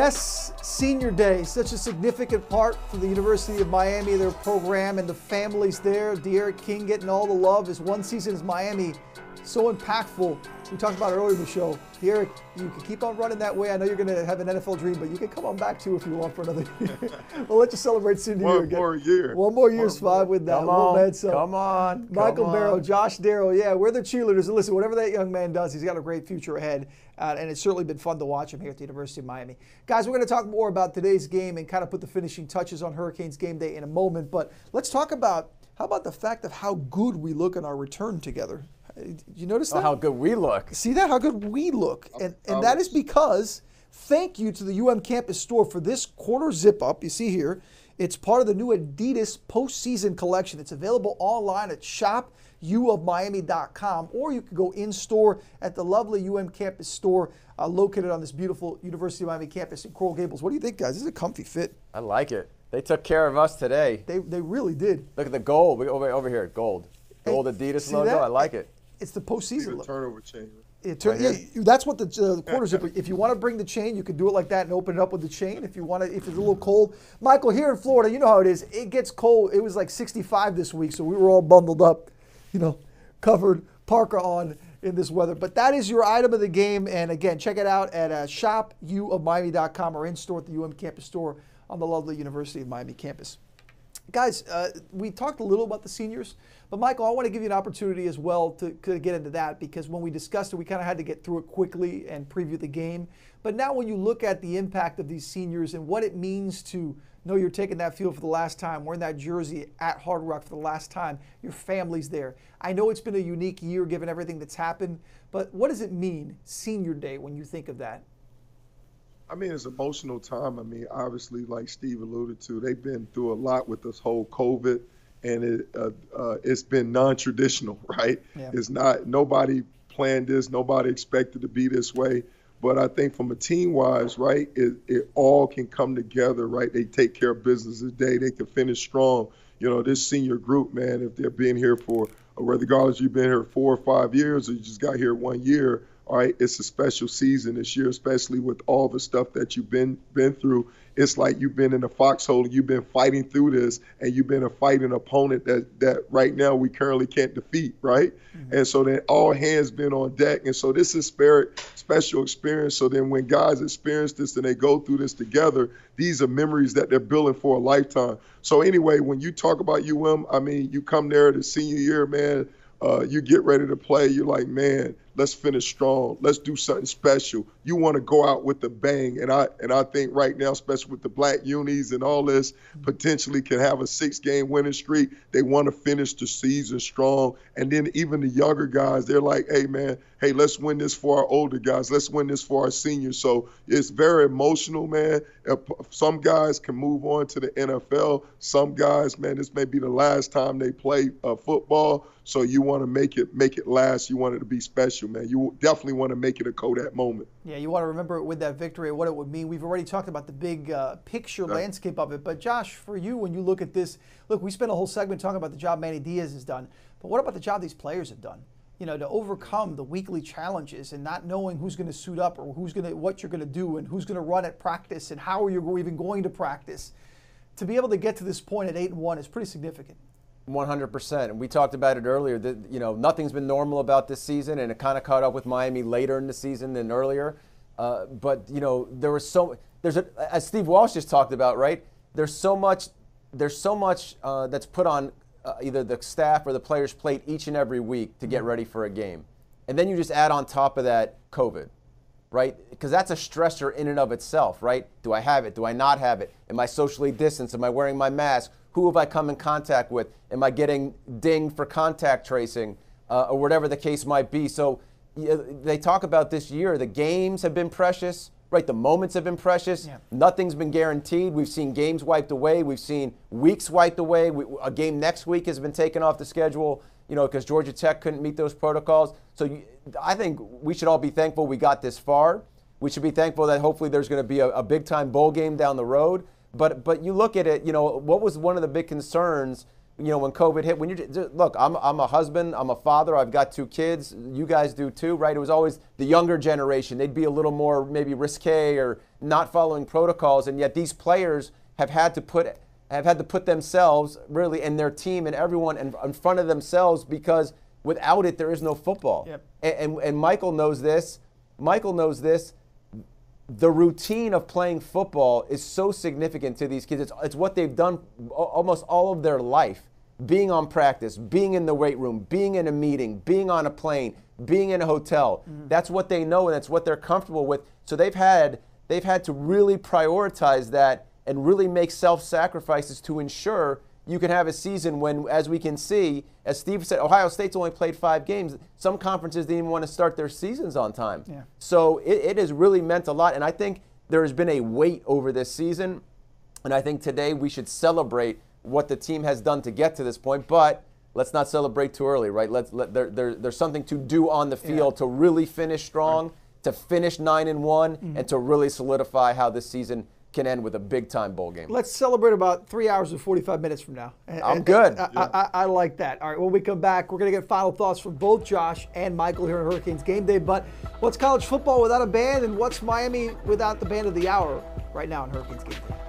Speaker 1: Yes, senior day, such a significant part for the University of Miami, their program, and the families there. D'Eriq King getting all the love. His one season as Miami so impactful. We talked about it earlier in the show. D'Eriq, you can keep on running that way. I know you're going to have an NFL dream, but you can come on back too if you want for another year. we'll let you celebrate senior
Speaker 3: One
Speaker 1: year again.
Speaker 3: more year.
Speaker 1: One more year's
Speaker 3: One
Speaker 1: fine with that.
Speaker 2: Come on.
Speaker 1: man, so
Speaker 2: Come on.
Speaker 1: Michael
Speaker 2: Come
Speaker 1: Barrow. Josh Darrow. Yeah, we're the cheerleaders. And listen, whatever that young man does, he's got a great future ahead. Uh, and it's certainly been fun to watch him here at the University of Miami. Guys, we're going to talk more about today's game and kind of put the finishing touches on Hurricanes game day in a moment. But let's talk about how about the fact of how good we look in our return together. You notice that?
Speaker 2: Oh, how good we look.
Speaker 1: See that? How good we look. And, and that is because thank you to the UM campus store for this quarter zip up. You see here, it's part of the new Adidas postseason collection. It's available online at shopuofmiami.com or you can go in store at the lovely UM campus store uh, located on this beautiful University of Miami campus in Coral Gables. What do you think, guys? This is a comfy fit.
Speaker 2: I like it. They took care of us today.
Speaker 1: They, they really did.
Speaker 2: Look at the gold. We over, over here, gold. Gold
Speaker 1: Hey,
Speaker 2: Adidas logo.
Speaker 1: that?
Speaker 2: I like it.
Speaker 1: It's the postseason
Speaker 3: The
Speaker 1: look.
Speaker 3: turnover chain.
Speaker 1: It turn, yeah, that's what the uh, quarter zipper. If you want to bring the chain, you can do it like that and open it up with the chain. If you want to, if it's a little cold, Michael, here in Florida, you know how it is. It gets cold. It was like 65 this week, so we were all bundled up, you know, covered parka on in this weather. But that is your item of the game, and again, check it out at uh, shopuofmiami.com or in store at the UM campus store on the lovely University of Miami campus. Guys, uh, we talked a little about the seniors, but Michael, I want to give you an opportunity as well to, to get into that because when we discussed it, we kind of had to get through it quickly and preview the game. But now, when you look at the impact of these seniors and what it means to know you're taking that field for the last time, wearing that jersey at Hard Rock for the last time, your family's there. I know it's been a unique year given everything that's happened, but what does it mean, Senior Day, when you think of that?
Speaker 3: I mean, it's an emotional time. I mean, obviously, like Steve alluded to, they've been through a lot with this whole COVID, and it uh, uh, it's been non-traditional, right?
Speaker 1: Yeah.
Speaker 3: It's not nobody planned this, nobody expected to be this way. But I think from a team wise, right, it, it all can come together, right? They take care of business today. They can finish strong. You know, this senior group, man, if they've been here for, or regardless, you've been here four or five years, or you just got here one year, all right, it's a special season this year, especially with all the stuff that you've been been through. It's like you've been in a foxhole you've been fighting through this, and you've been a fighting opponent that that right now we currently can't defeat, right? And so then all hands been on deck, and so this is spirit special experience. So then when guys experience this and they go through this together, these are memories that they're building for a lifetime. So anyway, when you talk about UM, I mean, you come there the senior year, man uh, you get ready to play, you're like, man, let's finish strong. Let's do something special. You want to go out with a bang, and I and I think right now, especially with the black unis and all this, potentially can have a six-game winning streak. They want to finish the season strong, and then even the younger guys, they're like, hey man, hey, let's win this for our older guys. Let's win this for our seniors. So it's very emotional, man. Some guys can move on to the NFL. Some guys, man, this may be the last time they play uh, football. So you want to make it make it last. You want it to be special, man. You definitely want to make it a Kodak moment.
Speaker 1: Yeah, you want to remember it with that victory, and what it would mean. We've already talked about the big uh, picture right. landscape of it. But Josh, for you, when you look at this, look, we spent a whole segment talking about the job Manny Diaz has done. But what about the job these players have done? you know, to overcome the weekly challenges and not knowing who's going to suit up or who's going to what you're going to do and who's going to run at practice and how are you even going to practice. To be able to get to this point at eight and one is pretty significant.
Speaker 2: 100%. And we talked about it earlier that, you know, nothing's been normal about this season and it kind of caught up with Miami later in the season than earlier. Uh, but, you know, there was so, there's a, as Steve Walsh just talked about, right? There's so much, there's so much uh, that's put on uh, either the staff or the players' plate each and every week to get ready for a game. And then you just add on top of that COVID, right? Because that's a stressor in and of itself, right? Do I have it? Do I not have it? Am I socially distanced? Am I wearing my mask? Who have I come in contact with? Am I getting dinged for contact tracing uh, or whatever the case might be? So they talk about this year. The games have been precious right? The moments have been precious. Yeah. Nothing's been guaranteed. We've seen games wiped away. We've seen weeks wiped away. We, a game next week has been taken off the schedule, you know, because Georgia Tech couldn't meet those protocols. So you, I think we should all be thankful we got this far. We should be thankful that hopefully there's going to be a, a big time bowl game down the road. But but you look at it, you know, what was one of the big concerns – you know, when COVID hit, when you look, I'm, I'm a husband, I'm a father, I've got two kids. You guys do too, right? It was always the younger generation. They'd be a little more maybe risque or not following protocols, and yet these players have had to put have had to put themselves really and their team and everyone in, in front of themselves because without it there is no football.
Speaker 1: Yep.
Speaker 2: And, and, and Michael knows this. Michael knows this the routine of playing football is so significant to these kids. It's, it's what they've done almost all of their life. Being on practice, being in the weight room, being in a meeting, being on a plane, being in a hotel. Mm-hmm. That's what they know and that's what they're comfortable with. So they've had they've had to really prioritize that and really make self-sacrifices to ensure you can have a season when, as we can see, as Steve said, Ohio State's only played five games. Some conferences didn't even want to start their seasons on time.
Speaker 1: Yeah.
Speaker 2: So it, it has really meant a lot. And I think there has been a weight over this season. And I think today we should celebrate what the team has done to get to this point. But let's not celebrate too early, right? Let's let there, there there's something to do on the field yeah. to really finish strong, right. to finish nine and one, mm-hmm. and to really solidify how this season can end with a big time bowl game.
Speaker 1: Let's celebrate about three hours and 45 minutes from now.
Speaker 2: I'm good.
Speaker 1: I, yeah. I, I, like that. All right, when we come back, we're going to get final thoughts from both Josh and Michael here on Hurricanes Game Day. But what's college football without a band, and what's Miami without the band of the hour right now on Hurricanes Game Day?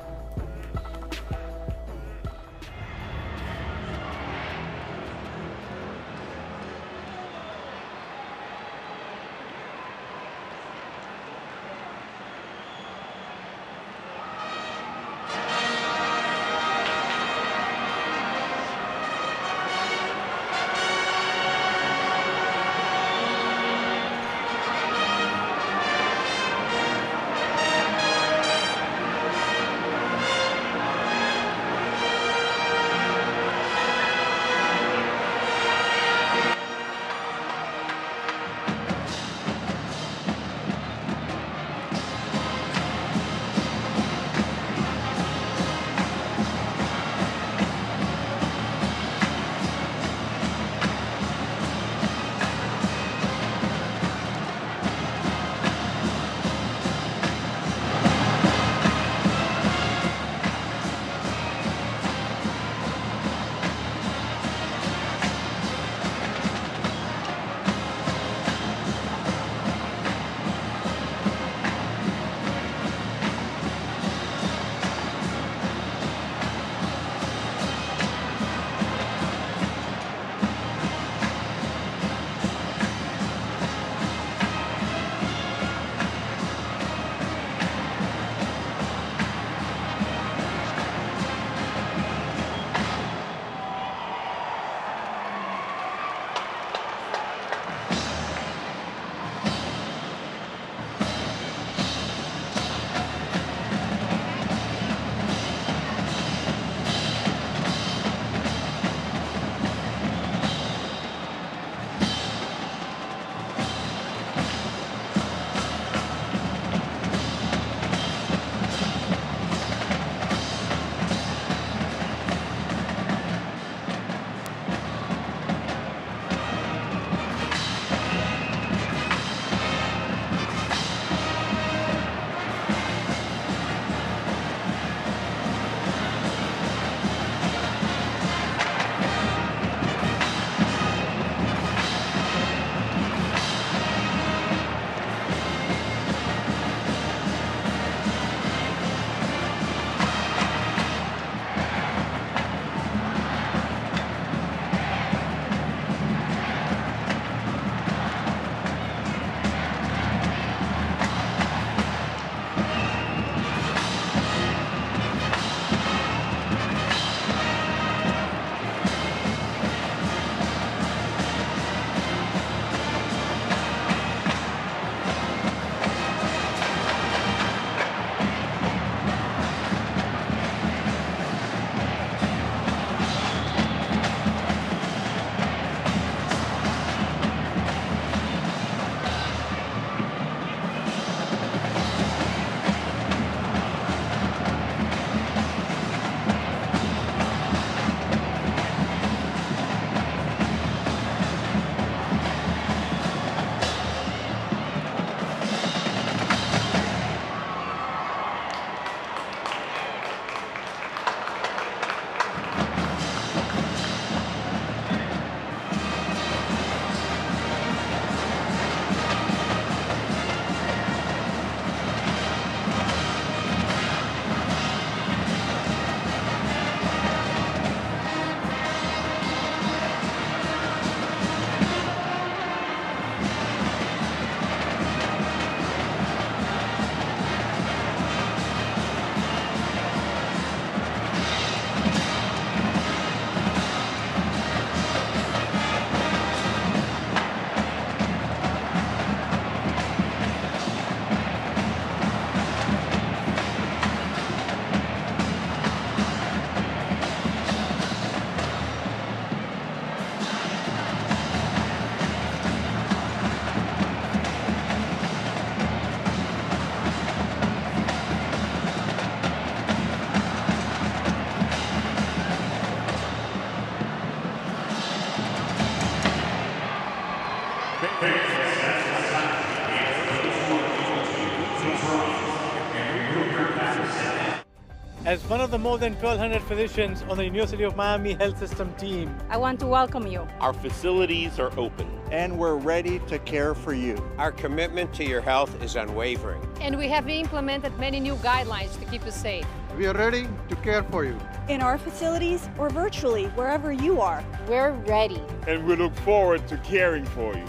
Speaker 13: As one of the more than 1,200 physicians on the University of Miami Health System team,
Speaker 18: I want to welcome you.
Speaker 15: Our facilities are open.
Speaker 16: And we're ready to care for you.
Speaker 17: Our commitment to your health is unwavering.
Speaker 14: And we have implemented many new guidelines to keep you safe.
Speaker 16: We are ready to care for you.
Speaker 18: In our facilities or virtually, wherever you are.
Speaker 14: We're ready.
Speaker 7: And we look forward to caring for you.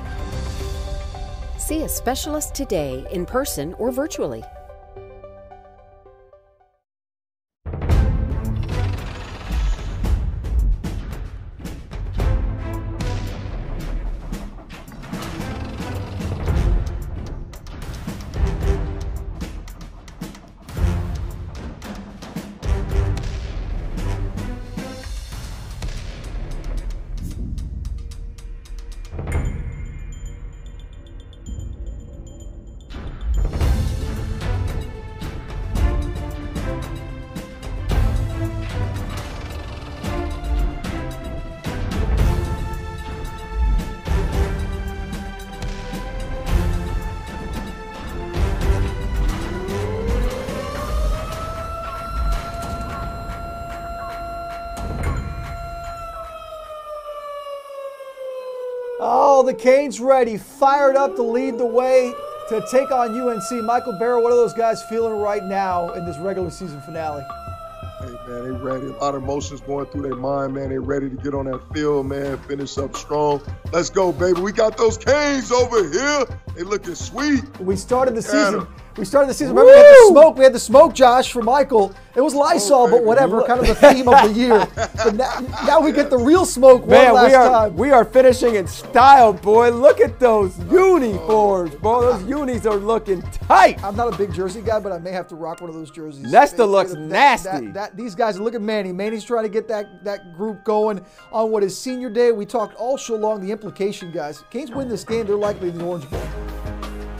Speaker 19: See a specialist today in person or virtually.
Speaker 1: The Canes ready, fired up to lead the way to take on UNC. Michael Barrow, what are those guys feeling right now in this regular season finale?
Speaker 3: Hey man, they ready. A lot of emotions going through their mind, man. They ready to get on that field, man. Finish up strong. Let's go, baby. We got those Canes over here. They looking sweet.
Speaker 1: We started the
Speaker 3: season.
Speaker 1: season.
Speaker 3: 'em.
Speaker 1: We started the season. Remember, we had the smoke. We had the smoke, Josh, for Michael. It was Lysol, oh, but whatever. Kind of the theme of the year. But now, now we get the real smoke one
Speaker 2: Man,
Speaker 1: last
Speaker 2: we are
Speaker 1: time.
Speaker 2: we are finishing in style, boy. Look at those uniforms, boy. Those oh. unis are looking tight.
Speaker 1: I'm not a big jersey guy, but I may have to rock one of those jerseys.
Speaker 2: Nesta
Speaker 1: That-
Speaker 2: looks
Speaker 1: that-
Speaker 2: nasty.
Speaker 1: That, that- these guys, look at Manny. Manny's trying to get that, that group going on what is senior day. We talked all show long the implication, guys. Canes win this game, they're likely in the Orange Bowl.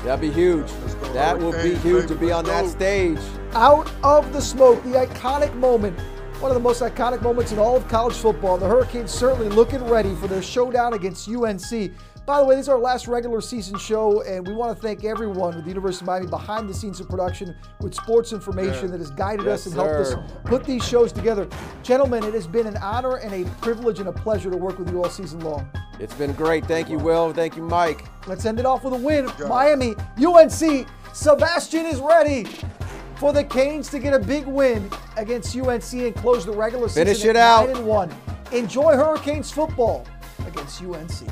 Speaker 2: That'd be huge. That will be huge to be on that stage.
Speaker 1: Out of the smoke, the iconic moment. One of the most iconic moments in all of college football. The Hurricanes certainly looking ready for their showdown against UNC. By the way, this is our last regular season show, and we want to thank everyone at the University of Miami behind the scenes of production with sports information
Speaker 2: Yeah.
Speaker 1: that has guided
Speaker 2: Yes,
Speaker 1: us and helped us put these shows together. Gentlemen, it has been an honor and a privilege and a pleasure to work with you all season long.
Speaker 2: It's been great. Thank you, Will. Thank you, Mike.
Speaker 1: Let's end it off with a win. Miami, UNC, Sebastian is ready for the Canes to get a big win against UNC and close the regular season
Speaker 2: Finish
Speaker 1: at
Speaker 2: it out.
Speaker 1: 9 and 1. Enjoy Hurricanes football against UNC.